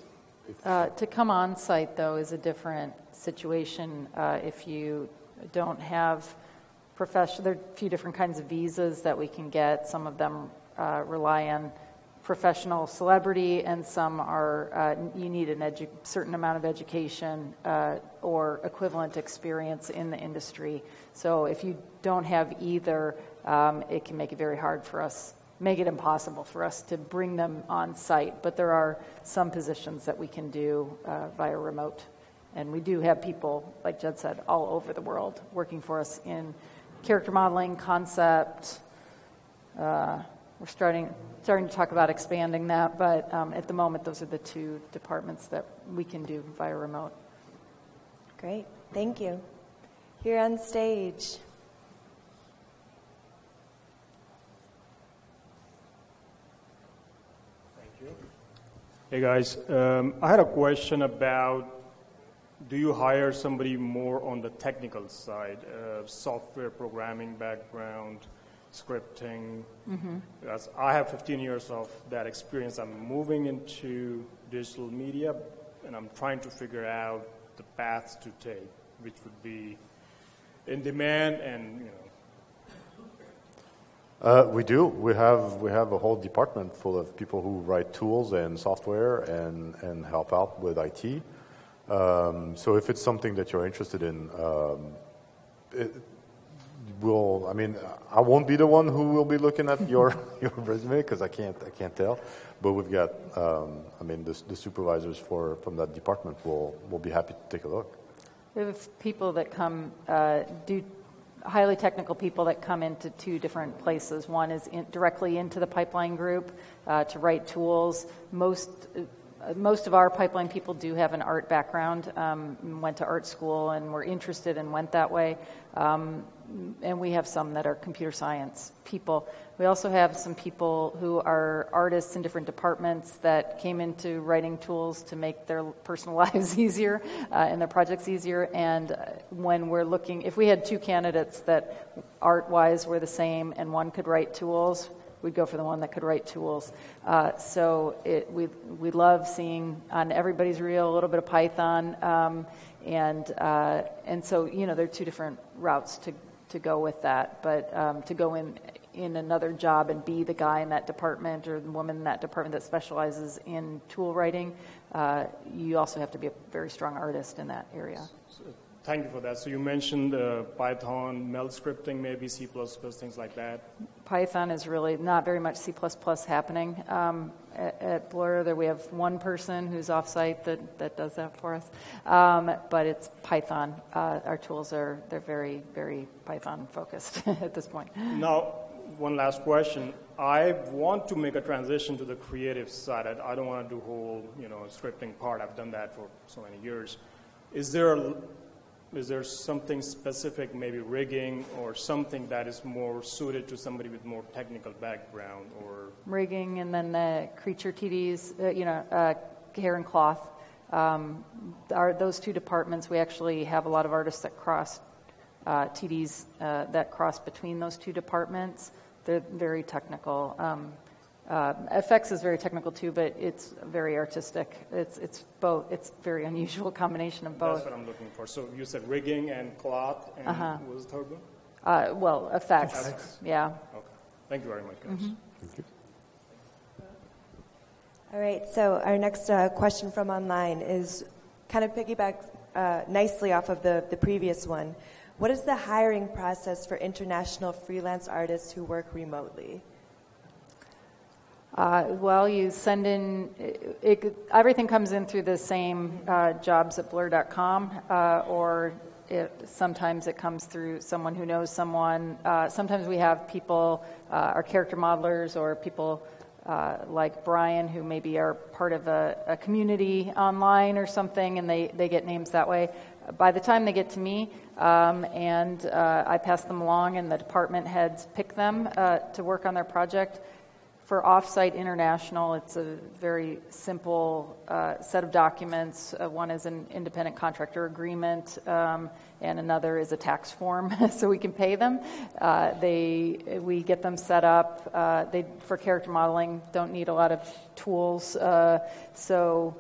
Uh, to come on site, though, is a different situation. Uh, if you don't have professional, there are a few different kinds of visas that we can get. Some of them uh, rely on professional celebrity, and some are uh, you need a certain amount of education uh, or equivalent experience in the industry. So if you don't have either, um, it can make it very hard for us, make it impossible for us to bring them on site. But there are some positions that we can do uh, via remote And we do have people, like Jed said, all over the world working for us in character modeling, concept. Uh, we're starting starting to talk about expanding that, but um, at the moment, those are the two departments that we can do via remote. Great, thank you. Here on stage. Hey guys, um, I had a question about do you hire somebody more on the technical side, uh, software programming background, scripting? Mm-hmm. Because I have 15 years of that experience. I'm moving into digital media and I'm trying to figure out the paths to take, which would be in demand and you know uh, we do. We have we have a whole department full of people who write tools and software and and help out with IT. Um, so if it's something that you're interested in, um, it will. I mean, I won't be the one who will be looking at your your resume because I can't I can't tell. But we've got. Um, I mean, the, the supervisors for from that department will will be happy to take a look. We have people that come uh, do highly technical people that come into two different places. One is in, directly into the pipeline group uh, to write tools. Most uh, most of our pipeline people do have an art background, um, went to art school and were interested and went that way. Um, and we have some that are computer science people. We also have some people who are artists in different departments that came into writing tools to make their personal lives easier uh, and their projects easier. And uh, when we're looking, if we had two candidates that art wise were the same and one could write tools, we'd go for the one that could write tools. Uh, so it, we, we love seeing on everybody's reel a little bit of Python. Um, and, uh, and so, you know, there are two different routes to, to go with that. But um, to go in in another job and be the guy in that department or the woman in that department that specializes in tool writing, uh, you also have to be a very strong artist in that area. Thank you for that. So you mentioned uh, Python, MEL scripting, maybe C++, things like that. Python is really not very much C++ happening. Um, at, at, Blur, there we have one person who's offsite that, that does that for us, um, but it's Python. Uh, our tools are they're very very Python focused at this point. Now, one last question. I want to make a transition to the creative side. I, I don't want to do whole you know scripting part. I've done that for so many years. Is there a, is there something specific, maybe rigging or something that is more suited to somebody with more technical background or rigging and then the creature TDs, uh, you know, uh, hair and cloth. Um, are those two departments? We actually have a lot of artists that cross uh, TDs uh, that cross between those two departments. They're very technical. Um, uh, FX is very technical too, but it's very artistic. It's it's both. It's very unusual combination of both. That's what I'm looking for. So you said rigging and cloth, and uh-huh. what was the third one? Uh, well, effects. effects. Yeah. Okay. Thank you very much, guys. Mm-hmm. Thank you. All right. So our next uh, question from online is kind of piggybacks uh, nicely off of the the previous one. What is the hiring process for international freelance artists who work remotely? Uh, well, you send in, it, it, everything comes in through the same uh, jobs at blur.com, uh, or it, sometimes it comes through someone who knows someone. Uh, sometimes we have people, uh, our character modelers, or people uh, like Brian, who maybe are part of a, a, community online or something, and they, they get names that way. By the time they get to me, um, and I pass them along, and the department heads pick them to work on their project, for Offsite International, it's a very simple uh, set of documents. Uh, one is an independent contractor agreement, um, and another is a tax form, so we can pay them. Uh, they, we get them set up. Uh, they, for character modeling, don't need a lot of tools, uh, so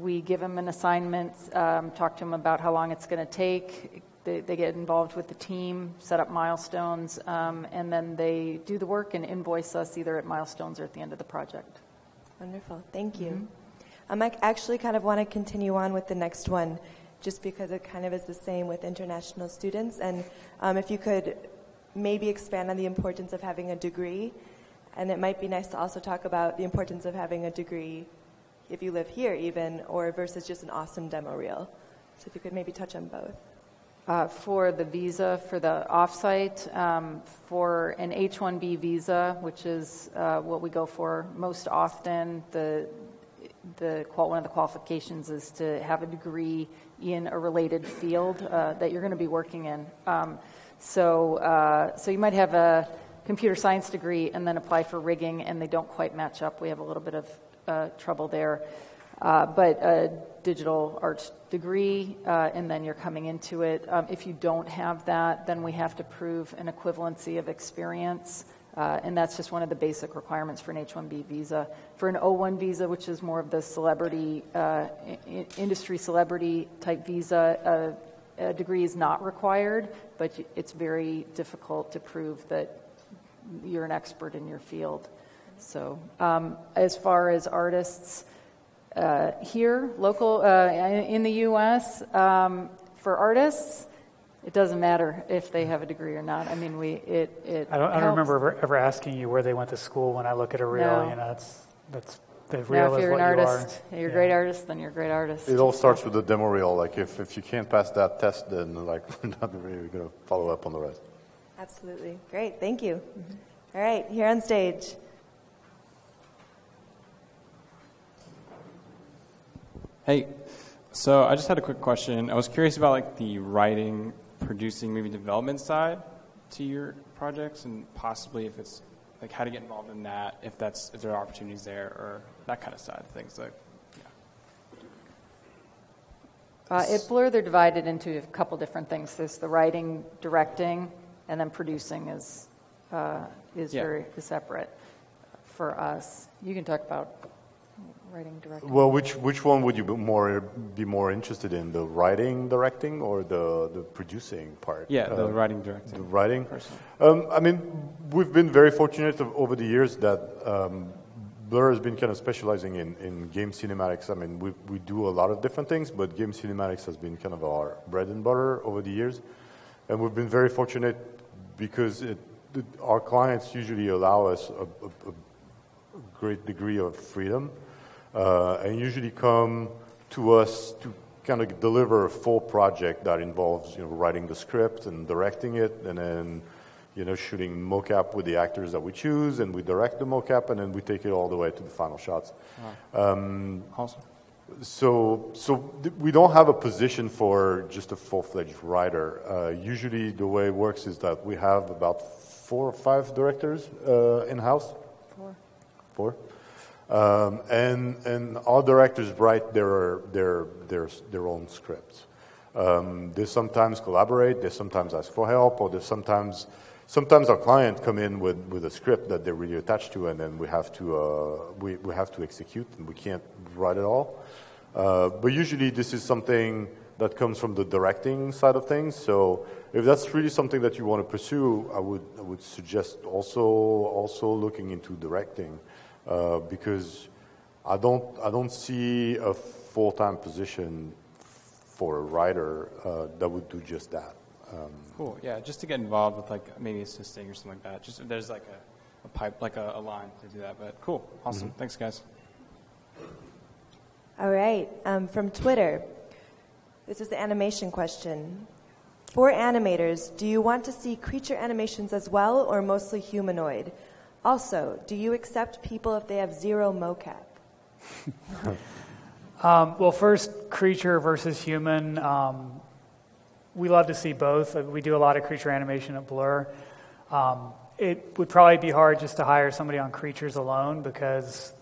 we give them an assignment, um, talk to them about how long it's going to take, they, they get involved with the team, set up milestones, um, and then they do the work and invoice us either at milestones or at the end of the project. Wonderful. Thank you. Mm-hmm. Um, I actually kind of want to continue on with the next one just because it kind of is the same with international students. And um, if you could maybe expand on the importance of having a degree, and it might be nice to also talk about the importance of having a degree if you live here, even, or versus just an awesome demo reel. So if you could maybe touch on both. Uh, for the visa, for the offsite, um, for an H-1B visa, which is uh, what we go for most often, the the one of the qualifications is to have a degree in a related field uh, that you're going to be working in. Um, so, uh, so you might have a computer science degree and then apply for rigging, and they don't quite match up. We have a little bit of uh, trouble there. Uh, but digital arts degree, uh, and then you're coming into it. Um, if you don't have that, then we have to prove an equivalency of experience. Uh, and that's just one of the basic requirements for an H-1B visa. For an O-1 visa, which is more of the celebrity, uh, industry celebrity type visa, uh, a degree is not required, but it's very difficult to prove that you're an expert in your field. So, um, as far as artists uh, here, local uh, in the U.S., um, for artists, it doesn't matter if they have a degree or not. I mean, we it it. I don't, I don't remember ever, ever, asking you where they went to school. When I look at a reel, no. you know, that's that's the reel now, if you're an artist, you are. you're a great artist, then you're a great artist. It all starts with the demo reel. Like if, if you can't pass that test, then like we're not really going to follow up on the rest. Absolutely, great, thank you. Mm-hmm. All right, here on stage. Hey, so I just had a quick question. I was curious about like the writing producing movie development side to your projects, and possibly if it's like how to get involved in that, if that's if there are opportunities there, or that kind of side of things. Like, yeah. Uh, at Blur, they're divided into a couple different things. There's the writing, directing, and then producing is uh, is yeah. very separate for us. You can talk about writing, directing? Well, which which one would you be more be more interested in, the writing, directing, or the the producing part? Yeah, the uh, writing, directing. The writing. Um, I mean, we've been very fortunate over the years that. Um, Blur has been kind of specializing in, in game cinematics. I mean, we, we do a lot of different things, but game cinematics has been kind of our bread and butter over the years. And we've been very fortunate because it, it, our clients usually allow us a, a, a great degree of freedom uh, and usually come to us to kind of deliver a full project that involves you know writing the script and directing it and then you know shooting mocap with the actors that we choose and we direct the mocap and then we take it all the way to the final shots. Wow. um, awesome. so so th- we don't have a position for just a full-fledged writer. Uh, usually the way it works is that we have about four or five directors uh, in-house. Four. Four um, and, and all directors write their, their, their, their own scripts. Um, they sometimes collaborate, they sometimes ask for help, or they sometimes, sometimes our client come in with, with a script that they're really attached to, and then we have to, uh, we, we have to execute, and we can't write it all. Uh, but usually this is something that comes from the directing side of things. So if that's really something that you want to pursue, I would, I would suggest also, also looking into directing. Uh, because I don't, I don't see a full time position for a writer uh, that would do just that. Um, cool. Yeah, just to get involved with like maybe assisting or something like that. Just there's like a, a pipe, like a, a, line to do that. But cool, awesome. Mm-hmm. Thanks, guys. All right. Um, from Twitter, this is the animation question. For animators, do you want to see creature animations as well, or mostly humanoid? Also, do you accept people if they have zero mocap? um, well, first, creature versus human. Um, we love to see both. Uh, we do a lot of creature animation at Blur. Um, it would probably be hard just to hire somebody on creatures alone because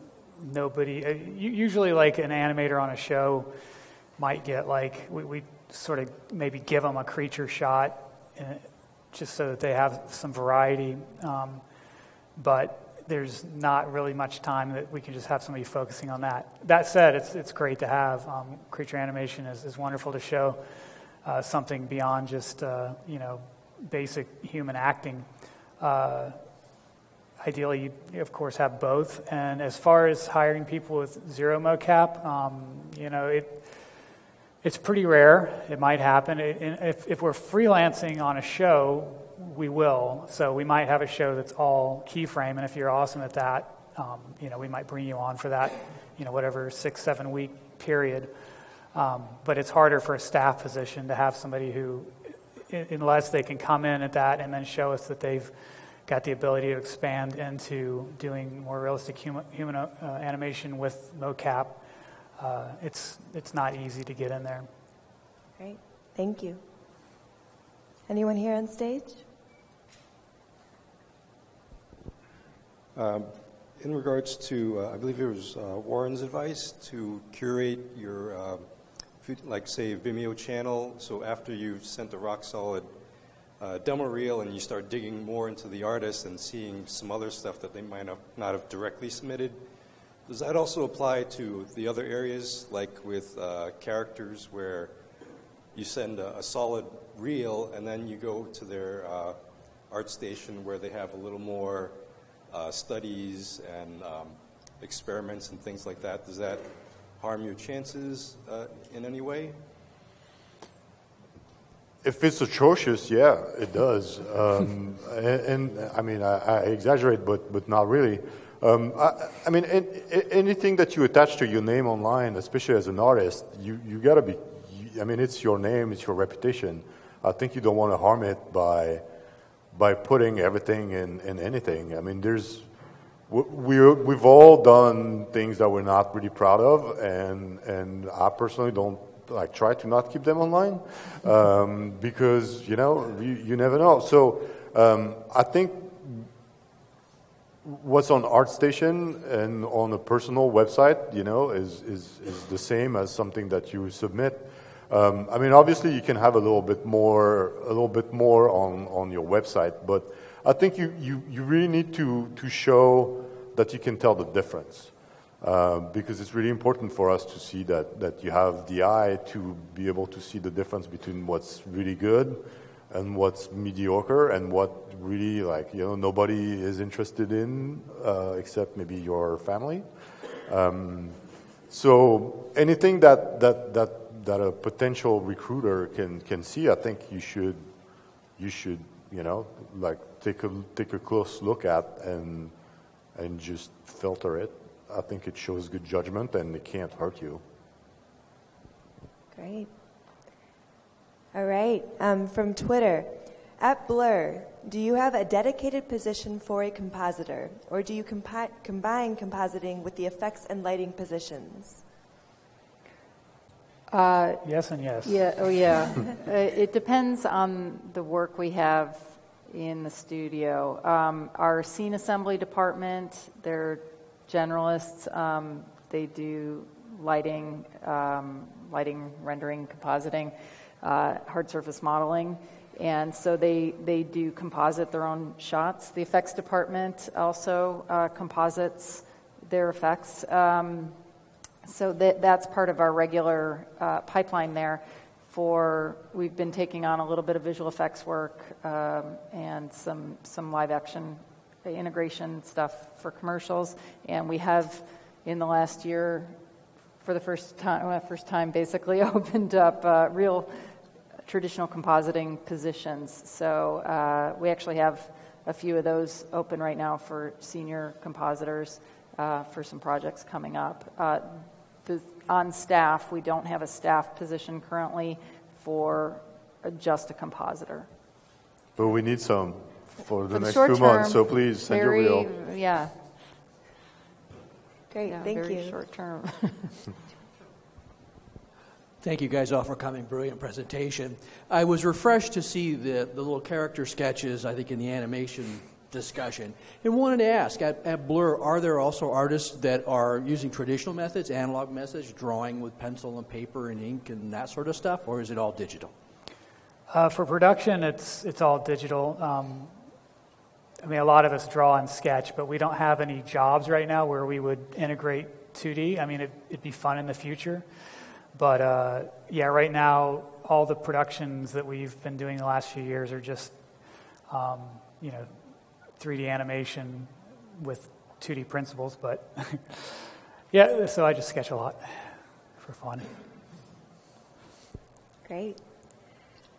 nobody, uh, usually, like an animator on a show might get like, we, we sort of maybe give them a creature shot uh, just so that they have some variety. Um, but there's not really much time that we can just have somebody focusing on that. That said, it's, it's great to have. Um, creature animation is, is wonderful to show uh, something beyond just, uh, you know, basic human acting. Uh, ideally, you, of course, have both. And as far as hiring people with zero mocap, um, you know, it, it's pretty rare. It might happen. It, if, if we're freelancing on a show, we will. So we might have a show that's all keyframe, and if you're awesome at that, um, you know, we might bring you on for that, you know, whatever six, seven week period. Um, but it's harder for a staff position to have somebody who, unless they can come in at that and then show us that they've got the ability to expand into doing more realistic human, human uh, animation with mocap, uh, it's, it's not easy to get in there. Great. Thank you. Anyone here on stage? Um, in regards to, uh, I believe it was uh, Warren's advice to curate your, uh, like say, Vimeo channel. So after you've sent a rock solid uh, demo reel and you start digging more into the artist and seeing some other stuff that they might not have directly submitted, does that also apply to the other areas, like with uh, characters where you send a, a, solid reel and then you go to their uh, ArtStation where they have a little more uh, studies and um, experiments and things like that, does that harm your chances uh, in any way? If it's atrocious, yeah, it does. Um, and, and, I mean, I, I, exaggerate, but but not really. Um, I, I, mean, in, in, anything that you attach to your name online, especially as an artist, you you got to be. I mean, it's your name, it's your reputation. I think you don't want to harm it by by putting everything in, in anything. I mean, there's we we've all done things that we're not really proud of, and and I personally don't like try to not keep them online um, because you know you, you never know. So um, I think what's on ArtStation and on a personal website, you know, is, is, is the same as something that you submit. Um, I mean, obviously, you can have a little bit more, a little bit more on, on your website, but I think you, you, you really need to, to show that you can tell the difference. Uh, because it's really important for us to see that, that you have the eye to be able to see the difference between what's really good and what's mediocre and what really like you know nobody is interested in uh, except maybe your family. Um, so anything that, that, that that a potential recruiter can can see, I think you should you should you know like take a take a close look at and and just filter it. I think it shows good judgment and it can't hurt you. Great. All right. Um, from Twitter, at Blur, do you have a dedicated position for a compositor, or do you combine compositing with the effects and lighting positions? Uh, yes and yes. Yeah. Oh, yeah. uh, it depends on the work we have in the studio. Um, our scene assembly department, they're generalists. Um, they do lighting, um, lighting, rendering, compositing, uh, hard surface modeling. And so they, they do composite their own shots. The effects department also uh, composites their effects. Um, so that, that's part of our regular uh, pipeline there. For we've been taking on a little bit of visual effects work um, and some some live action integration stuff for commercials, and we have in the last year, for the first time, well, first time basically, opened up uh, real traditional compositing positions. So uh, we actually have a few of those open right now for senior compositors uh, for some projects coming up. Uh, on staff, we don't have a staff position currently for just a compositor. But we need some for the for next the two term, months, so please send very, your reel. Yeah. Great, yeah, thank very you. short term. Thank you guys all for coming. Brilliant presentation. I was refreshed to see the, the little character sketches, I think, in the animation discussion. And wanted to ask at, at Blur, are there also artists that are using traditional methods, analog methods, drawing with pencil and paper and ink and that sort of stuff, or is it all digital? Uh, for production, it's, it's all digital. Um, I mean, a lot of us draw and sketch, but we don't have any jobs right now where we would integrate 2D. I mean, it, it'd be fun in the future. But uh, yeah, right now, all the productions that we've been doing the last few years are just, um, you know, 3D animation with 2D principles. But yeah, so I just sketch a lot for fun. Great.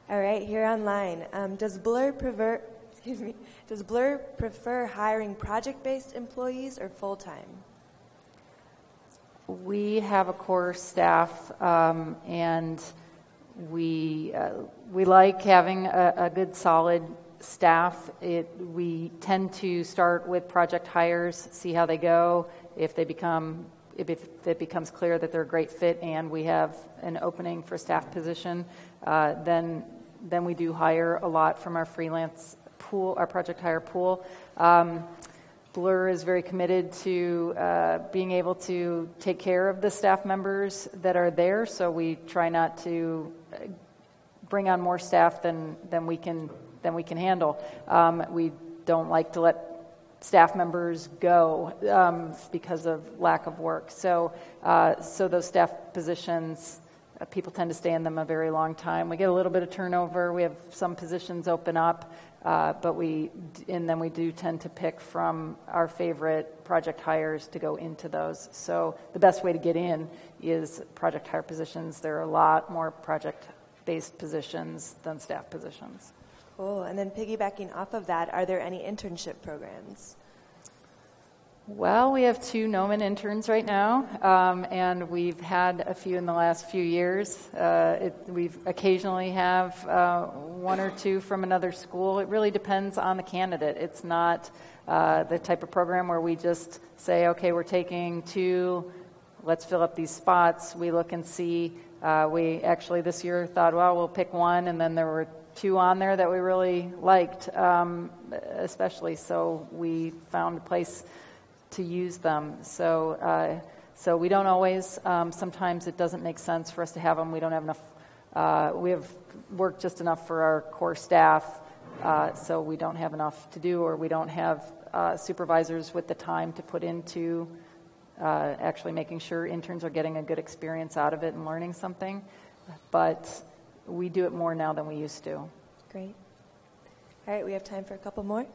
All right, here online. Um, does Blur prefer, excuse me, does Blur prefer hiring project-based employees or full-time? we have a core staff, um, and we uh, we like having a, a good, solid staff. It, we tend to start with project hires, see how they go. If they become if it becomes clear that they're a great fit and we have an opening for a staff position, uh, then then we do hire a lot from our freelance pool, our project hire pool. Um, Blur is very committed to uh, being able to take care of the staff members that are there, so we try not to uh, bring on more staff than, than, we, can, than we can handle. Um, we don't like to let staff members go um, because of lack of work. So, uh, so those staff positions, uh, people tend to stay in them a very long time. We get a little bit of turnover. We have some positions open up. Uh, but we, and then we do tend to pick from our favorite project hires to go into those. So the best way to get in is project hire positions. There are a lot more project based positions than staff positions. Cool. And then piggybacking off of that, are there any internship programs? Well, we have two Gnomon interns right now, um, and we've had a few in the last few years. Uh, it, we've occasionally have uh, one or two from another school. It really depends on the candidate. It's not uh, the type of program where we just say, okay, we're taking two, let's fill up these spots. We look and see. Uh, we actually this year thought, well, we'll pick one, and then there were two on there that we really liked, um, especially. So we found a place to use them. So, uh, so we don't always. Um, sometimes it doesn't make sense for us to have them. We don't have enough. Uh, we have work just enough for our core staff, uh, so we don't have enough to do, or we don't have uh, supervisors with the time to put into uh, actually making sure interns are getting a good experience out of it and learning something. But we do it more now than we used to. Great. All right, we have time for a couple more.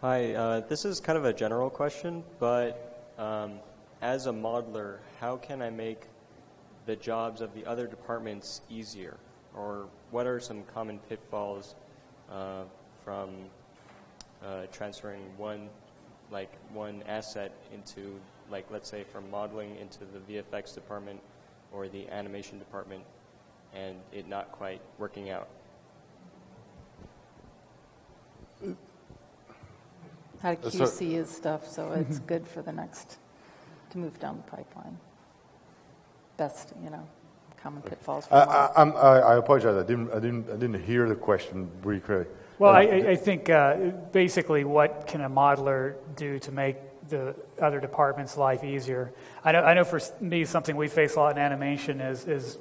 Hi, uh, this is kind of a general question, but um, as a modeler, how can I make the jobs of the other departments easier? Or what are some common pitfalls uh, from uh, transferring one, like one asset into, like let's say from modeling into the VFX department or the animation department, and it not quite working out? how to QC his stuff, so it's good for the next to move down the pipeline. Best, you know, common pitfalls. I, I, I, apologize. I didn't, I didn't, I didn't hear the question very clearly. Well, I, I, think uh, basically, what can a modeler do to make the other departments' life easier? I know, I know for me, something we face a lot in animation is, is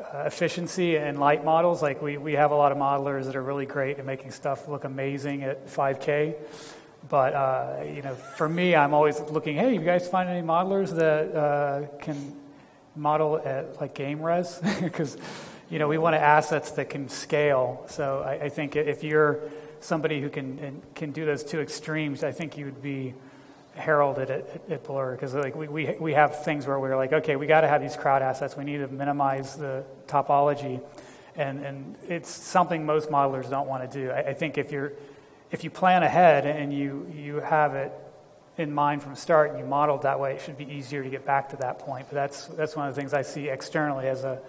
uh, efficiency and light models. Like we, we have a lot of modelers that are really great at making stuff look amazing at 5K. But uh, you know, for me, I'm always looking. Hey, you guys find any modelers that uh, can model at like game res? Because you know, we want assets that can scale. So I, I think if you're somebody who can can do those two extremes, I think you would be heralded at, at, Blur because like we, we, we have things where we're like, okay, we got to have these crowd assets. We need to minimize the topology, and and it's something most modelers don't want to do. I, I think if you're if you plan ahead and you, you have it in mind from start and you modeled that way, it should be easier to get back to that point. But that's, that's one of the things I see externally as a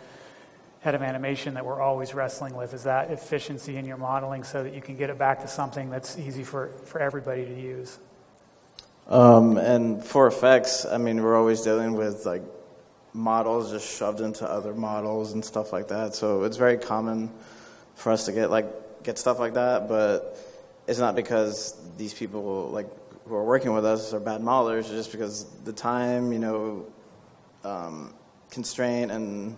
head of animation that we're always wrestling with is that efficiency in your modeling so that you can get it back to something that's easy for, for everybody to use. Um, and for effects, I mean, we're always dealing with like models just shoved into other models and stuff like that. So it's very common for us to get like get stuff like that, but it's not because these people like who are working with us are bad modelers, it's just because the time, you know, um, constraint, and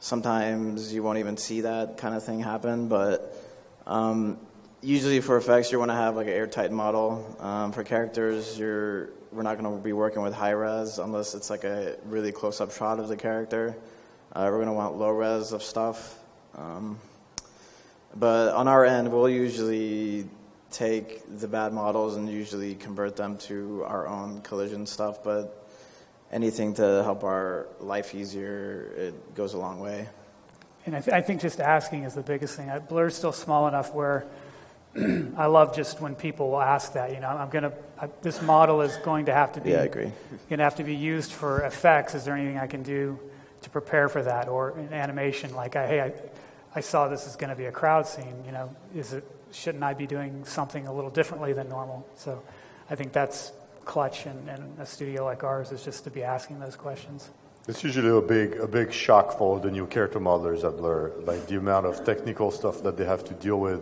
sometimes you won't even see that kind of thing happen. But um, usually for effects, you want to have like an airtight model. Um, for characters, you're we're not going to be working with high res unless it's like a really close up shot of the character. Uh, we're going to want low res of stuff. Um, but on our end, we'll usually take the bad models and usually convert them to our own collision stuff, but anything to help our life easier, it goes a long way. And I, th- I think just asking is the biggest thing. I, Blur's still small enough where I love just when people will ask that. You know, I'm gonna. I, this model is going to have to be. Yeah, I agree. Going to have to be used for effects. Is there anything I can do to prepare for that, or an animation like, I, hey, I, I saw this is going to be a crowd scene. You know, is it? Shouldn't I be doing something a little differently than normal? So, I think that's clutch in, in a studio like ours is just to be asking those questions. It's usually a big, a big shock for the new character modelers at Blur, like the amount of technical stuff that they have to deal with.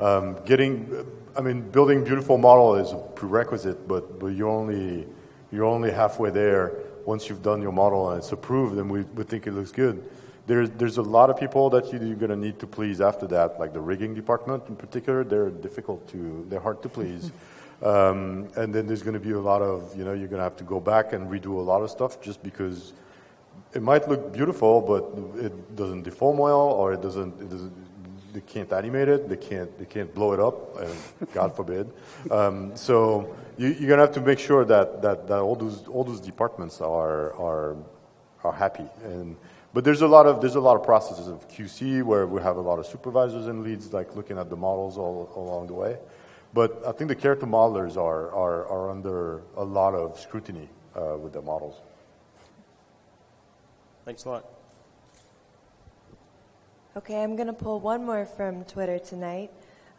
Um, getting, I mean, building beautiful model is a prerequisite, but, but you're only, you're only halfway there once you've done your model and it's approved and we, we think it looks good. There's, there's a lot of people that you, you're going to need to please after that, like the rigging department in particular. They're difficult to, they're hard to please. Um, and then there's going to be a lot of, you know, you're going to have to go back and redo a lot of stuff just because it might look beautiful, but it doesn't deform well, or it doesn't, it doesn't they can't animate it, they can't, they can't blow it up, and God forbid. Um, so you, you're going to have to make sure that, that, that all, those, all those departments are, are, are happy. And, but there's a lot of there's a lot of processes of QC where we have a lot of supervisors and leads like looking at the models all, all along the way. But I think the character modelers are, are, are under a lot of scrutiny uh, with their models. Thanks a lot. Okay, I'm going to pull one more from Twitter tonight.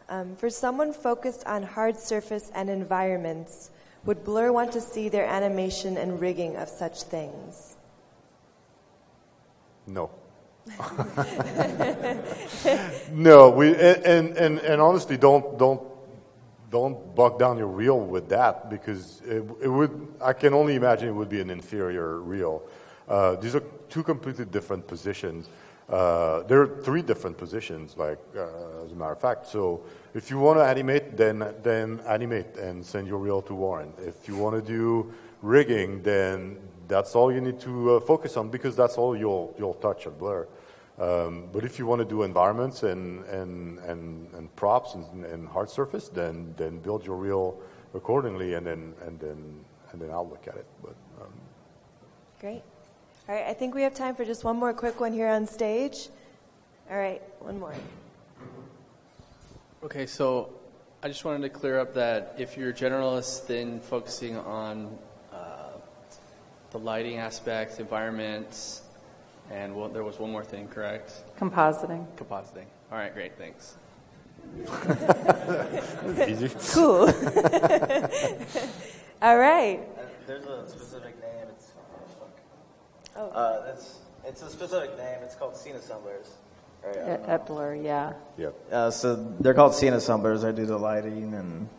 Um, for someone focused on hard surface and environments, would Blur want to see their animation and rigging of such things? No. no, we and, and, and honestly, don't don't don't bog down your reel with that because it, it would. I can only imagine it would be an inferior reel. Uh, these are two completely different positions. Uh, there are three different positions, like uh, as a matter of fact. So if you want to animate, then then animate and send your reel to Warren. If you want to do rigging, then that's all you need to uh, focus on because that's all you'll you'll touch at Blur. Um, but if you want to do environments and and and, and props and, and, hard surface, then then build your reel accordingly, and then and then and then I'll look at it. But um, great. All right, I think we have time for just one more quick one here on stage. All right, one more. Okay, so I just wanted to clear up that if you're a generalist, then focusing on uh, the lighting aspect, environments, and well, there was one more thing, correct? Compositing. Compositing. All right, great, thanks. Cool. All right. Uh, there's a specific name. It's Oh. uh, it's it's a specific name. It's called scene assemblers. Right, At, at yeah. Yep. Uh, so they're called scene assemblers. I do the lighting and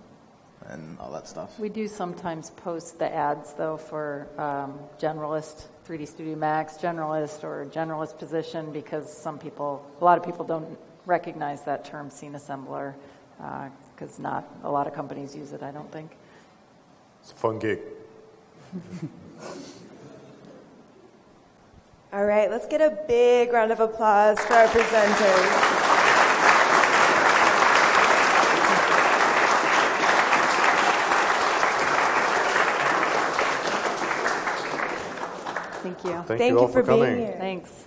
and all that stuff. We do sometimes post the ads, though, for um, generalist, 3D Studio Max generalist or generalist position because some people, a lot of people don't recognize that term scene assembler because uh, not a lot of companies use it, I don't think. It's a fun gig. All right, let's get a big round of applause for our presenters. You. Thank, Thank you, you for, for being coming. here. Thanks.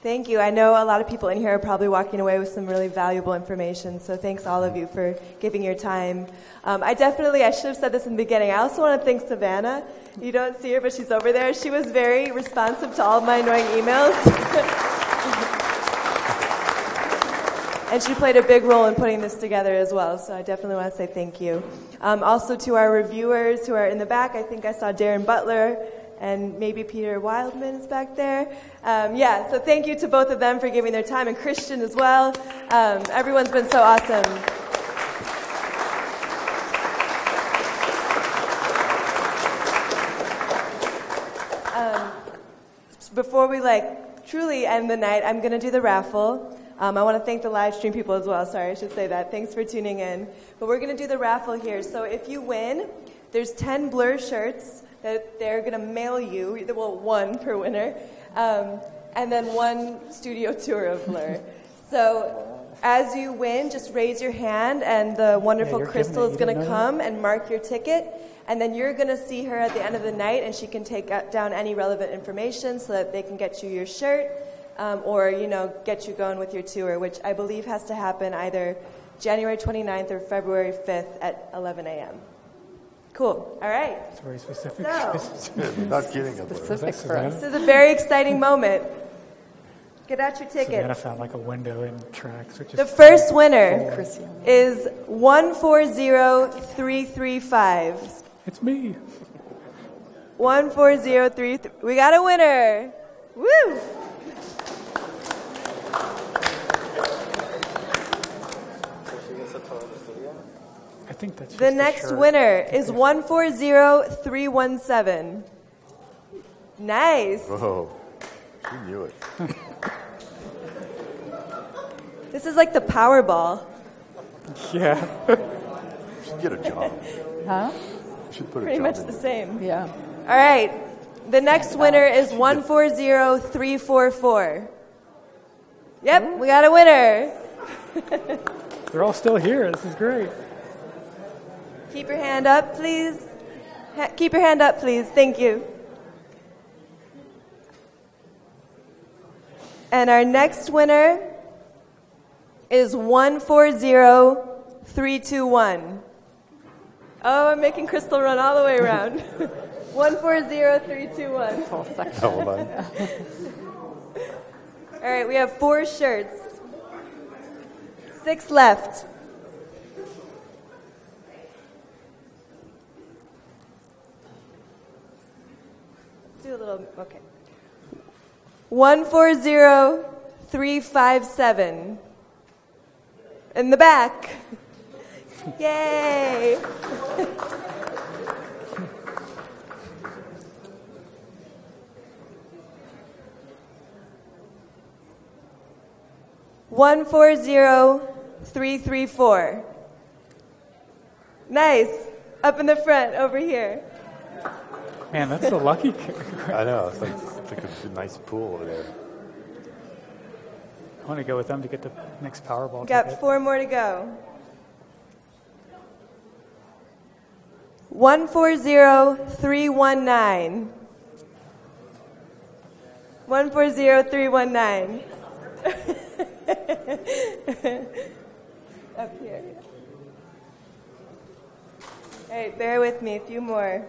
Thank you. I know a lot of people in here are probably walking away with some really valuable information, so thanks all of you for giving your time. Um, I definitely, I should have said this in the beginning. I also want to thank Savannah. You don't see her, but she's over there. She was very responsive to all of my annoying emails. and she played a big role in putting this together as well, so I definitely want to say thank you. Um, also to our reviewers who are in the back, I think I saw Darren Butler and maybe Peter Wildman is back there. Um, yeah, so thank you to both of them for giving their time, and Christian as well. Um, everyone's been so awesome. Um, before we like truly end the night, I'm going to do the raffle. Um, I want to thank the live stream people as well. Sorry, I should say that. Thanks for tuning in. But we're going to do the raffle here. So if you win, there's 10 Blur shirts that they're going to mail you, well, one per winner, um, and then one studio tour of Blur. so as you win, just raise your hand, and the wonderful Yeah, Crystal is going to come and mark your ticket. And then you're going to see her at the end of the night, and she can take down any relevant information so that they can get you your shirt. um, or you know get you going with your tour, which I believe has to happen either January 29th or February 5th at 11 a.m. Cool. All right. It's very specific. So, Not kidding Specific for us. this is a very exciting moment. Get out your tickets. Savannah tickets. found like a window in tracks, which is The first winner Christian. is 140335. It's me. 1403. We got a winner. Woo! Think that's The just next shirt. winner is 140317. Nice. Whoa, you knew it. This is like the Powerball. Yeah. You should get a job. Huh? You should put a Pretty job much in the there. same. Yeah. All right. The next winner is 140344. Yep, we got a winner. They're all still here. This is great. Keep your hand up, please. Ha- keep your hand up, please. Thank you. And our next winner is 140321. Oh, I'm making Crystal run all the way around. 140321. Hold on. All right, we have four shirts. Six left. Do a little, okay. 140357. In the back. Yay! One four zero three three four. Nice. Up in the front over here. Man, that's a lucky kick. I know. It's like, it's like a nice pool over there. I want to go with them to get the next Powerball Got ticket. four more to go. One four zero three one nine. One four zero three one nine. Up here. All right, bear with me. A few more.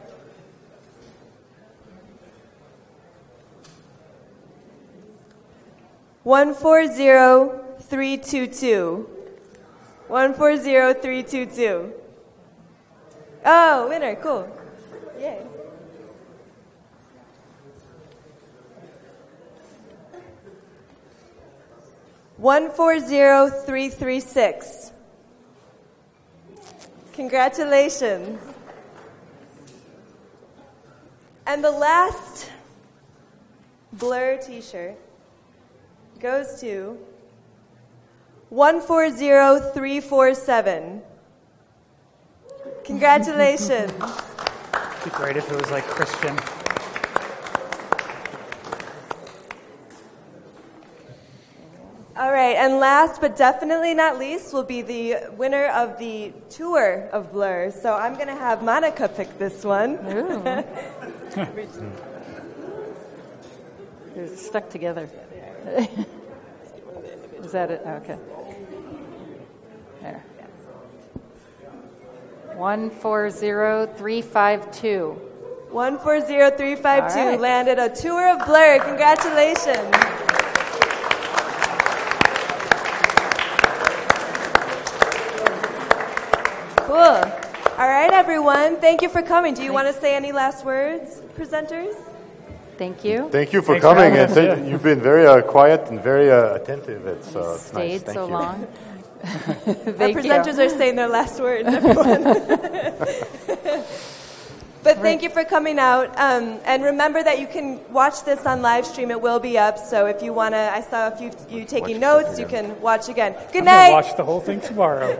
One four zero three two two. One four zero three two two. Oh, winner! Cool. Yay. One four zero three three six. Congratulations. And the last Blur t shirt goes to 140347. Congratulations. It'd be great if it was like Christian. All right, and last but definitely not least will be the winner of the tour of Blur. So I'm going to have Monica pick this one. They're stuck together. Is that it? Okay. There. One four zero three five two. 140352 All right. landed a tour of Blur. Congratulations. Cool. All right, everyone. Thank you for coming. Do you want to say any last words, presenters? Thank you. Thank you for Thanks coming. having and thank- you've been very uh, quiet and very uh, attentive. It's, uh, it's nice. Stayed Thank so you. long. Our Thank you. presenters are saying their last words, everyone. but thank you for coming out. Um, and remember that you can watch this on live stream. It will be up. So if you want to, I saw a few you taking Watch notes, you can watch again. Good I'm night. watch the whole thing tomorrow.